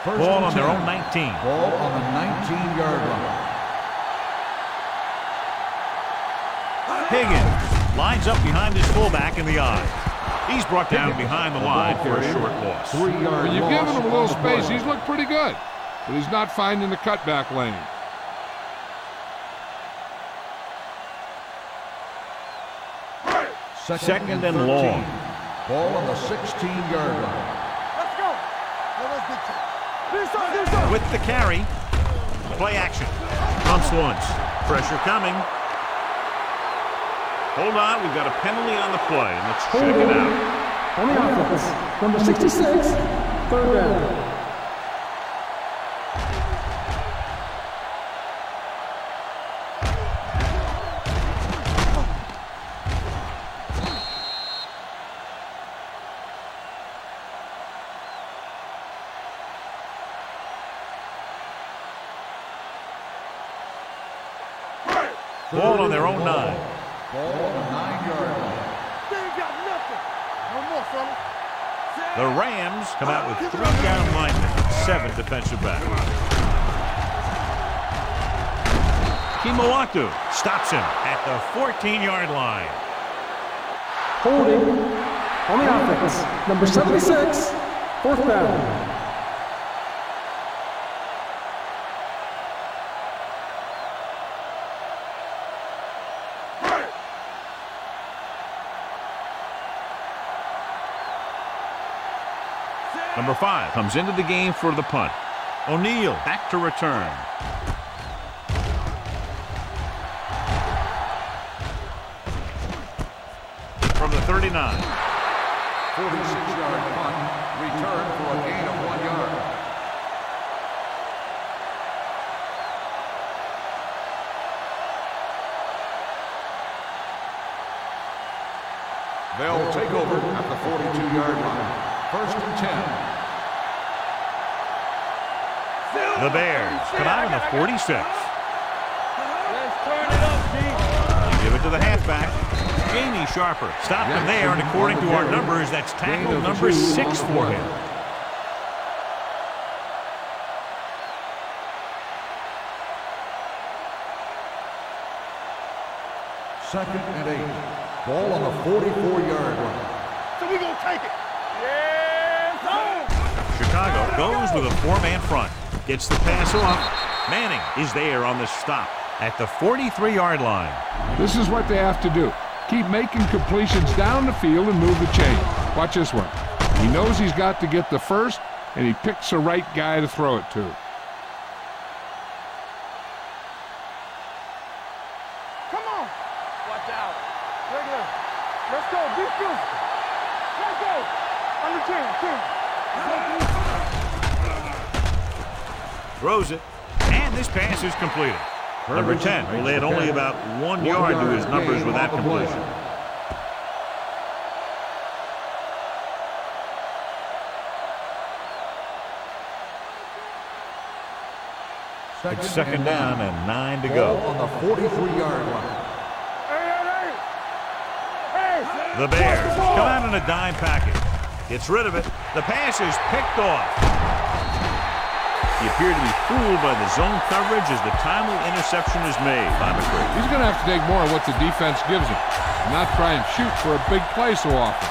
First Ball and on their own 19. Ball on the 19-yard line. Higgins lines up behind his fullback in the eye. He's brought down behind the line for a short loss. Three-yard When you've loss given him a little space, he's looked pretty good, but he's not finding the cutback lane. Second and long. Ball on the 16-yard line. Let's go. This up, this up. With the carry. Play action. Pumps once. Pressure coming. Hold on, we've got a penalty on the play. Let's check it out. on the offense. Number 66, third down. Linemen, seven defensive back. Kemoeatu stops him at the 14-yard line. Holding on the offense. Number 76, fourth down. Number five comes into the game for the punt. O'Neal back to return. From the 39. 46-yard punt. Return for a gain of one yard. They'll take over at the 42-yard line. First and 10. The Bears come out in the 46. Let's turn it up, Give it to the halfback. Jamie Sharper stopped him there, and according to our numbers, that's tackle number six for him. Second and eight. Ball on the 44-yard line. So we gonna take it. Yes, sir. Chicago goes with a four-man front. Gets the pass off. Manning is there on the stop at the 43-yard line. This is what they have to do. Keep making completions down the field and move the chain. Watch this one. He knows he's got to get the first, and he picks the right guy to throw it to. Pass is completed. Number 10 will add only about one yard to his numbers with that completion. It's second down and nine to go. on the 43-yard line. The Bears come out in a dime package. Gets rid of it. The pass is picked off. He appeared to be fooled by the zone coverage as the timely interception is made by McCray. He's going to have to take more of what the defense gives him, and not try and shoot for a big play so often.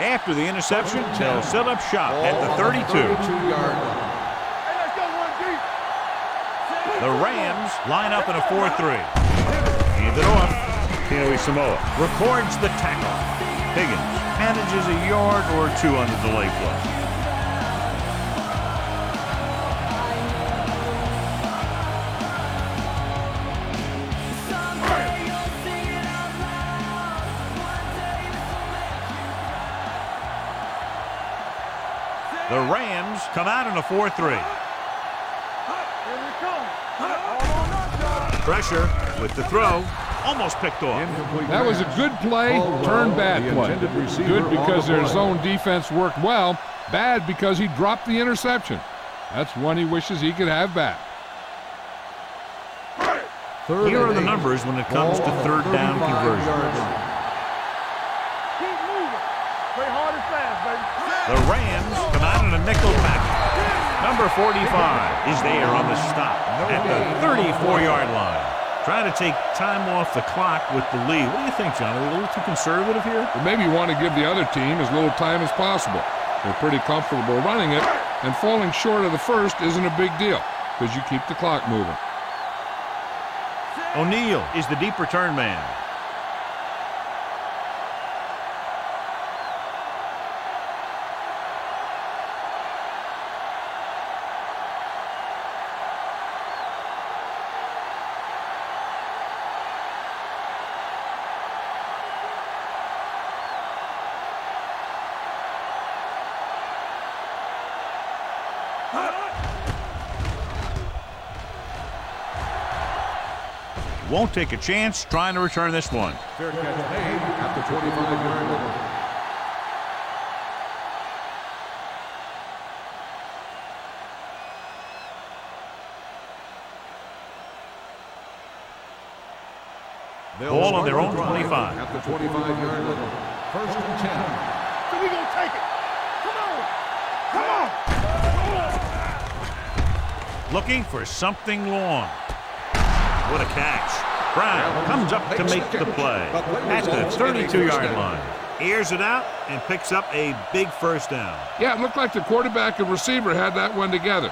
After the interception, they'll set up shop at the 32. 32-yard line. Hey, let's go one deep. The Rams line up in a 4-3. Hand it off. Tinoisamoa records the tackle. Higgins manages a yard or two on the delay play. The Rams come out in a 4-3. Here we come. Hold on up, y'all. Pressure with the throw. Almost picked off. Incomplete That was a good play, Caldwell, turned bad play. Good because the their play. zone defense worked well, bad because he dropped the interception. That's one he wishes he could have back. Third Here are and the numbers when it comes Ball to third down 35-yard conversions. Number 45 is there on the stop at the 34-yard line. Trying to take time off the clock with the lead. What do you think, John? Are we a little too conservative here? But maybe you want to give the other team as little time as possible. They're pretty comfortable running it, and falling short of the first isn't a big deal because you keep the clock moving. O'Neal is the deep return man. Won't take a chance trying to return this one. Fair catch made at the 25-yard line. They'll Ball on their own 25. At the 25-yard line. First and 10. So we gonna take it. Come on. Come on. Looking for something long. What a catch. Brown comes up to make the play at the 32-yard line. Ears it out and picks up a big first down. Yeah, it looked like the quarterback and receiver had that one together.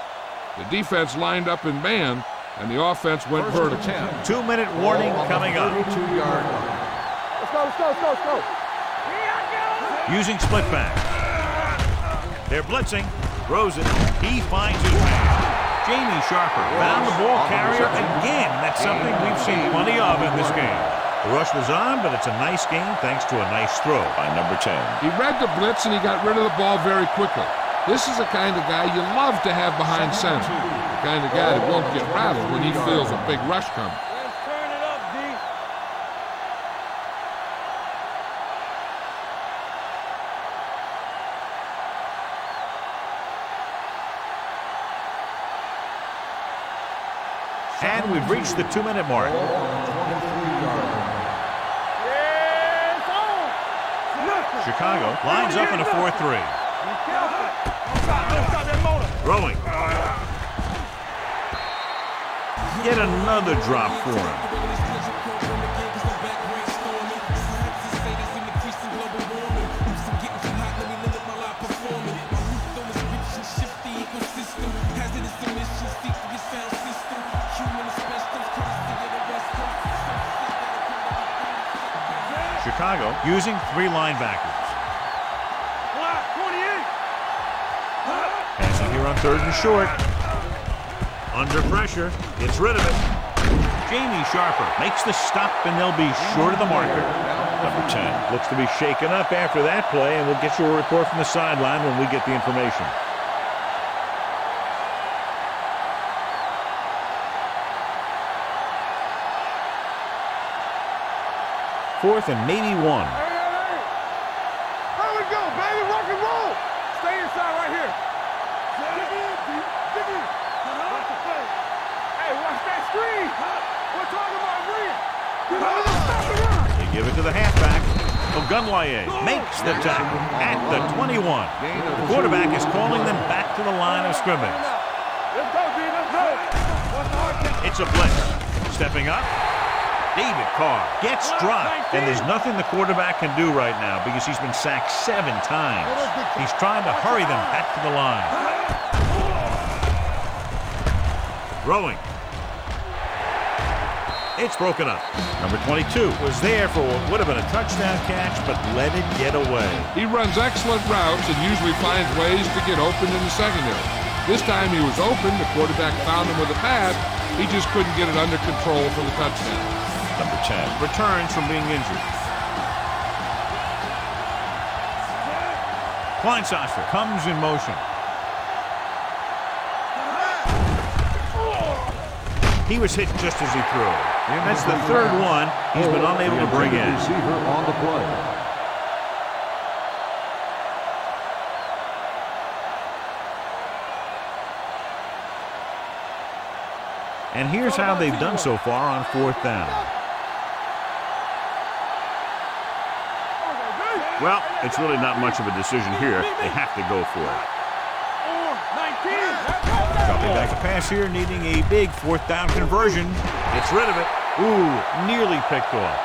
The defense lined up in man, and the offense went First vertical. Two-minute warning Ball on the coming up. 32-yard line. Let's go, let's go, let's go, let's go. Using split back. They're blitzing. Throws it. He finds his man. Jamie Sharper found the ball carrier again. That's something we've seen plenty of in this game. The rush was on, but it's a nice game thanks to a nice throw by number 10. He read the blitz and he got rid of the ball very quickly. This is the kind of guy you love to have behind center. The kind of guy that won't get rattled when he feels a big rush coming. We've reached the two-minute mark. Ball on the 23-yard line. Yeah, it's on. Nothing. Chicago lines up in a 4-3. Be careful. Don't stop, don't stop that motor. Throwing. Yet another drop for him. Chicago using three linebackers. Block, 28. Passing here on third and short. Under pressure. Gets rid of it. Jamie Sharper makes the stop, and they'll be short of the marker. Number 10 looks to be shaken up after that play, and we'll get you a report from the sideline when we get the information. Fourth and maybe one. Hey, hey, hey. How we go, baby? Rock and roll. Stay inside right here. Dig in, D. Dig in. Watch the play. Hey, watch that screen. We're talking about green. Stop. They give it to the halfback. Ogunleye makes the tackle at the 21. The quarterback is calling them back to the line of scrimmage. Let's go, D. Let's go. What's the hard kick? It's a blitz. Stepping up. David Carr gets dropped, and there's nothing the quarterback can do right now because he's been sacked seven times. He's trying to hurry them back to the line. Throwing. It's broken up. Number 22 was there for what would have been a touchdown catch, but let it get away. He runs excellent routes and usually finds ways to get open in the secondary. This time he was open, the quarterback found him with a pad, he just couldn't get it under control for the touchdown. Number 10 returns from being injured. Kleinsasser comes in motion. He was hit just as he threw. That's the third one he's been unable to bring in. Receiver on the play. And here's how they've done so far on fourth down. Well, it's really not much of a decision here. They have to go for it. Dropping back a pass here, needing a big fourth down conversion. Gets rid of it. Ooh, nearly picked off.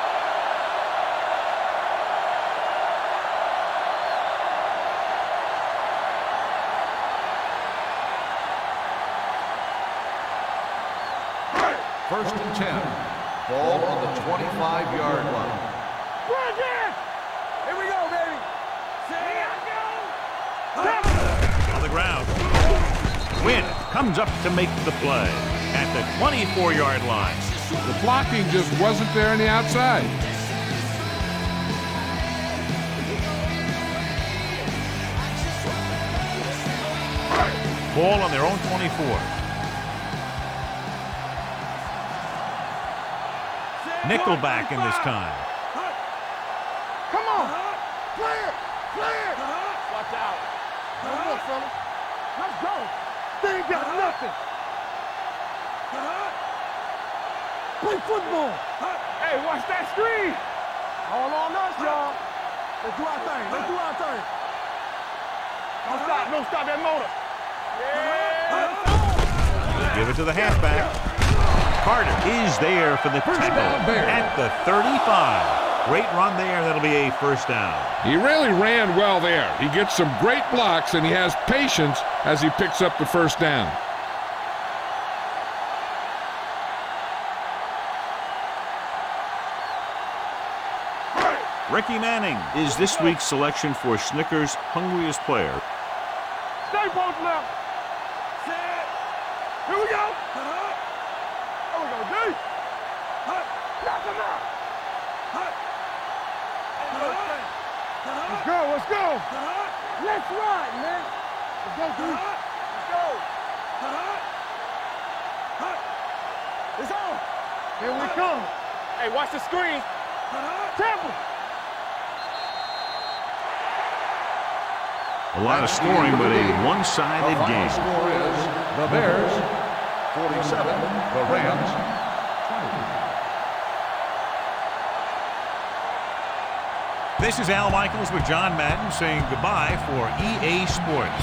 First and 10. Ball on the 25-yard line. Comes up to make the play at the 24-yard line. The blocking just wasn't there on the outside. Ball on their own 24. Nickelback in this time. Come on. Play it. Play it. Watch out. Come on, fella. Let's go. They ain't got nothing. Play football. Uh-huh. Hey, watch that screen. All on us, y'all. Uh-huh. Let's do our thing. Let's do our thing. Don't uh-huh. stop. Don't stop that motor. Yeah. They give it to the halfback. Carter is there for the tackle down, at the 35. Great run there. That'll be a first down. He really ran well there. He gets some great blocks, and he has patience as he picks up the first down. Ricky Manning is this week's selection for Snickers' hungriest player. Stay both left. Set. Here we go. There we go, D. Knock him out. Let's go, let's go. Let's ride, man. Let's go, D. Let's go. It's on. Here we come. Hey, watch the screen. Temple. A lot of scoring, but a one-sided final game. score is the Bears 47, the Rams 20. This is Al Michaels with John Madden saying goodbye for EA Sports.